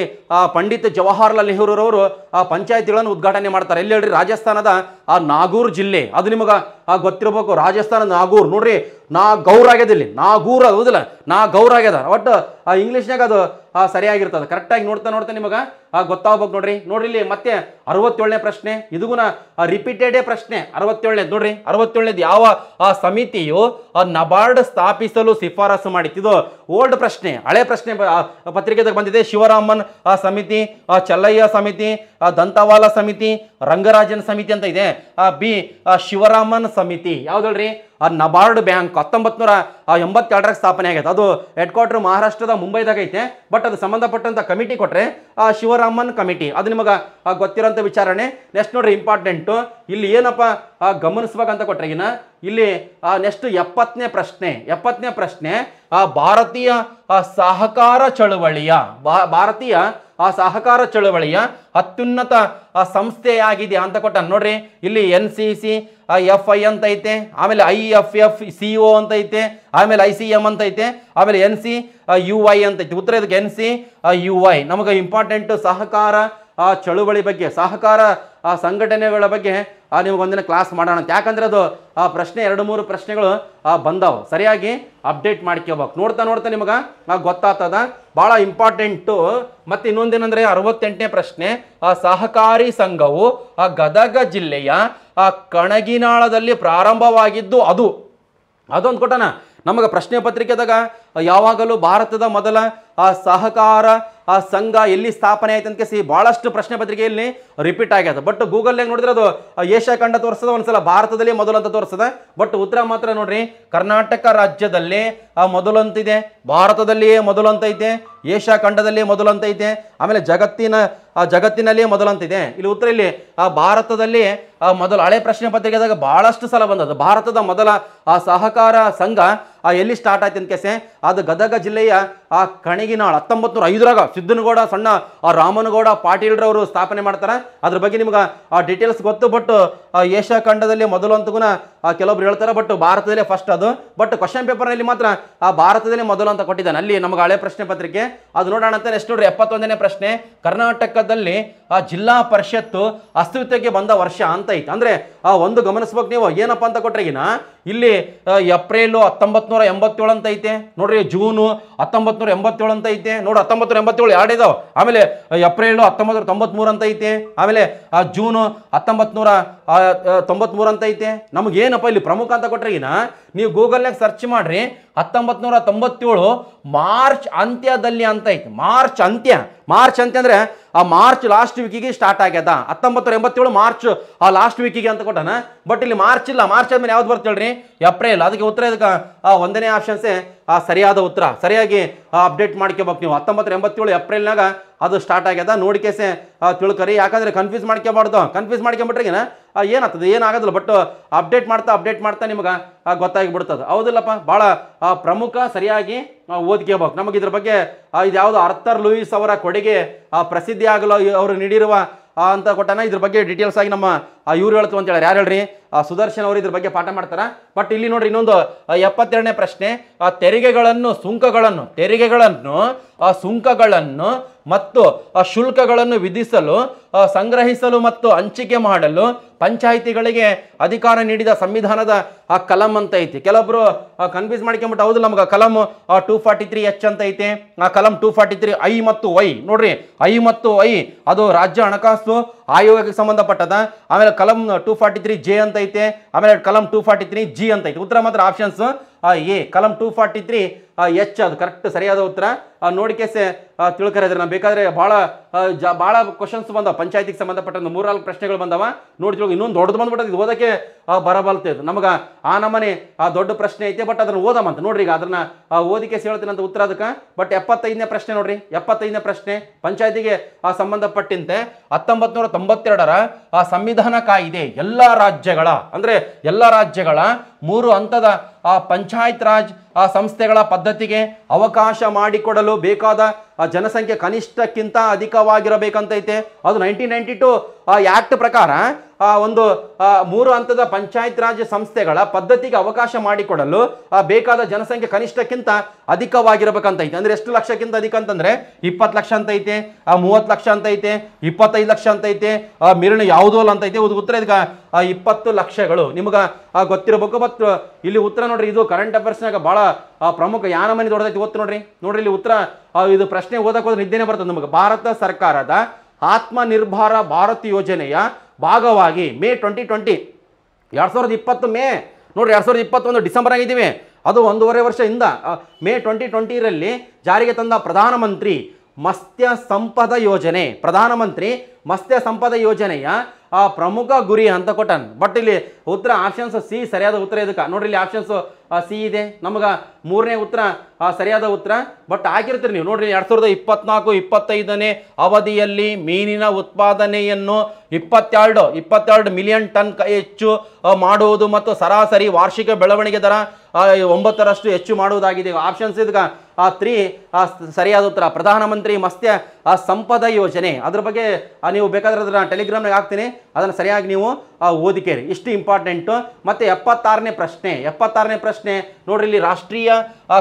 ಪಂಡಿತ್ ಜವಾಹರ್ಲಾಲ್ ನೆಹರೂರವರು ಪಂಚಾಯತಿಗಳನ್ನು ಉದ್ಘಾಟನೆ ಮಾಡ್ತಾರೆ. ಎಲ್ಲಿ ಹೇಳ್ರಿ ರಾಜಸ್ಥಾನದ ಆ ನಾಗೂರ್ ಜಿಲ್ಲೆ, ಅದು ನಿಮಗೆ ಗೊತ್ತಿರಬೇಕು, ರಾಜಸ್ಥಾನ ನಾಗೂರ್. ನೋಡ್ರಿ, ನಾ ಗೌರ್ ಆಗ್ಯದ ಇಲ್ಲಿ. ನಾಗೂರ್ ಹೌದಿಲ್ಲ? ನಾ ಗೌರ್ ಆಗ್ಯದ. ಒಟ್ಟು, ಆ ಇಂಗ್ಲೀಷ್ನಾಗ ಅದು ಸರಿಯಾಗಿರ್ತದ. ಕರೆಕ್ಟಾಗಿ ನೋಡ್ತಾ ನೋಡ್ತಾ ನಿಮಗೆ ಗೊತ್ತಾಗ್ಬೇಕು ನೋಡ್ರಿ. ನೋಡ್ರಿ ಇಲ್ಲಿ ಮತ್ತೆ ಅರವತ್ತೇಳನೇ ಪ್ರಶ್ನೆ. ಇದಗುನ ರಿಪೀಟೆಡೇ ಪ್ರಶ್ನೆ. ಅರವತ್ತೇಳನೇದು ನೋಡ್ರಿ. ಅರವತ್ತೇಳನೇದು ಯಾವ ಸಮಿತಿಯು ನಬಾರ್ಡ್ ಸ್ಥಾಪಿಸಲು ಶಿಫಾರಸು ಮಾಡಿತ್ತು. ಇದು ಓಲ್ಡ್ ಪ್ರಶ್ನೆ, ಹಳೆ ಪ್ರಶ್ನೆ ಪತ್ರಿಕೆದಾಗ ಬಂದಿದೆ. ಶಿವರಾಮನ್ ಸಮಿತಿ ಚಲ್ಲಯ್ಯ ಸಮಿತಿ ದಂತವಾಲ ಸಮಿತಿ, ರಂಗರಾಜನ್ ಸಮಿತಿ ಅಂತ ಇದೆ. ಬಿ ಶಿವರಾಮನ್ ಸಮಿತಿ. ಯಾವ್ದಲ್ರಿ ಆ ನಬಾರ್ಡ್ ಬ್ಯಾಂಕ್ ಹತ್ತೊಂಬತ್ತು ನೂರ ಎಂಬತ್ತೆರಡರಾಗ ಸ್ಥಾಪನೆ ಆಗೈತೆ. ಅದು ಹೆಡ್ ಕ್ವಾರ್ಟರ್ ಮಹಾರಾಷ್ಟ್ರದ ಮುಂಬೈದಾಗ ಐತೆ. ಬಟ್ ಅದು ಸಂಬಂಧಪಟ್ಟಂತ ಕಮಿಟಿ ಕೊಟ್ರೆ ಆ ಶಿವರಾಮನ್ ಕಮಿಟಿ ಅದು ನಿಮಗೆ ಗೊತ್ತಿರೋಂಥ ವಿಚಾರಣೆ. ನೆಕ್ಸ್ಟ್ ನೋಡ್ರಿ ಇಂಪಾರ್ಟೆಂಟು ಇಲ್ಲಿ ಏನಪ್ಪ ಗಮನಿಸ್ಬೇಕಂತ ಕೊಟ್ರೆ ಈಗಿನ, ಇಲ್ಲಿ ನೆಕ್ಸ್ಟ್ ಎಪ್ಪತ್ತನೇ ಪ್ರಶ್ನೆ ಎಪ್ಪತ್ತನೇ ಪ್ರಶ್ನೆ ಭಾರತೀಯ ಸಹಕಾರ ಚಳುವಳಿಯ ಭಾರತೀಯ ಆ ಸಹಕಾರ ಚಳುವಳಿಯ ಅತ್ಯುನ್ನತ ಸಂಸ್ಥೆಯಾಗಿದೆ ಅಂತ ಕೊಟ್ಟ ನೋಡ್ರಿ. ಇಲ್ಲಿ N C C F I ಅಂತ ಐತೆ, ಆಮೇಲೆ I F F C O ಅಂತ ಐತೆ, ಆಮೇಲೆ ಐ ಸಿ ಎಂ ಅಂತ ಐತೆ, ಆಮೇಲೆ ಎನ್ ಸಿ ಯು ಐ ಅಂತ ಐತೆ. ಉತ್ತರ ಇದಕ್ಕೆ ಎನ್ ಸಿ ಯು ಐ ನಮಗೆ ಇಂಪಾರ್ಟೆಂಟ್ ಸಹಕಾರ ಆ ಚಳುವಳಿ ಬಗ್ಗೆ, ಸಹಕಾರ, ಆ ಸಂಘಟನೆಗಳ ಬಗ್ಗೆ, ಆ, ನಿಮ್ಗೆ ಒಂದಿನ ಕ್ಲಾಸ್ ಮಾಡೋಣ. ಯಾಕಂದ್ರೆ ಅದು, ಆ ಪ್ರಶ್ನೆ, ಎರಡು, ಮೂರು ಪ್ರಶ್ನೆಗಳು, ಆ, ಬಂದಾವು. ಸರಿಯಾಗಿ ಅಪ್ಡೇಟ್ ಮಾಡ್ಕೋಬೇಕು. ನೋಡ್ತಾ ನೋಡ್ತಾ ನಿಮಗೆ ಗೊತ್ತಾಗ್ತದ? ಭಾಳ ಇಂಪಾರ್ಟೆಂಟು ಮತ್ತು ಇನ್ನೊಂದೇನಂದ್ರೆ, ಅರವತ್ತೆಂಟನೇ ಪ್ರಶ್ನೆ, ಆ, ಸಹಕಾರಿ ಸಂಘವು, ಆ, ಗದಗ ಜಿಲ್ಲೆಯ, ಆ, ಕಣಗಿನಾಳದಲ್ಲಿ ಪ್ರಾರಂಭವಾಗಿದ್ದು ಅದು. ಅದೊಂದು ಕೊಟ್ಟನ. ನಮಗೆ ಪ್ರಶ್ನೆ ಪತ್ರಿಕೆದಾಗ ಯಾವಾಗಲೂ ಭಾರತದ ಮೊದಲ ಸಹಕಾರ, ಆ, ಸಂಘ ಎಲ್ಲಿ ಸ್ಥಾಪನೆ ಆಯ್ತು ಅಂತ ಕೇಸಿ ಭಾಳಷ್ಟು ಪ್ರಶ್ನೆ ಪತ್ರಿಕೆಯಲ್ಲಿ ರಿಪೀಟ್ ಆಗ್ಯದ. ಬಟ್ ಗೂಗಲ್ ಹೆಂಗೆ ನೋಡಿದ್ರೆ ಅದು ಏಷ್ಯಾ ಖಂಡ ತೋರಿಸದ, ಒಂದ್ಸಲ ಭಾರತದಲ್ಲಿ ಮೊದಲು ಅಂತ ತೋರಿಸದ. ಬಟ್ ಉತ್ತರ ಮಾತ್ರ ನೋಡ್ರಿ, ಕರ್ನಾಟಕ ರಾಜ್ಯದಲ್ಲಿ, ಆ, ಮೊದಲು ಅಂತಿದೆ, ಭಾರತದಲ್ಲಿಯೇ ಮೊದಲು ಅಂತ ಐತೆ, ಏಷ್ಯಾ ಖಂಡದಲ್ಲಿ ಮೊದಲು ಅಂತ ಐತೆ, ಆಮೇಲೆ ಜಗತ್ತಿನ, ಆ, ಜಗತ್ತಿನಲ್ಲಿಯೇ ಮೊದಲು ಇಲ್ಲಿ ಉತ್ತರ ಇಲ್ಲಿ, ಆ, ಭಾರತದಲ್ಲಿ ಮೊದಲು ಹಳೆ ಪ್ರಶ್ನೆ ಪತ್ರಿಕೆದಾಗ ಬಹಳಷ್ಟು ಸಲ ಬಂದದ್ದು. ಭಾರತದ ಮೊದಲ, ಆ, ಸಹಕಾರ ಸಂಘ ಆ ಎಲ್ಲಿ ಸ್ಟಾರ್ಟ್ ಆಯ್ತು ಅಂತ ಕೆಸೆ ಅದು ಗದಗ ಜಿಲ್ಲೆಯ ಆ ಕಣಿಗಿನಾಳ್ ಹತ್ತೊಂಬತ್ತು ನೂರ ಐದರಾಗ ಸಿದ್ದನಗೌಡ ಸಣ್ಣ ಆ ರಾಮನಗೌಡ, ಪಾಟೀಲ್ರವರು ಸ್ಥಾಪನೆ ಮಾಡ್ತಾರೆ. ಅದ್ರ ಬಗ್ಗೆ ನಿಮ್ಗೆ ಆ ಡೀಟೇಲ್ಸ್ ಗೊತ್ತು ಬಟ್ ಏಷ್ಯಾ ಖಂಡದಲ್ಲಿ ಮೊದಲು ಅಂತಗುನ ಕೆಲವೊಬ್ರು ಹೇಳ್ತಾರೆ ಬಟ್ ಭಾರತದಲ್ಲೇ ಫಸ್ಟ್ ಅದು. ಬಟ್ ಕ್ವಶನ್ ಪೇಪರ್ನಲ್ಲಿ ಮಾತ್ರ ಆ ಭಾರತದಲ್ಲೇ ಮೊದಲು ಅಂತ ಕೊಟ್ಟಿದ್ದಾನೆ. ಅಲ್ಲಿ ನಮಗೆ ಹಳೆ ಪ್ರಶ್ನೆ ಪತ್ರಿಕೆ. ಅದು ನೋಡೋಣ ಅಂತ ನೆಕ್ಸ್ಟ್ ನೋಡ್ರಿ, ಎಪ್ಪತ್ತೊಂದನೇ ಪ್ರಶ್ನೆ. ಕರ್ನಾಟಕದಲ್ಲಿ ಆ ಜಿಲ್ಲಾ ಪರಿಷತ್ತು ಅಸ್ತಿತ್ವಕ್ಕೆ ಬಂದ ವರ್ಷ ಅಂತ ಐತೆ. ಅಂದ್ರೆ ಆ ಒಂದು ಗಮನಿಸ್ಬೇಕು ನೀವು. ಏನಪ್ಪ ಅಂತ ಕೊಟ್ರೆಗಿನ ಇಲ್ಲಿ ಏಪ್ರಿಲು ಹತ್ತೊಂಬತ್ತು ನೂರ ಎಂಬತ್ತೇಳು ಅಂತ ಐತೆ. ನೋಡ್ರಿ, ಜೂನು ಹತ್ತೊಂಬತ್ತು ನೂರ ಎಂಬತ್ತೇಳು ಅಂತ ಐತೆ. ನೋಡು ಹತ್ತೊಂಬತ್ತು ಎಂಬತ್ತೇಳು ಎರಡು ಇದಾವೆ. ಆಮೇಲೆ ಏಪ್ರಿಲ್ ಹತ್ತೊಂಬತ್ತು ತೊಂಬತ್ಮೂರು ಅಂತ ಐತೆ. ಆಮೇಲೆ ಜೂನು ಹತ್ತೊಂಬತ್ತು ನೂರ ತೊಂಬತ್ಮೂರು ಅಂತ ಐತೆ. ನಮಗೇನಪ್ಪ ಇಲ್ಲಿ ಪ್ರಮುಖ ಅಂತ ಕೊಟ್ರೆಗಿನ ನೀವು ಗೂಗಲ್ನಾಗ ಸರ್ಚ್ ಮಾಡ್ರಿ ಹತ್ತೊಂಬತ್ತು ತೊಂಬತ್ತೇಳು ಮಾರ್ಚ್ ಅಂತ್ಯದಲ್ಲಿ ಅಂತ ಐತೆ. ಮಾರ್ಚ್ ಅಂತ್ಯ. ಮಾರ್ಚ್ ಅಂತ್ಯ ಅಂದರೆ ಆ ಮಾರ್ಚ್ ಲಾಸ್ಟ್ ವೀಕಿಗೆ ಸ್ಟಾರ್ಟ್ ಆಗ್ಯದ. ಹತ್ತೊಂಬತ್ತು ಎಂಬತ್ತೇಳು ಮಾರ್ಚ್ ಆ ಲಾಸ್ಟ್ ವೀಕಿಗೆ ಅಂತ ಕೊಟ್ಟಾನ. ಬಟ್ ಇಲ್ಲಿ ಮಾರ್ಚ್ ಇಲ್ಲ. ಮಾರ್ಚ್ ಆದ್ಮೇಲೆ ಯಾವ್ದು ಬರ್ತ ಹೇಳ್ರಿ? ಏಪ್ರಿಲ್ ಅದಕ್ಕೆ ಉತ್ತರ ಇದಕ್ಕೆ, ಆ ಒಂದನೇ ಆಪ್ಷನ್ಸೇ ಆ ಸರಿಯಾದ ಉತ್ತರ. ಸರಿಯಾಗಿ ಅಪ್ಡೇಟ್ ಮಾಡ್ಕೋಬೇಕು ನೀವು. ಹತ್ತೊಂಬತ್ತು ಎಂಬತ್ತೇಳು ಏಪ್ರಿಲ್ನಾಗ ಅದು ಸ್ಟಾರ್ಟ್ ಆಗ್ಯದ. ನೋಡಿಕೆಸೆ ತಿಳ್ಕರಿ. ಯಾಕಂದ್ರೆ ಕನ್ಫ್ಯೂಸ್ ಮಾಡ್ಕೋಬಾರ್ದು. ಕನ್ಫ್ಯೂಸ್ ಮಾಡ್ಕೊಂಬಿಟ್ರಿಗಿನ ಏನಾಗ್ತದೆ? ಏನಾಗೋದಿಲ್ಲ. ಬಟ್ ಅಪ್ಡೇಟ್ ಮಾಡ್ತಾ ಅಪ್ಡೇಟ್ ಮಾಡ್ತಾ ನಿಮ್ಗೆ ಗೊತ್ತಾಗಿ ಬಿಡ್ತದೆ ಹೌದಿಲ್ಲಪ್ಪ. ಭಾಳ ಪ್ರಮುಖ ಸರಿಯಾಗಿ ಓದ್ಕೋಬೇಕು. ನಮಗೆ ಇದ್ರ ಬಗ್ಗೆ ಇದು ಯಾವುದು ಅರ್ಥರ್ ಲೂಯಿಸ್ ಅವರ ಕೊಡುಗೆ ಪ್ರಸಿದ್ಧಿ ಆಗಲು ಅವರು ನೀಡಿರುವ ಅಂತ ಕೊಟ್ಟಾನ ಇದ್ರ ಬಗ್ಗೆ ಡೀಟೇಲ್ಸ್ ಆಗಿ ನಮ್ಮ ಇವ್ರು ಹೇಳ್ತು ಅಂತ ಹೇಳಿ ಯಾರು ಹೇಳ್ರಿ? ಆ, ಸುದರ್ಶನ್ ಅವರು ಇದ್ರ ಬಗ್ಗೆ ಪಾಠ ಮಾಡ್ತಾರ? ಬಟ್ ಇಲ್ಲಿ ನೋಡ್ರಿ ಇನ್ನೊಂದು ಆ, ಎಪ್ಪತ್ತೆರಡನೇ ಪ್ರಶ್ನೆ ಆ ತೆರಿಗೆಗಳನ್ನು ಸುಂಕಗಳನ್ನು ತೆರಿಗೆಗಳನ್ನು ಆ ಸುಂಕಗಳನ್ನು ಮತ್ತು ಆ ಶುಲ್ಕಗಳನ್ನು ವಿಧಿಸಲು ಸಂಗ್ರಹಿಸಲು ಮತ್ತು ಹಂಚಿಕೆ ಮಾಡಲು ಪಂಚಾಯಿತಿಗಳಿಗೆ ಅಧಿಕಾರ ನೀಡಿದ ಸಂವಿಧಾನದ ಆ ಕಲಂ ಅಂತ ಐತಿ. ಕೆಲವೊಬ್ರು ಕನ್ಫ್ಯೂಸ್ ಮಾಡ್ಕೊಂಬಿಟ್ಟು ಹೌದು ನಮ್ಗೆ ಕಲಂ ಟೂ ಫಾರ್ಟಿ ತ್ರೀ ಎಚ್ ಅಂತ ಐತೆ. ಆ ಕಲಂ ಟೂ ಫಾರ್ಟಿ ತ್ರೀ ಐ ಮತ್ತು ವೈ ನೋಡ್ರಿ ಐ ಮತ್ತು ವೈ ಅದು ರಾಜ್ಯ ಹಣಕಾಸು ಆಯೋಗಕ್ಕೆ ಸಂಬಂಧಪಟ್ಟದ, ಆಮೇಲೆ ಕಲಂ ಟೂ ಫಾರ್ಟಿ ತ್ರೀ ಜೆ ಅಂತ ಐತೆ, ಆಮೇಲೆ ಕಲಂ ಟೂ ಫಾರ್ಟಿ ತ್ರೀ ಜಿ ಅಂತ ಐತೆ. ಉತ್ತರ ಮಾತ್ರ ಆಪ್ಷನ್ಸ್ ಎ, ಕಲಂ ಟೂ ಫಾರ್ಟಿ ತ್ರೀ ಎಚ್, ಅದು ಕರೆಕ್ಟ್ ಸರಿಯಾದ ಉತ್ತರ. ನೋಡಿಕೆಸೆ ತಿಳ್ಕರಿದ್ರೆ ನಾನು ಬೇಕಾದರೆ ಭಾಳ ಜ ಭಾಳ ಕ್ವಶನ್ಸ್ ಬಂದವ. ಪಂಚಾಯತಿಗೆ ಸಂಬಂಧಪಟ್ಟ ಮೂರ್ನಾಲ್ಕು ಪ್ರಶ್ನೆಗಳು ಬಂದವ. ನೋಡಿ ತಿಳ್ಕೊ ಇನ್ನೊಂದು ದೊಡ್ಡದು ಬಂದ್ಬಿಟ್ಟು ಇದು ಓದಕ್ಕೆ ಆ, ಬರಬಲ್ತೆ ಇದು. ನಮಗೆ ಆ ನಮನೆ ಆ ದೊಡ್ಡ ಪ್ರಶ್ನೆ ಐತೆ ಬಟ್ ಅದನ್ನ ಓದಮಂತ ನೋಡ್ರಿ ಈಗ ಅದನ್ನ ಓದಿಕೆ ಹೇಳ್ತೀನಿ ಅಂತ ಉತ್ತರ ಅದಕ್ಕೆ. ಬಟ್ ಎಪ್ಪತ್ತೈದನೇ ಪ್ರಶ್ನೆ ನೋಡ್ರಿ. ಎಪ್ಪತ್ತೈದನೇ ಪ್ರಶ್ನೆ. ಪಂಚಾಯತಿಗೆ ಆ ಸಂಬಂಧಪಟ್ಟಂತೆ ಹತ್ತೊಂಬತ್ತು ನೂರ ತೊಂಬತ್ತೆರಡರ ಆ ಸಂವಿಧಾನ ಕಾಯಿದೆ ಎಲ್ಲ ರಾಜ್ಯಗಳ ಅಂದ್ರೆ ಎಲ್ಲ ರಾಜ್ಯಗಳ ಮೂರು ಹಂತದ ಆ ಪಂಚಾಯತ್ ರಾಜ್ ಆ ಸಂಸ್ಥೆಗಳ ಪದ್ಧತಿಗೆ ಅವಕಾಶ ಮಾಡಿಕೊಡಲು ಬೇಕಾದ ಜನಸಂಖ್ಯೆ ಕನಿಷ್ಠಕ್ಕಿಂತ ಅಧಿಕವಾಗಿರಬೇಕಂತೈತೆ. ಅದು ನೈನ್ಟೀನ್ ನೈಂಟಿ ಟು ಆ್ಯಕ್ಟ್ ಪ್ರಕಾರ ಆ ಒಂದು ಮೂರು ಹಂತದ ಪಂಚಾಯತ್ ರಾಜ್ ಸಂಸ್ಥೆಗಳ ಪದ್ಧತಿಗೆ ಅವಕಾಶ ಮಾಡಿಕೊಡಲು ಆ, ಬೇಕಾದ ಜನಸಂಖ್ಯೆ ಕನಿಷ್ಠಕ್ಕಿಂತ ಅಧಿಕವಾಗಿರಬೇಕಂತ ಐತೆ. ಅಂದ್ರೆ ಎಷ್ಟು ಲಕ್ಷಕ್ಕಿಂತ ಅಧಿಕ ಅಂತಂದರೆ ಇಪ್ಪತ್ತು ಲಕ್ಷ ಅಂತ ಐತೆ ಆ ಮೂವತ್ತು ಲಕ್ಷ ಅಂತ ಐತೆ ಇಪ್ಪತ್ತೈದು ಲಕ್ಷ ಅಂತ ಐತೆ ಆ ಮಿರಣ ಯಾವುದೋ ಅಲ್ಲ ಅಂತ ಐತೆ. ಉತ್ತರ ಇದಕ್ಕೆ ಆ ಇಪ್ಪತ್ತು ಲಕ್ಷಗಳು. ನಿಮ್ಗೆ ಆ ಗೊತ್ತಿರಬೇಕು ಮತ್ತು ಇಲ್ಲಿ ಉತ್ತರ ನೋಡ್ರಿ ಇದು ಕರೆಂಟ್ ಅಫೇರ್ಸ್ನಾಗ ಭಾಳ ಆ, ಪ್ರಮುಖ ಯಾನ ಮನೆ ದೊಡ್ಡದೈತಿ. ಗೊತ್ತು ನೋಡ್ರಿ ನೋಡ್ರಿ ಇಲ್ಲಿ ಉತ್ತರ ಇದು ಪ್ರಶ್ನೆ ಓದಕ್ಕೆ ಹೋದ್ರೆ ನಿದ್ದೆನೇ ಬರ್ತದೆ ನಮಗೆ. ಭಾರತ ಸರ್ಕಾರದ ಆತ್ಮನಿರ್ಭರ ಭಾರತ್ ಯೋಜನೆಯ ಭಾಗವಾಗಿ ಮೇ ಟ್ವೆಂಟಿ ಟ್ವೆಂಟಿ. ಎರಡು ಸಾವಿರದ ಇಪ್ಪತ್ತು ಮೇ. ನೋಡಿ ಎರಡು ಸಾವಿರದ ಇಪ್ಪತ್ತೊಂದು ಡಿಸೆಂಬರ್ ಆಗಿದ್ದೀವಿ. ಅದು ಒಂದೂವರೆ ವರ್ಷದಿಂದ ಮೇ ಟ್ವೆಂಟಿ ಟ್ವೆಂಟಿರಲ್ಲಿ ಜಾರಿಗೆ ತಂದ ಪ್ರಧಾನಮಂತ್ರಿ ಮತ್ಸ್ಯ ಸಂಪದ ಯೋಜನೆ. ಪ್ರಧಾನಮಂತ್ರಿ ಮತ್ಸ್ಯ ಸಂಪದ ಯೋಜನೆಯ ಆ ಪ್ರಮುಖ ಗುರಿ ಅಂತ ಕೊಟ್ಟಾನ. ಬಟ್ ಇಲ್ಲಿ ಉತ್ತರ ಆಪ್ಷನ್ಸ್ ಸಿ ಸರಿಯಾದ ಉತ್ತರ ಇದಕ್ಕೆ. ನೋಡ್ರಿ ಇಲ್ಲಿ ಆಪ್ಷನ್ಸ್ ಸಿ ಇದೆ. ನಮಗೆ ಮೂರನೇ ಉತ್ತರ ಸರಿಯಾದ ಉತ್ತರ. ಬಟ್ ಹಾಕಿರ್ತೀರಿ ನೀವು. ನೋಡ್ರಿ ಎರಡು ಸಾವಿರದ ಇಪ್ಪತ್ನಾಲ್ಕು, ಇಪ್ಪತ್ತೈದನೇ ಅವಧಿಯಲ್ಲಿ ಮೀನಿನ ಉತ್ಪಾದನೆಯನ್ನು ಇಪ್ಪತ್ತೆರಡು ಇಪ್ಪತ್ತೆರಡು ಮಿಲಿಯನ್ ಟನ್ ಹೆಚ್ಚು ಮಾಡುವುದು ಮತ್ತು ಸರಾಸರಿ ವಾರ್ಷಿಕ ಬೆಳವಣಿಗೆ ದರ ಒಂಬತ್ತರಷ್ಟು ಹೆಚ್ಚು ಮಾಡುವುದಾಗಿದೆ. ಆಪ್ಷನ್ಸ್ ಇದಕ್ಕೆ. ಆ ತ್ರೀ ಆ, ಸರಿಯಾದ ಉತ್ತರ ಪ್ರಧಾನಮಂತ್ರಿ ಮತ್ಸ್ಯ ಆ, ಸಂಪದ ಯೋಜನೆ. ಅದ್ರ ಬಗ್ಗೆ ನೀವು ಬೇಕಾದ್ರೆ ಅದನ್ನು ಟೆಲಿಗ್ರಾಮ್ನಾಗ ಹಾಕ್ತೀನಿ. ಅದನ್ನು ಸರಿಯಾಗಿ ನೀವು ಓದಿಕೇರಿ. ಇಷ್ಟು ಇಂಪಾರ್ಟೆಂಟು. ಮತ್ತು ಎಪ್ಪತ್ತಾರನೇ ಪ್ರಶ್ನೆ ಎಪ್ಪತ್ತಾರನೇ ಪ್ರಶ್ನೆ. ನೋಡ್ರಿ ಇಲ್ಲಿ ರಾಷ್ಟ್ರೀಯ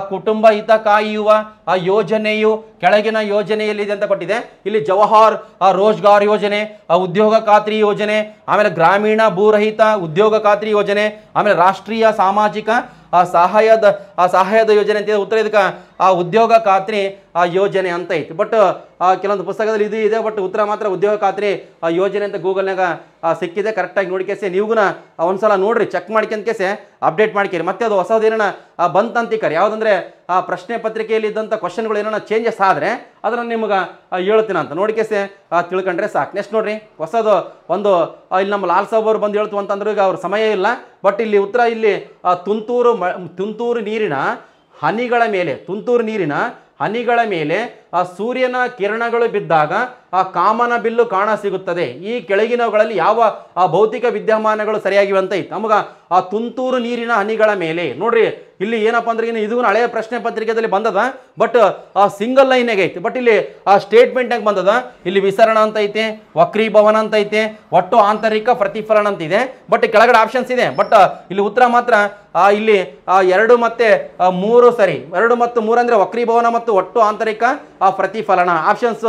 ಕುಟುಂಬ ಹಿತ ಕಾಯುವ ಆ ಯೋಜನೆಯು ಕೆಳಗಿನ ಯೋಜನೆಯಲ್ಲಿದೆ ಅಂತ ಕೊಟ್ಟಿದೆ. ಇಲ್ಲಿ ಜವಾಹರ್ ರೋಜ್ಗಾರ್ ಯೋಜನೆ ಆ, ಉದ್ಯೋಗ ಖಾತ್ರಿ ಯೋಜನೆ ಆಮೇಲೆ ಗ್ರಾಮೀಣ ಭೂರಹಿತ ಉದ್ಯೋಗ ಖಾತ್ರಿ ಯೋಜನೆ ಆಮೇಲೆ ರಾಷ್ಟ್ರೀಯ ಸಾಮಾಜಿಕ ಆ ಸಹಾಯದ ಆ ಸಹಾಯದ ಯೋಜನೆ ಅಂತ ಉತ್ತರ ಇದಕ್ಕೆ ಆ ಉದ್ಯೋಗ ಖಾತ್ರಿ ಆ ಯೋಜನೆ ಅಂತ ಐತಿ. ಬಟ್ ಕೆಲವೊಂದು ಪುಸ್ತಕದಲ್ಲಿ ಇದು ಇದೆ ಬಟ್ ಉತ್ತರ ಮಾತ್ರ ಉದ್ಯೋಗ ಖಾತ್ರಿ ಆ ಯೋಜನೆ ಅಂತ ಗೂಗಲ್ನಾಗ ಸಿಕ್ಕಿದೆ ಕರೆಕ್ಟಾಗಿ ನೋಡ್ಕೇಸಿ ಒಂದು ಒಂದ್ಸಲ ನೋಡ್ರಿ ಚೆಕ್ ಮಾಡ್ಕೊಂಡ್ಕೇಸಿ ಅಪ್ಡೇಟ್ ಮಾಡ್ಕೇರಿ. ಮತ್ತೆ ಅದು ಹೊಸದು ಏನಾನ ಬಂತಂತಿಕರಿ. ಯಾವುದಂದ್ರೆ ಆ ಪ್ರಶ್ನೆ ಪತ್ರಿಕೆಯಲ್ಲಿ ಇದ್ದಂಥ ಕ್ವಶನ್ಗಳು ಏನಾರ ಚೇಂಜಸ್ ಆದರೆ ಅದನ್ನು ನಿಮ್ಗೆ ಹೇಳ್ತೀನಿ ಅಂತ. ನೋಡಿ ಆ, ತಿಳ್ಕೊಂಡ್ರೆ ಸಾಕು. ನೆಕ್ಸ್ಟ್ ನೋಡ್ರಿ ಹೊಸದು ಒಂದು ಇಲ್ಲಿ ನಮ್ಮ ಲಾಲ್ ಸಾಬ್ ಅವರು ಬಂದು ಹೇಳ್ತು ಅಂತಂದ್ರೆ ಈಗ ಅವ್ರ ಸಮಯ ಇಲ್ಲ. ಬಟ್ ಇಲ್ಲಿ ಉತ್ತರ ಇಲ್ಲಿ ತುಂತೂರು ತುಂತೂರು ನೀರಿನ ಹನಿಗಳ ಮೇಲೆ ತುಂತುರು ನೀರಿನ ಹನಿಗಳ ಮೇಲೆ ಆ ಸೂರ್ಯನ ಕಿರಣಗಳು ಬಿದ್ದಾಗ ಆ ಕಾಮನ ಬಿಲ್ಲು ಕಾಣ ಸಿಗುತ್ತದೆ. ಈ ಕೆಳಗಿನವುಗಳಲ್ಲಿ ಯಾವ ಆ ಭೌತಿಕ ವಿದ್ಯಮಾನಗಳು ಸರಿಯಾಗಿವೆ ಅಂತ ಐತೆ ನಮಗ ಆ ತುಂತೂರು ನೀರಿನ ಹನಿಗಳ ಮೇಲೆ ನೋಡ್ರಿ ಇಲ್ಲಿ ಏನಪ್ಪ ಅಂದ್ರೆ ಇನ್ನು ಇದು ಹಳೆಯ ಪ್ರಶ್ನೆ ಪತ್ರಿಕೆದಲ್ಲಿ ಬಂದದ ಬಟ್ ಆ ಸಿಂಗಲ್ ಲೈನ್ ಐತೆ. ಬಟ್ ಇಲ್ಲಿ ಆ ಸ್ಟೇಟ್ಮೆಂಟ್ನಾಗ ಬಂದದ ಇಲ್ಲಿ ವಿಸರಣ ಅಂತ ಐತೆ ವಕ್ರೀಭವನ ಅಂತ ಐತೆ ಒಟ್ಟು ಆಂತರಿಕ ಪ್ರತಿಫಲನ ಅಂತ ಇದೆ. ಬಟ್ ಕೆಳಗಡೆ ಆಪ್ಷನ್ಸ್ ಇದೆ. ಬಟ್ ಇಲ್ಲಿ ಉತ್ತರ ಮಾತ್ರ ಆ, ಇಲ್ಲಿ ಎರಡು ಮತ್ತೆ ಮೂರು ಸರಿ ಎರಡು ಮತ್ತು ಮೂರು ಅಂದ್ರೆ ವಕ್ರೀಭವನ ಮತ್ತು ಒಟ್ಟು ಆಂತರಿಕ ಪ್ರತಿಫಲನ ಆಪ್ಷನ್ಸ್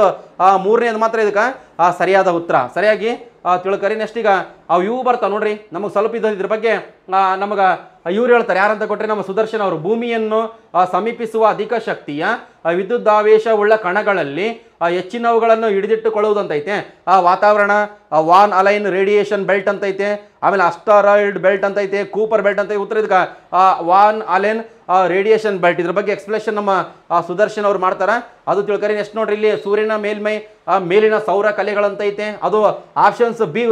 ಮೂರನೇದು ಮಾತ್ರ ಇದಕ್ಕೆ? ಆ, ಸರಿಯಾದ ಉತ್ತರ. ಸರಿಯಾಗಿ? ಆ, ತಿಳ್ಕರಿ ನೆಕ್ಸ್ಟ್ ಈಗ ಅವು ಇವು ಬರ್ತಾವೆ ನೋಡ್ರಿ. ನಮಗೆ ಸ್ವಲ್ಪ ಇದು ಇದ್ರ ಬಗ್ಗೆ ನಮಗೆ ಇವ್ರು ಹೇಳ್ತಾರೆ. ಯಾರಂತ ಕೊಟ್ಟರೆ ನಮ್ಮ ಸುದರ್ಶನ್ ಅವರು. ಭೂಮಿಯನ್ನು ಸಮೀಪಿಸುವ ಅಧಿಕ ಶಕ್ತಿಯ ಆ, ವಿದ್ಯುದಾವೇಶವುಳ್ಳ ಕಣಗಳಲ್ಲಿ ಆ, ಹೆಚ್ಚಿನವುಗಳನ್ನು ಹಿಡಿದಿಟ್ಟುಕೊಳ್ಳುವುದಂತೈತೆ. ಆ ವಾತಾವರಣ ಆ, ವಾನ್ ಅಲೈನ್ ರೇಡಿಯೇಷನ್ ಬೆಲ್ಟ್ ಅಂತೈತೆ. ಆಮೇಲೆ ಅಸ್ಟಾರಾಯ್ಡ್ ಬೆಲ್ಟ್ ಅಂತೈತೆ ಕೂಪರ್ ಬೆಲ್ಟ್ ಅಂತ ಉತ್ತರ ಇದಕ್ಕೆ? ಆ, ವಾನ್ ಅಲೈನ್ ರೇಡಿಯೇಷನ್ ಬೆಲ್ಟ್. ಇದ್ರ ಬಗ್ಗೆ ಎಕ್ಸ್ಪ್ಲೇಷನ್ ನಮ್ಮ ಸುದರ್ಶನ್ ಅವ್ರು ಮಾಡ್ತಾರೆ. ಅದು ತಿಳ್ಕರಿ ನೆಕ್ಸ್ಟ್ ನೋಡ್ರಿ ಇಲ್ಲಿ? ಸೂರ್ಯನ ಮೇಲ್ಮೈ ಆ, ಮೇಲಿನ ಸೌರ ಕಲೆಗಳಂತೈತೆ. ಅದು ಆಪ್ಷನ್ಸ್ ಬಿ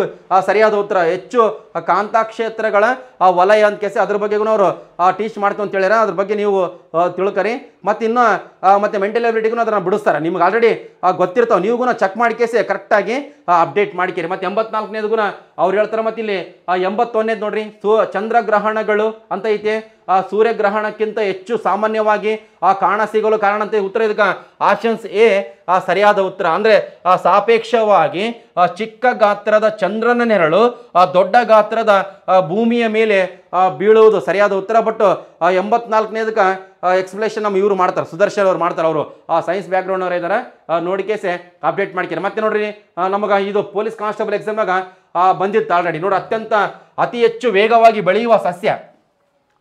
ಸರಿಯಾದ ಉತ್ತರ. ಹೆಚ್ಚು ಕಾಂತಾಕ್ಷೇತ್ರಗಳ ವಲಯ ಅಂತ ಕೇಸಿ ಅದ್ರ ಬಗ್ಗೆಗೂ ಅವರು ಟೀಚ್ ಮಾಡ್ತೀವಿ ಅಂತ ಹೇಳಿರ ಅದ್ರ ಬಗ್ಗೆ ನೀವು ತಿಳ್ಕರಿ. ಮತ್ತು ಇನ್ನು ಮತ್ತೆ ಮೆಂಟಲ್ ಎಬಿಲಿಟಿಗೂ ಅದನ್ನ ಬಿಡಿಸ್ತಾರೆ. ನಿಮ್ಗೆ ಆಲ್ರೆಡಿ ಗೊತ್ತಿರ್ತಾವೆ. ನೀವುಗೂ ಚೆಕ್ ಮಾಡ್ಕೇಸಿ ಕರೆಕ್ಟಾಗಿ ಅಪ್ಡೇಟ್ ಮಾಡ್ಕೇರಿ. ಮತ್ತು ಎಂಬತ್ನಾಲ್ಕನೇದುಗುನ ಅವ್ರು ಹೇಳ್ತಾರೆ ಮತ್ತೆ ಇಲ್ಲಿ ಎಂಬತ್ತೊಂದನೇದು ನೋಡ್ರಿ. ಸೂ ಚಂದ್ರಗ್ರಹಣಗಳು ಅಂತ ಐತೆ ಆ ಸೂರ್ಯಗ್ರಹಣಕ್ಕಿಂತ ಹೆಚ್ಚು ಸಾಮಾನ್ಯವಾಗಿ ಆ ಕಾಣ ಸಿಗಲು ಕಾರಣ ಅಂತ ಉತ್ತರ ಇದಕ್ಕೆ. ಆಪ್ಷನ್ಸ್ ಎ, ಆ ಸರಿಯಾದ ಉತ್ತರ. ಅಂದರೆ, ಆ ಸಾಪೇಕ್ಷವಾಗಿ ಚಿಕ್ಕ ಗಾತ್ರದ ಚಂದ್ರನ ನೆರಳು, ಆ ದೊಡ್ಡ ಗಾತ್ರದ ಭೂಮಿಯ ಮೇಲೆ ಬೀಳುವುದು ಸರಿಯಾದ ಉತ್ತರ. ಬಟ್ ಎಂಬತ್ನಾಲ್ಕನೇದಕ್ಕೆ ಎಕ್ಸ್ಪ್ಲೇಷನ್ ನಮ್ಮ ಇವರು ಮಾಡ್ತಾರೆ. ಸುದರ್ಶನ್ ಅವ್ರು ಮಾಡ್ತಾರೆ ಅವರು. ಆ ಸೈನ್ಸ್ ಬ್ಯಾಕ್ಗ್ರೌಂಡ್ ಅವರು ಇದ್ದಾರೆ ನೋಡಿಕೇಸೆ ಅಪ್ಡೇಟ್ ಮಾಡ್ತಾರೆ ಮತ್ತೆ ನೋಡ್ರಿ ನಮಗೆ ಇದು ಪೊಲೀಸ್ ಕಾನ್ಸ್ಟೇಬಲ್ ಎಕ್ಸಾಮ್ನಾಗ ಬಂದಿತ್ತು ಆಲ್ರೆಡಿ ನೋಡಿ ಅತ್ಯಂತ ಅತಿ ಹೆಚ್ಚು ವೇಗವಾಗಿ ಬೆಳೆಯುವ ಸಸ್ಯ.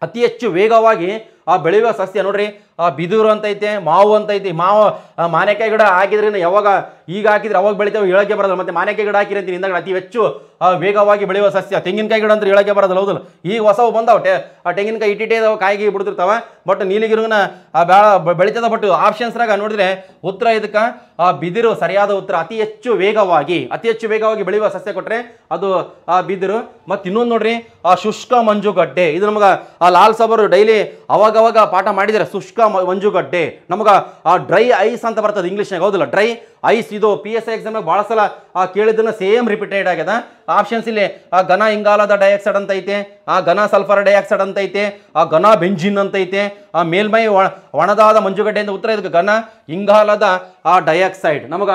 ಅತಿ ಹೆಚ್ಚು ವೇಗವಾಗಿ ಆ ಬೆಳೆಯುವ ಸಸ್ಯ ನೋಡ್ರಿ, ಆ ಬಿದಿರು ಅಂತ ಐತೆ, ಮಾವು ಅಂತ ಐತಿ ಮಾವು ಮಾನೆಕಾಯಿ ಗಿಡ ಹಾಕಿದ್ರಿಂದ ಯಾವಾಗ ಈಗ ಹಾಕಿದ್ರೆ ಅವಾಗ ಬೆಳಿತಾವೆ ಹೇಳಕ್ಕೆ ಬರೋದಿಲ್ಲ ಮತ್ತೆ ಮಾನೆಕಾಯಿ ಗಿಡ ಹಾಕಿರಿ ಅಂತೀನಿ ಅತಿ ಹೆಚ್ಚು ವೇಗವಾಗಿ ಬೆಳೆಯುವ ಸಸ್ಯ. ತೆಂಗಿನಕಾಯಿ ಗಿಡ ಅಂದ್ರೆ ಹೇಳಕ್ಕೆ ಬರೋದಿಲ್ಲ ಹೌದಲ್ಲ? ಈಗ ಹೊಸವು ಬಂದಾವ ಆ ತೆಂಗಿನಕಾಯಿ ಇಟ್ಟಿಟ್ಟೆ ಇದಾವೆ, ಕಾಯಿಗೆ ಬಿಡ್ತಿರ್ತಾವ. ಬಟ್ ನೀಲಿಗಿರುಗನ ಆ ಬೇಳ ಬೆಳಿತದ, ಬಟ್ ಆಪ್ಷನ್ಸ್ನಾಗ ನೋಡಿದ್ರೆ ಉತ್ತರ ಇದಕ್ಕೆ, ಆ ಬಿದಿರು ಸರಿಯಾದ ಉತ್ತರ. ಅತಿ ಹೆಚ್ಚು ವೇಗವಾಗಿ, ಅತಿ ಹೆಚ್ಚು ವೇಗವಾಗಿ ಬೆಳೆಯುವ ಸಸ್ಯ ಕೊಟ್ರೆ ಅದು, ಆ ಬಿದಿರು. ಮತ್ತು ಇನ್ನೊಂದು ನೋಡ್ರಿ, ಆ ಶುಷ್ಕ ಮಂಜುಗಡ್ಡೆ. ಇದು ನಮಗೆ, ಆ ಲಾಲ್ ಸಬರು ಡೈಲಿ ಅವಾಗವಾಗ ಪಾಠ ಮಾಡಿದರೆ ಶುಷ್ಕ ಮಂಜುಗಡ್ಡೆ. ನಮಗೆ ಆ ಡ್ರೈ ಐಸ್ ಅಂತ ಬರ್ತದೆ ಇಂಗ್ಲೀಷ್ನಾಗ ಹೌದಿಲ್ಲ? ಡ್ರೈ ಐಸ್ ಇದು ಪಿ ಎಸ್ ಐ ಎಕ್ಸಾಮ್ನಾಗ ಭಾಳ ಸಲ ಕೇಳಿದ್ದನ್ನು ಸೇಮ್ ರಿಪೀಟೆಡ್ ಆಗ್ಯದ. ಆಪ್ಷನ್ಸ್ ಇಲ್ಲಿ, ಆ, ಘನ ಇಂಗಾಲದ ಡೈಆಕ್ಸೈಡ್ ಅಂತ ಐತೆ, ಆ, ಘನ ಸಲ್ಫರ್ ಡೈಆಕ್ಸೈಡ್ ಅಂತ ಐತೆ, ಆ, ಘನ ಬೆಂಜಿನ್ ಅಂತ ಐತೆ, ಆ, ಮೇಲ್ಮೈ ಒಣ ಒಣದಾದ ಮಂಜುಗಡ್ಡೆಯಿಂದ ಉತ್ತರ ಇದಕ್ಕೆ ಘನ ಇಂಗಾಲದ, ಆ ಡೈಆಕ್ಸೈಡ್ ನಮಗ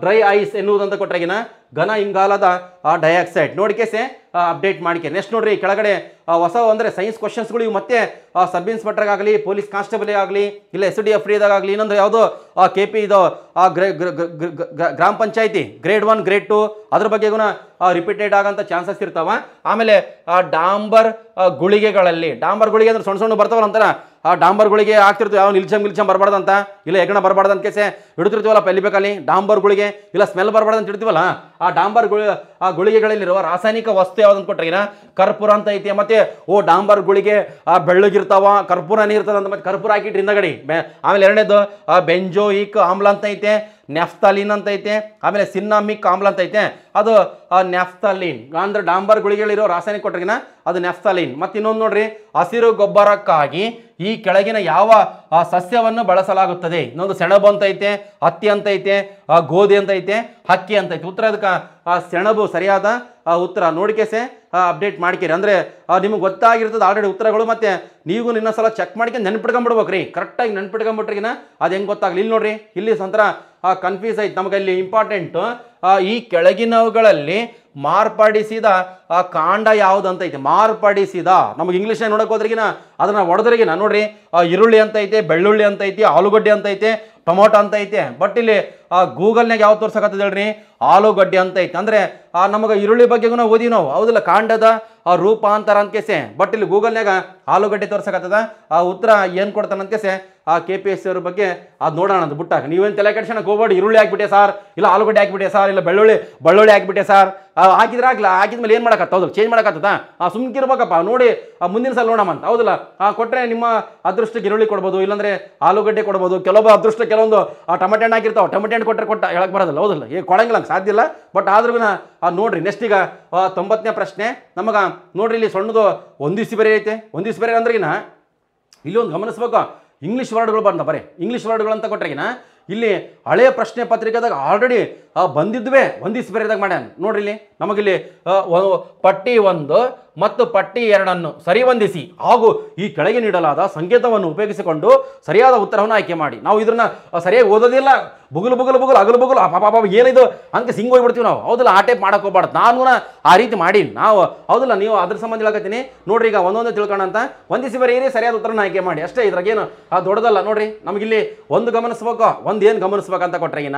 ಡ್ರೈ ಐಸ್ ಎನ್ನುವುದಂತ ಕೊಟ್ರಾಗಿನ ಘನ ಇಂಗಾಲದ ಡೈಆಕ್ಸೈಡ್ ನೋಡಿಕೆಸೆ ಅಪ್ಡೇಟ್ ಮಾಡಿಕೆ. ನೆಕ್ಸ್ಟ್ ನೋಡ್ರಿ, ಕೆಳಗಡೆ ಹೊಸ ಅಂದರೆ ಸೈನ್ಸ್ ಕ್ವಶನ್ಸ್ಗಳು ಇವು. ಮತ್ತೆ ಸಬ್ ಇನ್ಸ್ಪೆಕ್ಟರ್ ಆಗಲಿ ಪೊಲೀಸ್ ಕಾನ್ಸ್ಟೇಬಲ್ ಆಗಲಿ, ಇಲ್ಲ ಎಸ್ ಡಿ ಎಫ್ ಆಗಲಿ, ಇನ್ನೊಂದು ಯಾವುದೋ ಕೆ ಪಿ ಇದು ಗ್ರಾಮ ಪಂಚಾಯತಿ ಗ್ರೇಡ್ ಒನ್ ಗ್ರೇಡ್ ಟು ಅದ್ರ ಬಗ್ಗೆಗೂ ರಿಪೀಟೆಡ್ ಆಗೋಂಥ ಚಾನ್ಸಸ್ ಇರ್ತಾವ. ಆಮೇಲೆ ಡಾಂಬರ್ ಗುಳಿಗೆಗಳಲ್ಲಿ, ಡಾಂಬರ್ ಗುಳಿಗೆ ಅಂದ್ರೆ ಸಣ್ಣ ಸಣ್ಣ ಬರ್ತಾವಲ್ಲ ಅಂತಾರ ಆ ಡಾಂಬರ್ಗಳಿಗೆ ಆಗ್ತಿರ್ತೀವಿ ಯಾವ ನಿಲ್ಚಮ್ ಗಿಲ್ಚಮ್ ಬರಬಾರ್ದಂತ? ಇಲ್ಲ ಹೆಗಣ ಬರಬಾರ್ದು ಅಂತ ಕೇಸೆ ಹಿಡ್ತಿರ್ತೀವಲ್ಲ ಎಲ್ಲಿ ಬೇಕಲ್ಲಿ? ಡಾಂಬರ್ ಗುಳಿಗೆ ಇಲ್ಲ ಸ್ಮೆಲ್ ಬರಬಾರ್ದು ಅಂತ ಇಡ್ತೀವಲ್ಲ ಆ ಡಾಂಬರ್ ಗುಳಿ, ಆ ಗುಳಿಗೆಗಳಲ್ಲಿರುವ ರಾಸಾಯನಿಕ ವಸ್ತು ಯಾವ್ದಂತ ಏನ ಕರ್ಪೂರ ಅಂತ ಐತಿ, ಮತ್ತೆ ಓ ಡಾಂಬರ್ ಗುಳಿಗೆ ಆ ಬೆಳ್ಳಗಿರ್ತಾವ ಇರ್ತದ ಅಂತ ಮತ್ತೆ ಕರ್ಪೂರ ಹಾಕಿಟ್ರಿ ಹಿಂದಗಡಿ. ಆಮೇಲೆ ಎರಡನೇದು ಬೆಂಜೋಯಿಕ್ ಆಮ್ಲ ಅಂತ ಐತೆ ನೆಫ್ತಾಲಿನ್ ಅಂತ ಐತೆ, ಆಮೇಲೆ ಸಿನ್ನಾಮಿಕ್ ಆಮ್ಲ ಅಂತ ಐತೆ. ಅದು ನೆಫ್ತಾಲಿನ್ ಅಂದ್ರೆ ಡಾಂಬರ್ ಗುಳಿಗೆಗಳಿರೋ ರಾಸಾಯನಿಕ ಕೊಟ್ಟರೆಗಿನ ಅದು ನೆಫ್ತಾಲಿನ್ ಮತ್ತೆ ಇನ್ನೊಂದು ನೋಡ್ರಿ, ಹಸಿರು ಗೊಬ್ಬರಕ್ಕಾಗಿ ಈ ಕೆಳಗಿನ ಯಾವ ಸಸ್ಯವನ್ನು ಬಳಸಲಾಗುತ್ತದೆ. ಇನ್ನೊಂದು ಸೆಣಬು ಅಂತ ಐತೆ, ಹತ್ತಿ ಅಂತ ಐತೆ ಗೋಧಿ ಅಂತ ಐತೆ, ಹಕ್ಕಿ ಅಂತ ಐತೆ. ಉತ್ತರ ಅದಕ್ಕೆ ಸೆಣಬು ಸರಿಯಾದ ಉತ್ತರ. ನೋಡಿಕೆಸೆ ಅಪ್ಡೇಟ್ ಮಾಡ್ಕೀರಿ. ಅಂದರೆ ನಿಮಗೆ ಗೊತ್ತಾಗಿರ್ತದೆ ಆಲ್ರೆಡಿ ಉತ್ತರಗಳು ಮತ್ತು ನೀವು ನಿನ್ನ ಸಲ ಚೆಕ್ ಮಾಡ್ಕೊಂಡು ನೆನ್ಪಿಟ್ಕೊಂಡ್ಬಿಡ್ಬೇಕು ರೀ ಕರೆಕ್ಟಾಗಿ ನೆನ್ಪಿಟ್ಕೊಂಬಿಟ್ರಿಗಿನ ಅದು ಹೆಂಗೆ ಗೊತ್ತಾಗಲಿ. ಇಲ್ಲಿ ನೋಡ್ರಿ ಇಲ್ಲಿ ಸಂತರ ಕನ್ಫ್ಯೂಸ್ ಆಯ್ತು ನಮಗೆ ಇಲ್ಲಿ ಇಂಪಾರ್ಟೆಂಟು ಈ ಕೆಳಗಿನವುಗಳಲ್ಲಿ ಮಾರ್ಪಡಿಸಿದ ಕಾಂಡ ಯಾವುದು ಅಂತ ಐತೆ ಮಾರ್ಪಡಿಸಿದ. ನಮಗೆ ಇಂಗ್ಲೀಷ್ನ ನೋಡೋಕೆ ಹೋದ್ರಿಗಿನ ಅದನ್ನ ಹೊಡೆದ್ರಿಗಿನ ನೋಡ್ರಿ ಈರುಳ್ಳಿ ಅಂತ ಐತೆ ಬೆಳ್ಳುಳ್ಳಿ ಅಂತ ಐತೆ ಆಲೂಗಡ್ಡೆ ಅಂತ ಐತೆ ಟೊಮೊಟೊ ಅಂತ ಐತೆ. ಬಟ್ ಇಲ್ಲಿ ಗೂಗಲ್ನಾಗ ಯಾವ ತೋರ್ಸಕತ್ತದ ಹೇಳ್ರಿ? ಆಲೂಗಡ್ಡೆ ಅಂತ ಐತೆ. ಅಂದ್ರೆ, ಆ, ನಮಗೆ ಈರುಳ್ಳಿ ಬಗ್ಗೆಗೂ ಓದಿ ನಾವು. ಹೌದಿಲ್ಲ, ಕಾಂಡದ ರೂಪಾಂತರ ಅಂತ ಕೇಸೆ ಬಟ್ ಇಲ್ಲಿ ಗೂಗಲ್ನಾಗ ಆಲೂಗಡ್ಡೆ ತೋರ್ಸಕತ್ತದ. ಆ, ಉತ್ತರ ಏನು ಕೊಡ್ತಾನಂತ ಕೇಸೆ ಆ ಕೆ ಪಿ ಎಸ್ ಅವ್ರ ಬಗ್ಗೆ ಅದು ನೋಡೋಣ ಅಂತ ಬಿಟ್ಟಾಗ ನೀವೇನು ತಲೆ ಕೆಡ್ಸೋಣಕ್ಕೆ ಹೋಗ್ಬೇಡಿ, ಈರುಳ್ಳಿ ಹಾಕ್ಬಿಟ್ಟೆ ಸರ್, ಇಲ್ಲ ಆಲೂಗಡ್ಡೆ ಹಾಕ್ಬಿಟ್ಟೆ ಸರ್, ಇಲ್ಲ ಬೆಳ್ಳುಳ್ಳಿ ಬೆಳ್ಳುಳ್ಳಿ ಹಾಕ್ಬಿಟ್ಟೆ ಸರ್. ಹಾಕಿದ್ರೆ ಆಗ್ಲ, ಹಾಕಿದ್ಮೇಲೆ ಏನು ಮಾಡೋಕ್ಕೆ ಹೌದು ಚೇಂಜ್ ಮಾಡಕತ್ತದ ಆ, ಸುಮ್ಕಿರ್ಬೇಕಪ್ಪ, ನೋಡಿ, ಆ, ಮುಂದಿನ ಸಲ ನೋಡಮ್ಮ ಅಂತ. ಹೌದಿಲ್ಲ? ಕೊಟ್ಟರೆ ನಿಮ್ಮ ಅದೃಷ್ಟಕ್ಕೆ ಈರುಳ್ಳಿ ಕೊಡ್ಬೋದು, ಇಲ್ಲಾಂದರೆ ಆಲೂಗಡ್ಡೆ ಕೊಡ್ಬೋದು. ಕೆಲವೊಬ್ಬ ಅದೃಷ್ಟ ಕೆಲವೊಂದು, ಆ, ಟಮಟೆ ಹಣ್ಣು ಹಾಕಿರ್ತಾವೆ, ಟಮಟೆ ಹಣ್ಣು ಕೊಟ್ಟರೆ ಕೊಟ್ಟ ಹೇಳಕ್ಕೆ ಬರೋದಿಲ್ಲ, ಹೌದಲ್ಲ? ಈಗ ಕೊಡಂಗಿಲ್ಲ ಸಾಧ್ಯ ಇಲ್ಲ. ಬಟ್ ಆದ್ರೂ ನೋಡ್ರಿ ನೆಕ್ಸ್ಟ್ ಈಗ ತೊಂಬತ್ತನೇ ಪ್ರಶ್ನೆ, ನಮಗೆ, ನೋಡ್ರಿ, ಇಲ್ಲಿ ಸಣ್ಣದು ಒಂದಿಸಿ ಬೇರೆ ಐತೆ. ಒಂದಿಸಿ ಬೇರೆ ಅಂದ್ರಿಗಿನ ಇಲ್ಲಿ ಒಂದು ಗಮನಿಸ್ಬೇಕು. ಇಂಗ್ಲೀಷ್ ವರ್ಡ್ಗಳು ಬಂದ ಬರೀ. ಇಂಗ್ಲೀಷ್ ವರ್ಡ್ಗಳು ಅಂತ ಕೊಟ್ಟರೆಗಿನ ಇಲ್ಲಿ ಹಳೆಯ ಪ್ರಶ್ನೆ ಪತ್ರಿಕೆದಾಗ ಆಲ್ರೆಡಿ ಬಂದಿದ್ವೇ, ಒಂದಿಸ್ ಬೇರೆದಾಗ ಮಾಡ್ಯಾನ. ನೋಡ್ರಿಲ್ಲಿ, ನಮಗಿಲ್ಲಿ ಪಟ್ಟಿ ಒಂದು ಮತ್ತು ಪಟ್ಟಿ ಎರಡನ್ನು ಸರಿಹೊಂದಿಸಿ ಹಾಗೂ ಈ ಕೆಳಗೆ ನೀಡಲಾದ ಸಂಕೇತವನ್ನು ಉಪಯೋಗಿಸಿಕೊಂಡು ಸರಿಯಾದ ಉತ್ತರವನ್ನು ಆಯ್ಕೆ ಮಾಡಿ. ನಾವು ಇದನ್ನ ಸರಿಯಾಗಿ ಓದೋದಿಲ್ಲ. ಬುಗುಲು ಬುಗುಲು ಬುಗುಲು, ಅಗಲು, ಬುಗುಲು ಪಾಪ ಏನಿದು ಅಂತ ಸಿಂಗ್ ಹೋಗ್ಬಿಡ್ತೀವಿ ನಾವು. ಹೌದಲ್ಲ, ಆ ಟೈಪ್ ಮಾಡಕ್ ಹೋಗ್ಬಾರ್ದು. ನಾನು ಆ ರೀತಿ ಮಾಡಿ. ನಾವು, ಹೌದಲ್ಲ, ನೀವು ಅದ್ರ ಸಂಬಂಧ ಹೇಳಕತ್ತೀನಿ. ನೋಡ್ರಿ, ಈಗ ಒಂದೊಂದು ತಿಳ್ಕೋಣ ಅಂತ. ಒಂದಿಸಿ ಬರೀರಿ ಸರಿಯಾದ ಉತ್ತರನ ಆಯ್ಕೆ ಮಾಡಿ. ಅಷ್ಟೇ ಇದ್ರಾಗೇನು, ಆ, ದೊಡ್ಡದಲ್ಲ. ನೋಡ್ರಿ, ನಮಗಿಲ್ಲಿ ಒಂದು ಗಮನಿಸ್ಬೇಕು ಒಂದು ಏನು ಗಮನಿಸ್ಬೇಕಂತ ಕೊಟ್ರೆಗಿನ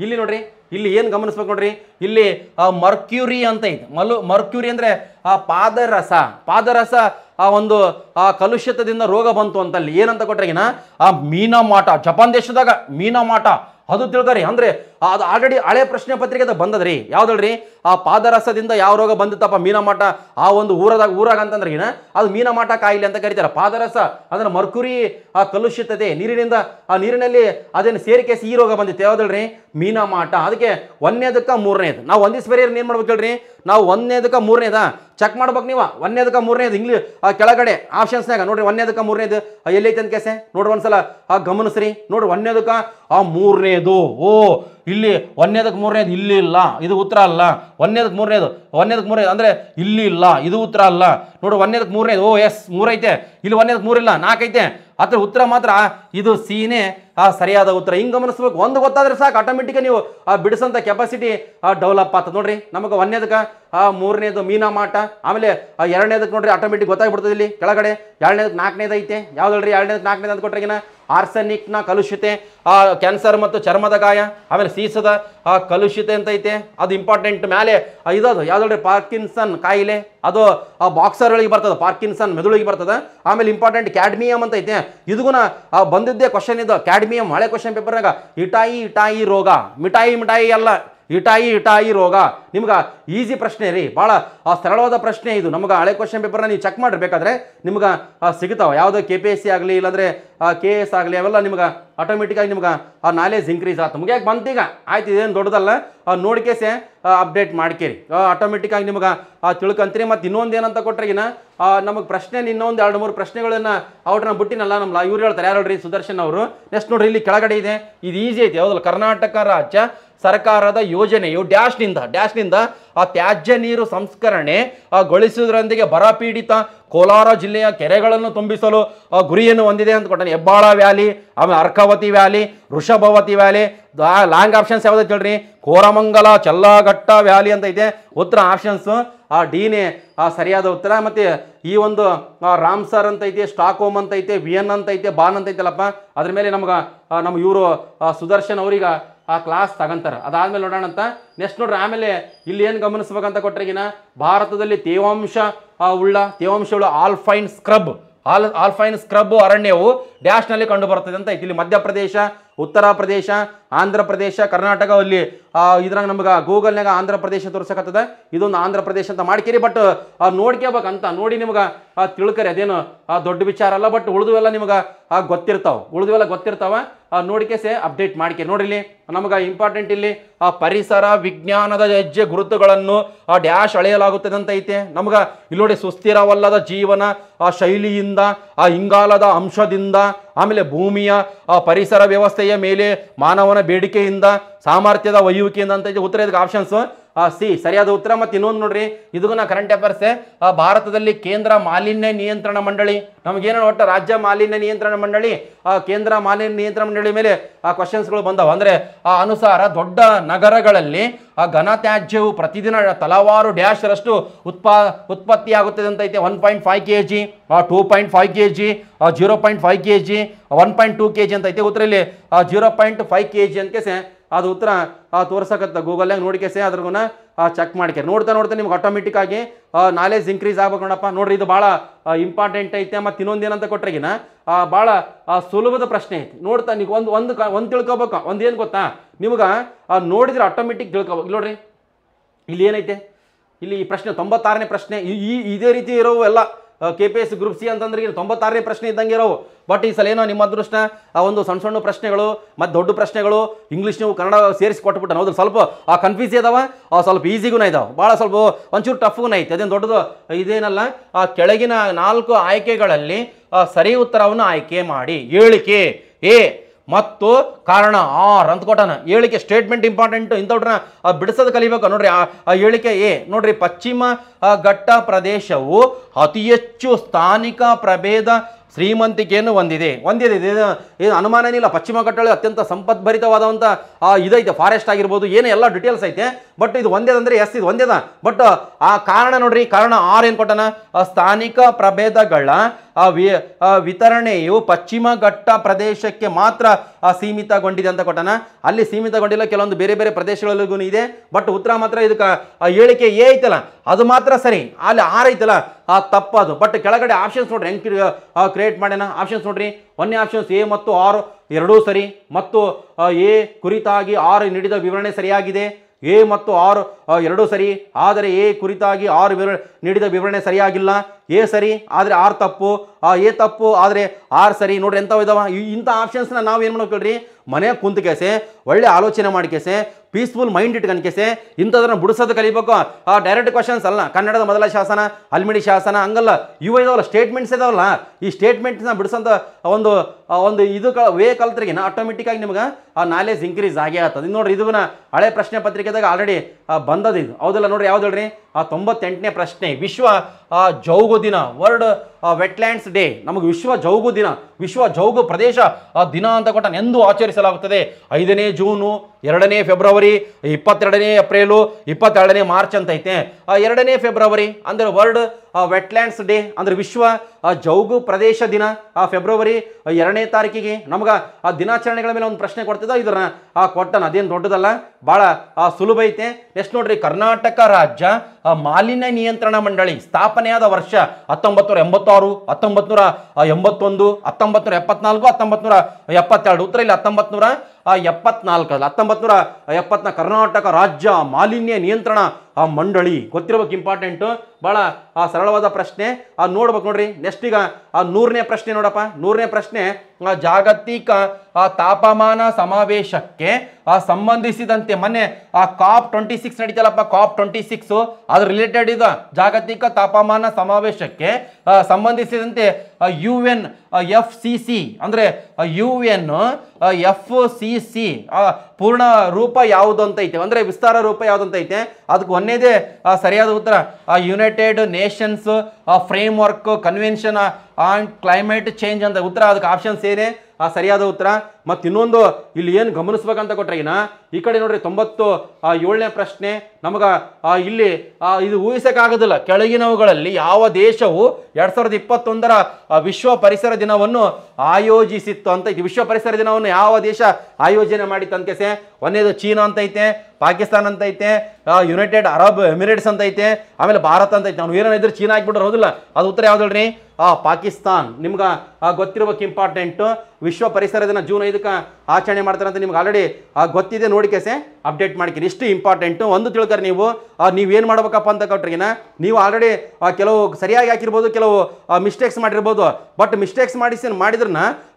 ಇಲ್ಲಿ ನೋಡ್ರಿ, ಇಲ್ಲಿ ಏನು ಗಮನಿಸ್ಬೇಕು ನೋಡ್ರಿ, ಇಲ್ಲಿ ಮರ್ಕ್ಯೂರಿ ಅಂತ ಇದೆ. ಮಲು ಮರ್ಕ್ಯೂರಿ ಅಂದ್ರೆ, ಆ, ಪಾದರಸ. ಪಾದರಸ, ಆ, ಒಂದು, ಆ, ಕಲುಷಿತದಿಂದ ರೋಗ ಬಂತು ಅಂತ ಅಲ್ಲಿ ಏನಂತ ಕೊಟ್ರೆಗಿನ ಆ, ಮೀನಾ ಮಾಟ. ಜಪಾನ್ ದೇಶದಾಗ ಮೀನಾ ಮಾಟ. ಅದು ತಿಳ್ಕರಿ ಅಂದ್ರೆ ಅದು ಆಲ್ರೆಡಿ ಹಳೆ ಪ್ರಶ್ನೆ ಪತ್ರಿಕೆದ ಬಂದದ್ರಿ. ಯಾವ್ದಲ್ರಿ? ಆ ಪಾದರಸದಿಂದ ಯಾವ ರೋಗ ಬಂದಿತ್ತಪ್ಪ? ಮೀನಮಾಟ ಆ ಒಂದು ಊರದಾಗ ಊರಾಗ ಅಂತಂದ್ರೆ ಅದು ಮೀನಮಾಟ ಕಾಯಿಲೆ ಅಂತ ಕರೀತಾರೆ. ಪಾದರಸ ಅಂದ್ರೆ ಮರ್ಕುರಿ, ಆ ಕಲುಷಿತತೆ, ನೀರಿನಿಂದ, ಆ ನೀರಿನಲ್ಲಿ ಅದೇನು ಸೇರಿಕೆ ಈ ರೋಗ ಬಂದಿತ್ತು. ಯಾವ್ದಲ್ರಿ? ಮೀನಮಾಟ. ಅದಕ್ಕೆ ಒಂದನೇದಕ್ಕ ಮೂರನೇದು. ನಾವು ಒಂದಿಸ್ ಬೇರೆ ಏನು ಮಾಡ್ಬೇಕು ಹೇಳ್ರಿ ನಾವು ಒಂದನೇದಕ್ಕ ಮೂರನೇದ. ಚೆಕ್ ಮಾಡ್ಬೇಕು ನೀವು. ಒಂದೇದಕ್ಕ ಮೂರನೇದು. ಇಂಗ್ಲಿ ಕೆಳಗಡೆ ಆಪ್ಷನ್ಸ್ನಾಗ ನೋಡ್ರಿ ಒಂದೇದಕ್ಕೆ ಮೂರನೇದು. ಎಲ್ಲೈತೆ ಅಂತ ಕೇಸೆ? ನೋಡ್ರಿ ಒಂದ್ಸಲ, ಆ ಗಮನಿಸ್ರಿ. ನೋಡ್ರಿ ಒಂದೇದಕ್ಕ ಆ ಮೂರನೇದು. ಓ ಇಲ್ಲಿ ಒಂದನೇದಕ್ಕೆ ಮೂರನೇದು ಇಲ್ಲಿ ಇಲ್ಲ, ಇದು ಉತ್ತರ ಅಲ್ಲ. ಒಂದನೇದಕ್ಕೆ ಮೂರನೇದು ಒಂದನೇದಕ್ಕೆ ಮೂರನೇದು ಅಂದರೆ ಇಲ್ಲಿ ಇಲ್ಲ, ಇದು ಉತ್ತರ ಅಲ್ಲ. ನೋಡು ಒಂದನೇದಕ್ಕೆ ಮೂರನೇದು, ಓ ಎಸ್, ಮೂರೈತೆ. ಇಲ್ಲಿ ಒಂದನೇದಕ್ಕೆ ಮೂರಿಲ್ಲ, ನಾಲ್ಕೈತೆ. ಅದ್ರ ಉತ್ತರ ಮಾತ್ರ, ಇದು ಸೀನೆ ಆ ಸರಿಯಾದ ಉತ್ತರ. ಹಿಂಗೆ ಗಮನಿಸ್ಬೇಕು. ಒಂದು ಗೊತ್ತಾದ್ರೆ ಸಾಕು. ಆಟೋಮೆಟಿಕ್ ನೀವು, ಆ ಬಿಡಿಸಂತ ಕೆಪಾಸಿಟಿ ಡೆವಲಪ್ ಆಗ್ತದೆ. ನೋಡ್ರಿ, ನಮಗೆ ಒಂದನೇದಕ್ಕೆ, ಆ, ಮೂರನೇದು ಮೀನಾ ಮಾಟ, ಆಮೇಲೆ ಎರಡನೇದಕ್ಕೆ ನೋಡ್ರಿ ಆಟೋಮೆಟಿಕ್ ಗೊತ್ತಾಗ್ಬಿಡ್ತದೆ ಇಲ್ಲಿ. ಕೆಳಗಡೆ, ಎರಡನೇದಕ್ಕೆ ನಾಲ್ಕನೇದು ಐತೆ. ಯಾವ್ದು ಹೇಳ್ರಿ? ಎರಡನೇದಕ್ಕೆ ನಾಲ್ಕನೇದು ಅಂತ ಕೊಟ್ರೆಗಿನ ಆರ್ಸೆನಿಕ್ನ ಕಲುಷಿತೆ, ಆ ಕ್ಯಾನ್ಸರ್ ಮತ್ತು ಚರ್ಮದ ಗಾಯ, ಆಮೇಲೆ ಸೀಸದ, ಆ, ಕಲುಷಿತೆ ಅಂತ ಐತೆ. ಅದು ಇಂಪಾರ್ಟೆಂಟ್ ಮೇಲೆ ಇದದು. ಯಾವ್ದು ಪಾರ್ಕಿನ್ಸನ್ ಕಾಯಿಲೆ. ಅದು, ಆ ಬಾಕ್ಸರ್ಗಳಿಗೆ ಬರ್ತದೆ. ಪಾರ್ಕಿನ್ಸನ್ ಮೆದುಳಿಗೆ ಬರ್ತದೆ. ಆಮೇಲೆ ಇಂಪಾರ್ಟೆಂಟ್ ಕ್ಯಾಡ್ಮಿಯಂ ಅಂತ ಐತೆ. ಇದಗುನ ಬಂದಿದ್ದೇ ಕ್ವಶನ್ ಇದು. ಕ್ಯಾಡ್ಮಿಯಂ ಹಳೆ ಕ್ವಶನ್ ಪೇಪರ್ನಾಗ ಇಟಾಯಿ ಇಟಾಯಿ ರೋಗ ಮಿಠಾಯಿ ಮಿಠಾಯಿ ಅಲ್ಲ ಇಟಾಯಿ ಇಟಾಯಿ ರೋಗ. ನಿಮ್ಗೆ ಈಸಿ ಪ್ರಶ್ನೆ ರೀ. ಭಾಳ ಸರಳವಾದ ಪ್ರಶ್ನೆ ಇದು. ನಮ್ಗೆ ಹಳೆ ಕ್ವಶನ್ ಪೇಪರ್ನ ನೀವು ಚೆಕ್ ಮಾಡಿರ್ಬೇಕಾದ್ರೆ ನಿಮ್ಗೆ ಸಿಗ್ತಾವೆ. ಯಾವುದೋ ಕೆ ಪಿ ಎಸ್ ಸಿ ಆಗಲಿ, ಇಲ್ಲಾಂದರೆ ಕೆ ಎಸ್ ಆಗಲಿ, ಅವೆಲ್ಲ ನಿಮ್ಗೆ ಆಟೋಮೆಟಿಕ್ಕಾಗಿ ನಿಮ್ಗೆ, ಆ ನಾಲೆಜ್ ಇನ್ಕ್ರೀಸ್ ಆಯ್ತು ಮುಗಿಯಾಗ ಬಂತೀಗ? ಆಯ್ತು, ಇದೇನು ದೊಡ್ಡದಲ್ಲ. ನೋಡ್ಕೇಸೆ ಅಪ್ಡೇಟ್ ಮಾಡ್ಕೇರಿ. ಆಟೋಮೆಟಿಕ್ಕಾಗಿ ನಿಮ್ಗೆ ತಿಳ್ಕೊಂತೀರಿ. ಮತ್ತು ಇನ್ನೊಂದು ಏನಂತ ಕೊಟ್ರೆಗಿನ ನಮಗೆ ಪ್ರಶ್ನೆ ಇನ್ನೊಂದು ಎರಡು ಮೂರು ಪ್ರಶ್ನೆಗಳನ್ನ ಅವ್ರನ್ನ ಬಿಟ್ಟಿನಲ್ಲ ನಮ್ಮ ಇವ್ರು ಹೇಳ್ತಾರೆ. ಯಾರು ಹೇಳ್ರಿ? ಸುದರ್ಶನ್ ಅವರು. ನೆಕ್ಸ್ಟ್ ನೋಡ್ರಿ, ಇಲ್ಲಿ ಕೆಳಗಡೆ ಇದೆ. ಇದು ಈಸಿ ಐತೆ. ಹೌದಲ್ಲ? ಕರ್ನಾಟಕ ರಾಜ್ಯ ಸರ್ಕಾರದ ಯೋಜನೆಯು ಡ್ಯಾಶ್ನಿಂದ ಡ್ಯಾಶ್ನಿಂದ ಆ ತ್ಯಾಜ್ಯ ನೀರು ಸಂಸ್ಕರಣೆ ಗೊಳಿಸುವುದರೊಂದಿಗೆ ಬರ ಪೀಡಿತ ಕೋಲಾರ ಜಿಲ್ಲೆಯ ಕೆರೆಗಳನ್ನು ತುಂಬಿಸಲು ಗುರಿಯನ್ನು ಹೊಂದಿದೆ ಅಂತ ಕೊಟ್ಟಾನೆ ಹೆಬ್ಬಾಳ ವ್ಯಾಲಿ, ಆಮೇಲೆ Arkavathi valley, Vrishabhavathi valley long options ಯಾವ್ದು ಹೇಳ್ರಿ? ಕೋರಮಂಗಲ ಚಲ್ಲಘಟ್ಟ ವ್ಯಾಲಿ ಅಂತ ಇದೆ. ಉತ್ತರ ಆಪ್ಷನ್ಸ್, ಆ ಡಿನೇ ಆ ಸರಿಯಾದ ಉತ್ತರ. ಮತ್ತೆ ಈ ಒಂದು ರಾಮ್ ರಾಮ್ಸರ್ ಅಂತ ಐತೆ ಸ್ಟಾಕ್ ಹೋಮ್ ಅಂತ ಐತೆ, ವಿಯನ್ ಅಂತ ಐತೆ, ಬಾನ್ ಅಂತ ಐತಲ್ಲಪ್ಪ. ಅದ್ರ ಮೇಲೆ ನಮ್ಗೆ ನಮ್ಮ ಇವರು ಸುದರ್ಶನ್ ಅವ್ರಿಗೆ ಆ ಕ್ಲಾಸ್ ತಗೊಂತಾರೆ. ಅದಾದಮೇಲೆ ನೋಡೋಣ ಅಂತ ನೆಕ್ಸ್ಟ್ ನೋಡ್ರಿ ಆಮೇಲೆ ಇಲ್ಲಿ ಏನು ಗಮನಿಸ್ಬೇಕಂತ ಕೊಟ್ಟರೆಗಿನ ಭಾರತದಲ್ಲಿ ತೇವಾಂಶ ಉಳ್ಳ ತೇವಾಂಶ ಉಳ್ಳ ಆಲ್ಫೈನ್ ಸ್ಕ್ರಬ್ ಆಲ್ ಆಲ್ಫೈನ್ ಸ್ಕ್ರಬ್ ಅರಣ್ಯವು ಡ್ಯಾಶ್ನಲ್ಲಿ ಕಂಡು ಬರ್ತದೆ ಅಂತ ಇಲ್ಲಿ ಮಧ್ಯಪ್ರದೇಶ ಉತ್ತರ ಪ್ರದೇಶ, ಆಂಧ್ರ ಪ್ರದೇಶ, ಕರ್ನಾಟಕ ಅಲ್ಲಿ ಇದ್ರಾಗ ನಮ್ಗೆ ಗೂಗಲ್ನಾಗ ಆಂಧ್ರ ಪ್ರದೇಶ ತೋರ್ಸಕತ್ತದ. ಇದೊಂದು ಆಂಧ್ರ ಪ್ರದೇಶ ಅಂತ ಮಾಡ್ಕೇರಿ ಬಟ್ ನೋಡ್ಕೋಬೇಕಂತ ನೋಡಿ ನಿಮ್ಗೆ ತಿಳ್ಕರಿ ಅದೇನು ದೊಡ್ಡ ವಿಚಾರ ಅಲ್ಲ ಬಟ್ ಉಳಿದುವೆಲ್ಲ ನಿಮ್ಗೆ ಗೊತ್ತಿರ್ತಾವೆ. ಉಳಿದುವೆಲ್ಲ ಗೊತ್ತಿರ್ತಾವ. ನೋಡ್ಕೇಸೆ ಅಪ್ಡೇಟ್ ಮಾಡ್ಕೇರಿ ನೋಡಿಲಿ ನಮ್ಗೆ ಇಂಪಾರ್ಟೆಂಟ್ ಇಲ್ಲಿ, ಆ, ಪರಿಸರ, ವಿಜ್ಞಾನದ ಹೆಜ್ಜೆ ಗುರುತುಗಳನ್ನು, ಆ, ಡ್ಯಾಶ್ ಅಳೆಯಲಾಗುತ್ತದೆ ಅಂತ ಐತೆ. ನಮ್ಗೆ ಇಲ್ಲಿ ನೋಡಿ ಸುಸ್ಥಿರವಲ್ಲದ ಜೀವನ, ಆ, ಶೈಲಿಯಿಂದ, ಆ, ಇಂಗಾಲದ ಅಂಶದಿಂದ ಆಮೇಲೆ ಭೂಮಿಯ ಪರಿಸರ ವ್ಯವಸ್ಥೆಯ ಮೇಲೆ ಮಾನವನ ಬೇಡಿಕೆಯಿಂದ ಸಾಮರ್ಥ್ಯದ ಒಯ್ಯುವಿಕೆಯಿಂದ ಅಂತ ಉತ್ತರ ಇದಕ್ಕೆ ಆಪ್ಷನ್ಸ್ ಸಿ, ಸರಿಯಾದ ಉತ್ತರ ಮತ್ತು ಇನ್ನೊಂದು ನೋಡ್ರಿ. ಇದಕ್ಕೂ ಕರೆಂಟ್ ಅಫೇರ್ಸೆ ಭಾರತದಲ್ಲಿ ಕೇಂದ್ರ ಮಾಲಿನ್ಯ ನಿಯಂತ್ರಣ ಮಂಡಳಿ. ನಮಗೇನೋ ಒಟ್ಟು ರಾಜ್ಯ ಮಾಲಿನ್ಯ ನಿಯಂತ್ರಣ ಮಂಡಳಿ? ಆ, ಕೇಂದ್ರ ಮಾಲಿನ್ಯ ನಿಯಂತ್ರಣ ಮಂಡಳಿ ಮೇಲೆ, ಆ ಕ್ವಶನ್ಸ್ಗಳು ಬಂದವು. ಅಂದರೆ, ಆ, ಅನುಸಾರ ದೊಡ್ಡ ನಗರಗಳಲ್ಲಿ, ಆ, ಘನತ್ಯಾಜ್ಯವು ಪ್ರತಿದಿನ ತಲವಾರು ಡ್ಯಾಶ್ ರಷ್ಟು ಉತ್ಪಾ ಉತ್ಪತ್ತಿ ಆಗುತ್ತದೆ ಅಂತ ಐತೆ. One point five K G two point five K G zero point five K G one point two K G ಅಂತ ಐತೆ. ಉತ್ತರಲ್ಲಿ zero point five K G ಅಂತಕೇಸೆ ಅದು ಉತ್ತರ ತೋರ್ಸಕತ್ತ ಗೂಗಲ್ನಾಗ ನೋಡಿಕೆಸೆ ಅದ್ರಗುನ ಚೆಕ್ ಮಾಡ್ಕೇರಿ ನೋಡ್ತಾ ನೋಡ್ತಾ ನಿಮ್ಗೆ ಆಟೋಮೆಟಿಕ್ ಆಗಿ ನಾಲೆಜ್ ಇನ್ಕ್ರೀಸ್ ಆಗ್ಬೇಕು ನೋಡಪ್ಪ. ನೋಡ್ರಿ, ಇದು ಭಾಳ ಇಂಪಾರ್ಟೆಂಟ್ ಐತೆ ಮತ್ತು ಇನ್ನೊಂದು ಏನಂತ ಕೊಟ್ರೆಗಿನ ಭಾಳ ಸುಲಭದ ಪ್ರಶ್ನೆ ಐತಿ. ನೋಡ್ತಾ ನೀವು ಒಂದು ಒಂದು ಕ, ಒಂದು ತಿಳ್ಕೊಬೇಕು. ಒಂದು ಏನು ಗೊತ್ತಾ? ನಿಮ್ಗೆ ನೋಡಿದ್ರೆ ಆಟೋಮೆಟಿಕ್ ತಿಳ್ಕೊಬೇಕು. ನೋಡ್ರಿ, ಇಲ್ಲಿ ಏನೈತೆ? ಇಲ್ಲಿ ಈ ಪ್ರಶ್ನೆ, ತೊಂಬತ್ತಾರನೇ ಪ್ರಶ್ನೆ, ಈ, ಈ- ಇದೇ ರೀತಿ ಇರೋವು ಎಲ್ಲ. K P S group C ಅಂತಂದ್ರೆ ಈಗ ತೊಂಬತ್ತಾರನೇ ಪ್ರಶ್ನೆ ಇದ್ದಂಗೆ ಇರೋವು. ಬಟ್ ಈ ಸಲ ಏನೋ ನಿಮ್ಮ ಅದೃಷ್ಟ? ಆ ಒಂದು ಸಣ್ಣ ಸಣ್ಣ ಪ್ರಶ್ನೆಗಳು, ಮತ್ತು ದೊಡ್ಡ ಪ್ರಶ್ನೆಗಳು ಇಂಗ್ಲೀಷ್ ನೀವು ಕನ್ನಡ ಸೇರಿಸಿ ಕೊಟ್ಬಿಟ್ಟು ಹೌದು, ಸ್ವಲ್ಪ, ಆ ಕನ್ಫ್ಯೂಸ್ ಇದಾವೆ, ಆ ಸ್ವಲ್ಪ ಈಸಿಗೂ ಇದಾವೆ. ಭಾಳ ಸ್ವಲ್ಪ ಒಂಚೂರು ಟಫ್ಗೂ ಐತೆ. ಅದೇನು ದೊಡ್ಡದು ಇದೇನಲ್ಲ, ಆ ಕೆಳಗಿನ ನಾಲ್ಕು ಆಯ್ಕೆಗಳಲ್ಲಿ ಸರಿ ಉತ್ತರವನ್ನು ಆಯ್ಕೆ ಮಾಡಿ. ಹೇಳಿಕೆ. ಎ ಮತ್ತು ಕಾರಣ ಆರ್ ಅಂತ ಕೊಟ್ಟಾನ. ಹೇಳಿಕೆ ಸ್ಟೇಟ್ಮೆಂಟ್ ಇಂಪಾರ್ಟೆಂಟ್ ಇಂಥವ್ರನ್ನ ಬಿಡಿಸೋದು ಕಲಿಬೇಕು. ನೋಡ್ರಿ, ಆ ಹೇಳಿಕೆ ಎ, ನೋಡ್ರಿ, ಪಶ್ಚಿಮ ಘಟ್ಟ ಪ್ರದೇಶವು ಅತಿ ಹೆಚ್ಚು ಸ್ಥಾನಿಕ ಪ್ರಭೇದ ಶ್ರೀಮಂತಿಕೆಯನ್ನು ಹೊಂದಿದೆ. ಹೊಂದಿದೆ. ಇದು ಏನು ಅನುಮಾನನೇ ಇಲ್ಲ ಪಶ್ಚಿಮ ಘಟ್ಟಗಳು ಅತ್ಯಂತ ಸಂಪದ್ಭರಿತವಾದಂಥ ಇದೈತೆ. ಫಾರೆಸ್ಟ್ ಆಗಿರ್ಬೋದು. ಏನು ಎಲ್ಲ ಡಿಟೇಲ್ಸ್ ಐತೆ. ಬಟ್ ಇದು ಒಂದೇದಂದರೆ ಎಸ್ ಇದು ಒಂದೇದ. ಬಟ್ ಆ, ಕಾರಣ ನೋಡ್ರಿ. ಕಾರಣ ಆರ್ ಏನು ಕೊಟ್ಟನ? ಸ್ಥಾನಿಕ ಪ್ರಭೇದಗಳ ವಿತರಣೆಯು ಪಶ್ಚಿಮ ಘಟ್ಟ ಪ್ರದೇಶಕ್ಕೆ ಮಾತ್ರ ಸೀಮಿತಗೊಂಡಿದೆ ಅಂತ ಕೊಟ್ಟನ? ಅಲ್ಲಿ ಸೀಮಿತಗೊಂಡಿಲ್ಲ. ಕೆಲವೊಂದು ಬೇರೆ ಬೇರೆ ಪ್ರದೇಶಗಳಲ್ಲಿಗೂ ಇದೆ. ಬಟ್ ಉತ್ತರ ಮಾತ್ರ ಇದಕ್ಕೆ ಹೇಳಿಕೆ ಏ ಐತಲ್ಲ. ಅದು ಮಾತ್ರ ಸರಿ. ಅಲ್ಲಿ ಆರೈತಲ್ಲ ಆ ತಪ್ಪದು. ಬಟ್ ಕೆಳಗಡೆ ಆಪ್ಷನ್ಸ್ ನೋಡ್ರಿ, ಹೆಂಗೆ ಕ್ರಿಯೇಟ್ ಮಾಡ್ಯಾನ? ಆಪ್ಷನ್ಸ್ ನೋಡ್ರಿ, ಒಂದೇ ಆಪ್ಷನ್ಸ್ ಎ ಮತ್ತು ಆರು ಎರಡೂ ಸರಿ. ಮತ್ತು ಎ ಕುರಿತಾಗಿ ಆರು ನೀಡಿದ ವಿವರಣೆ ಸರಿಯಾಗಿದೆ. ಎ ಮತ್ತು ಆರು ಎರಡೂ ಸರಿ. ಆದರೆ ಎ ಕುರಿತಾಗಿ ಆರು ವಿವರ ನೀಡಿದ ವಿವರಣೆ ಸರಿಯಾಗಿಲ್ಲ. ಎ ಸರಿ, ಆದರೆ ಆರ್ ತಪ್ಪು ಎ ತಪ್ಪು, ಆದರೆ ಆರ್ ಸರಿ. ನೋಡ್ರಿ ಎಂಥವು ಇದಾವ? ಇಂಥ ಆಪ್ಷನ್ಸ್ನ ನಾವು ಏನು ಮಾಡ್ಕೊಳ್ರಿ ಮನೆ ಕುಂತ ಕೇಸೆ, ಒಳ್ಳೆ ಆಲೋಚನೆ ಮಾಡಿ ಕೇಸೆ ಪೀಸ್ಫುಲ್ ಮೈಂಡ್ ಇಟ್ಕೊಂಡು ಕೆಸೆ, ಇಂಥದನ್ನ ಬಿಡಿಸೋದು ಕಲಿಬೇಕು. ಆ ಡೈರೆಕ್ಟ್ ಕ್ವಶನ್ಸ್ ಅಲ್ಲ, ಕನ್ನಡದ ಮೊದಲ ಶಾಸನ, ಅಲ್ಮಿಡಿ ಶಾಸನ, ಹಂಗಲ್ಲ. ಇವು ಇದಾವಲ್ಲ ಸ್ಟೇಟ್ಮೆಂಟ್ಸ್ ಇದಾವಲ್ಲ. ಈ ಸ್ಟೇಟ್ಮೆಂಟ್ಸ್ನ ಬಿಡಿಸೋಂಥ ಒಂದು ಒಂದು ಇದು ಕ ವೇ ಕಲ್ತ್ರಿಗಿನ ಆಟೋಮೆಟಿಕ್ಕಾಗಿ ನಿಮ್ಗೆ ಆ ನಾಲೆಜ್ ಇನ್ಕ್ರೀಸ್ ಆಗೇ ಆಗ್ತದೆ. ನೋಡ್ರಿ, ಇದನ್ನ ಹಳೆ ಪ್ರಶ್ನೆ ಪತ್ರಿಕೆದಾಗ ಆಲ್ರೆಡಿ ಬಂದದ ಇದು. ಹೌದಲ್ಲ ನೋಡ್ರಿ, ಯಾವ್ದು ಹೇಳ್ರಿ? ಆ ತೊಂಬತ್ತೆಂಟನೇ ಪ್ರಶ್ನೆ, ವಿಶ್ವ ಜೌಗು ದಿನ ವರ್ಲ್ಡ್ ವೆಟ್ಲ್ಯಾಂಡ್ಸ್ ಡೇ ನಮಗೆ ವಿಶ್ವ ಜೌಗು ದಿನ ವಿಶ್ವ ಜೌಗು ಪ್ರದೇಶ ಆ, ದಿನ ಅಂತ ಕೊಟ್ಟ ಎಂದು ಆಚರಿಸಲಾಗುತ್ತದೆ. ಐದನೇ ಜೂನು ಎರಡನೇ ಫೆಬ್ರವರಿ ಇಪ್ಪತ್ತೆರಡನೇ ಏಪ್ರಿಲು ಇಪ್ಪತ್ತೆರಡನೇ ಮಾರ್ಚ್ ಅಂತ ಐತೆ. ಆ, ಎರಡನೇ ಫೆಬ್ರವರಿ ಅಂದರೆ ವರ್ಲ್ಡ್ ವೆಟ್ಲ್ಯಾಂಡ್ಸ್ ಡೇ ಅಂದ್ರೆ ವಿಶ್ವ ಜೌಗು ಪ್ರದೇಶ ದಿನ ಫೆಬ್ರವರಿ ಎರಡನೇ ತಾರೀಕಿಗೆ ನಮ್ಗೆ ಆ ದಿನಾಚರಣೆಗಳ ಮೇಲೆ ಒಂದು ಪ್ರಶ್ನೆ ಕೊಡ್ತಿದ್ದ. ಇದನ್ನ ಆ, ಕೊಟ್ಟನ. ಅದೇನು ದೊಡ್ಡದಲ್ಲ ಭಾಳ ಸುಲಭ ಐತೆ. ನೆಕ್ಸ್ಟ್ ನೋಡ್ರಿ, ಕರ್ನಾಟಕ ರಾಜ್ಯ ಮಾಲಿನ್ಯ ನಿಯಂತ್ರಣ ಮಂಡಳಿ ಸ್ಥಾಪನೆಯಾದ ವರ್ಷ ಹತ್ತೊಂಬತ್ತು ನೂರ ಎಂಬತ್ತಾರು ಹತ್ತೊಂಬತ್ತು ನೂರ ಎಂಬತ್ತೊಂದು ಹತ್ತೊಂಬತ್ತು ನೂರ ಎಪ್ಪತ್ನಾಲ್ಕು ಹತ್ತೊಂಬತ್ತು ನೂರ ಎಪ್ಪತ್ತೆರಡು. ಉತ್ತರ ಇಲ್ಲಿ ಹತ್ತೊಂಬತ್ತು ನೂರ ಎಪ್ಪತ್ನಾಲ್ಕಲ್ಲ ಹತ್ತೊಂಬತ್ತು ನೂರ ಎಪ್ಪತ್ನ ಕರ್ನಾಟಕ ರಾಜ್ಯ ಮಾಲಿನ್ಯ ನಿಯಂತ್ರಣ ಆ ಮಂಡಳಿ. ಗೊತ್ತಿರ್ಬೇಕು ಇಂಪಾರ್ಟೆಂಟು ಭಾಳ ಆ ಸರಳವಾದ ಪ್ರಶ್ನೆ. ಆ ನೋಡ್ಬೇಕು ನೋಡ್ರಿ ನೆಕ್ಸ್ಟ್ ಈಗ ಆ ನೂರನೇ ಪ್ರಶ್ನೆ ನೋಡಪ್ಪ. ನೂರನೇ ಪ್ರಶ್ನೆ ಆ ಜಾಗತಿಕ, ಆ ತಾಪಮಾನ ಸಮಾವೇಶಕ್ಕೆ, ಆ ಸಂಬಂಧಿಸಿದಂತೆ ಮೊನ್ನೆ ಆ ಕಾಪ್ ಟ್ವೆಂಟಿ ಸಿಕ್ಸ್ ನಡೀತಲ್ಲಪ್ಪ ಕಾಪ್ ಟ್ವೆಂಟಿ ಸಿಕ್ಸ್ ಅದ್ರ ರಿಲೇಟೆಡ್ ಇದು, ಜಾಗತಿಕ ತಾಪಮಾನ ಸಮಾವೇಶಕ್ಕೆ ಸಂಬಂಧಿಸಿದಂತೆ U N F C C ಅಂದರೆ U N F C C ಪೂರ್ಣ ರೂಪ ಯಾವುದು ಅಂತ ಐತೆ ಅಂದರೆ ವಿಸ್ತಾರ ರೂಪ ಯಾವುದು ಅಂತ ಐತೆ ಅದಕ್ಕೆ ಒಂದೇದೇ ಸರಿಯಾದ ಉತ್ತರ United Nations framework convention on climate change ಅಂತ ಉತ್ತರ. ಅದಕ್ಕೆ ಆಪ್ಷನ್ಸ್ ಏನೇ? ಆ ಸರಿಯಾದ ಉತ್ತರ. ಮತ್ತು ಇನ್ನೊಂದು ಇಲ್ಲಿ ಏನು ಗಮನಿಸ್ಬೇಕಂತ ಕೊಟ್ರೆ ಇನ್ನ, ಈ ಕಡೆ ನೋಡ್ರಿ ತೊಂಬತ್ತು ಏಳನೇ ಪ್ರಶ್ನೆ. ನಮಗೆ ಇಲ್ಲಿ ಇದು ಊಹಿಸೋಕ್ಕಾಗೋದಿಲ್ಲ. ಕೆಳಗಿನವುಗಳಲ್ಲಿ ಯಾವ ದೇಶವು ಎರಡ್ ಸಾವಿರದ ಇಪ್ಪತ್ತೊಂದರ ವಿಶ್ವ ಪರಿಸರ ದಿನವನ್ನು ಆಯೋಜಿಸಿತ್ತು ಅಂತ ವಿಶ್ವ ಪರಿಸರ ದಿನವನ್ನು ಯಾವ ದೇಶ ಆಯೋಜನೆ ಮಾಡಿತ್ತು ಅಂತ ಒಂದೇದು ಚೀನಾ ಅಂತ ಐತೆ ಪಾಕಿಸ್ತಾನ ಅಂತ ಐತೆ ಯುನೈಟೆಡ್ ಅರಬ್ ಎಮಿರೇಟ್ಸ್ ಅಂತ ಐತೆ, ಆಮೇಲೆ ಭಾರತ ಅಂತ ಐತೆ. ನಾವು ಏನೇನಿದ್ರೆ ಚೀನಾ ಹಾಕ್ಬಿಟ್ರೆ ಹೌದಿಲ್ಲ. ಅದು ಉತ್ತರ ಯಾವ್ದು ಹೇಳ್ರಿ? ಆ, ಪಾಕಿಸ್ತಾನ್. ನಿಮ್ಗೆ ಗೊತ್ತಿರಬೇಕು ಇಂಪಾರ್ಟೆಂಟು ವಿಶ್ವ ಪರಿಸರ ದಿನ ಜೂನ್ ಐದಕ್ಕೆ ಆಚರಣೆ ಮಾಡ್ತಾರೆ ಅಂತ ನಿಮ್ಗೆ ಆಲ್ರೆಡಿ ಗೊತ್ತಿದೆ ನೋಡಿ ಕೆಸೆ ಅಪ್ಡೇಟ್ ಮಾಡಿ ಇಷ್ಟು ಇಂಪಾರ್ಟೆಂಟು ಒಂದು ತಿಳ್ಕರಿ ನೀವು. ನೀವೇನು ಮಾಡ್ಬೇಕಪ್ಪ ಅಂತ ಕೊಟ್ರಿಗಿನ ನೀವು ಆಲ್ರೆಡಿ ಕೆಲವು ಸರಿಯಾಗಿ ಹಾಕಿರ್ಬೋದು, ಕೆಲವು ಮಿಸ್ಟೇಕ್ಸ್ ಮಾಡಿರ್ಬೋದು. ಬಟ್ ಮಿಸ್ಟೇಕ್ಸ್ ಮಾಡಿಸಿ ಮಾಡಿದ್ರನ್ನ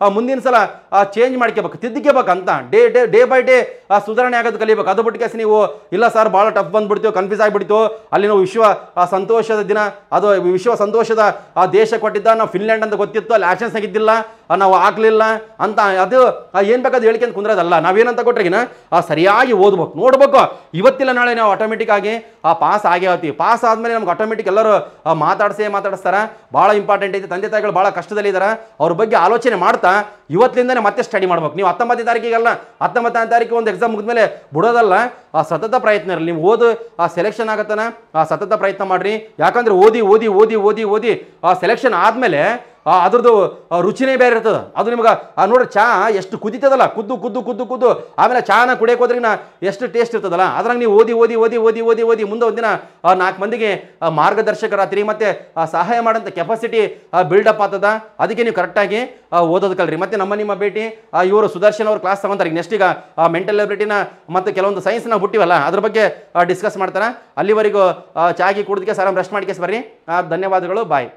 ಮುಂದಿನ ಸಲ ಚೇಂಜ್ ಮಾಡ್ಕೋಬೇಕು ತಿದ್ದಿಕೋಬೇಕು ಅಂತ day day day by day ಸುಧಾರಣೆ ಆಗೋದು ಕಲಿಬೇಕು. ಅದು ಬಿಟ್ಟು ನೀವು, ಇಲ್ಲ ಸರ್ ಭಾಳ ಟಫ್ ಬಂದ್ಬಿಡ್ತೀವಿ ಕನ್ಫ್ಯೂಸ್ ಆಗಿಬಿಡ್ತು ಅಲ್ಲಿ ನಾವು ವಿಶ್ವ ಸಂತೋಷದ ದಿನ. ಅದು ವಿಶ್ವ ಸಂತೋಷದ, ಆ, ದೇಶ ಕೊಟ್ಟಿದ್ದ, ನಾವು ಫಿನ್ಲ್ಯಾಂಡ್ ಅಂತ ಗೊತ್ತಿತ್ತು, ಅಲ್ಲಿ ಆಕ್ಷನ್ಸ್ ಆಗಿದ್ದಿಲ್ಲ. ನಾವು ಆಗಲಿಲ್ಲ ಅಂತ ಅದು ಏನು ಬೇಕಾದ ಹೇಳಿಕೆ ಅಂತ ಕುಂದ್ರದಲ್ಲ. ನಾವೇನಂತ ಕೊಟ್ರಿಗಿನ, ಆ, ಸರಿಯಾಗಿ ಓದ್ಬೇಕು. ನೋಡ್ಬೇಕು. ಇವತ್ತಿಲ್ಲ ನಾಳೆ ನಾವು ಆಟೋಮೆಟಿಕ್ ಆಗಿ, ಆ ಪಾಸ್ ಆಗೇ ಹೋಗ್ತೀವಿ ಪಾಸ್ ಆದಮೇಲೆ ನಮ್ಗೆ ಆಟೋಮೆಟಿಕ್ ಎಲ್ಲರೂ ಮಾತಾಡ್ಸೇ ಮಾತಾಡಿಸ್ತಾರ. ಭಾಳ ಇಂಪಾರ್ಟೆಂಟ್ ಐತೆ. ತಂದೆ ತಾಯಿಗಳು ಭಾಳ ಕಷ್ಟದಲ್ಲಿದ್ದಾರೆ ಅವ್ರ ಬಗ್ಗೆ ಆಲೋಚನೆ ಮಾಡ್ತಾ ಇವತ್ತಿಂದನೇ ಮತ್ತೆ ಸ್ಟಡಿ ಮಾಡ್ಬೇಕು. ನೀವು ಹತ್ತೊಂಬತ್ತನೇ ತಾರೀಕಿಗೆಲ್ಲ, ಹತ್ತೊಂಬತ್ತನೇ ತಾರೀಕಿಗೆ ಒಂದು ಎಕ್ಸಾಮ್ ಮುಗಿದ್ಮೇಲೆ ಬಿಡೋದಲ್ಲ, ಆ, ಸತತ ಪ್ರಯತ್ನ ಇರಲಿ. ನೀವು ಓದು, ಆ ಸೆಲೆಕ್ಷನ್ ಆಗತ್ತನ ಆ, ಸತತ ಪ್ರಯತ್ನ ಮಾಡ್ರಿ. ಯಾಕಂದ್ರೆ ಓದಿ ಓದಿ ಓದಿ ಓದಿ ಓದಿ, ಆ ಸೆಲೆಕ್ಷನ್ ಆದಮೇಲೆ ಅದ್ರದ್ದು ರುಚಿನೇ ಬೇರೆ ಇರ್ತದೆ. ಅದು ನಿಮ್ಗೆ ನೋಡ್ರಿ, ಚಾ ಎಷ್ಟು ಕುದಿತದಲ್ಲ, ಕುದ್ದು ಕುದ್ದು ಕುದ್ದು ಕುದ್ದು, ಆಮೇಲೆ ಚಾನ ಕುಡಿಯೋಕೆ ಹೋದ್ರಿನ ಎಷ್ಟು ಟೇಸ್ಟ್ ಇರ್ತದಲ್ಲ, ಅದ್ರಾಗ ನೀವು ಓದಿ ಓದಿ ಓದಿ ಓದಿ ಓದಿ ಓದಿ, ಮುಂದೆ ಒಂದಿನ ನಾಲ್ಕು ಮಂದಿಗೆ ಮಾರ್ಗದರ್ಶಕರಾತ್ರಿ ಮತ್ತೆ ಸಹಾಯ ಮಾಡೋಂಥ ಕೆಪಾಸಿಟಿ ಬಿಲ್ಡಪ್ ಆಗ್ತದ. ಅದಕ್ಕೆ ನೀವು ಕರೆಕ್ಟಾಗಿ ಓದೋದು ಕಲ್ರಿ ಮತ್ತೆ ನಮ್ಮ ನಿಮ್ಮ ಭೇಟಿ ಇವರು ಸುದರ್ಶನ್ ಅವ್ರ ಕ್ಲಾಸ್ ತಗೊಂತಾರೆ. ನೆಕ್ಸ್ಟ್ ಈಗ ಮೆಂಟಲ್ ಎಬಿಲಿಟಿನ ಮತ್ತು ಕೆಲವೊಂದು ಸೈನ್ಸ್ನ ಹುಟ್ಟಿವಲ್ಲ, ಅದ್ರ ಬಗ್ಗೆ ಡಿಸ್ಕಸ್ ಮಾಡ್ತಾರೆ. ಅಲ್ಲಿವರೆಗೂ ಚಾಗಿ ಕುಡಿದಕ್ಕೆ, ಸರ್ ರೆಸ್ಟ್ ಮಾಡ್ಕೇಸ್ ಬರ್ರಿ. ಧನ್ಯವಾದಗಳು. ಬಾಯ್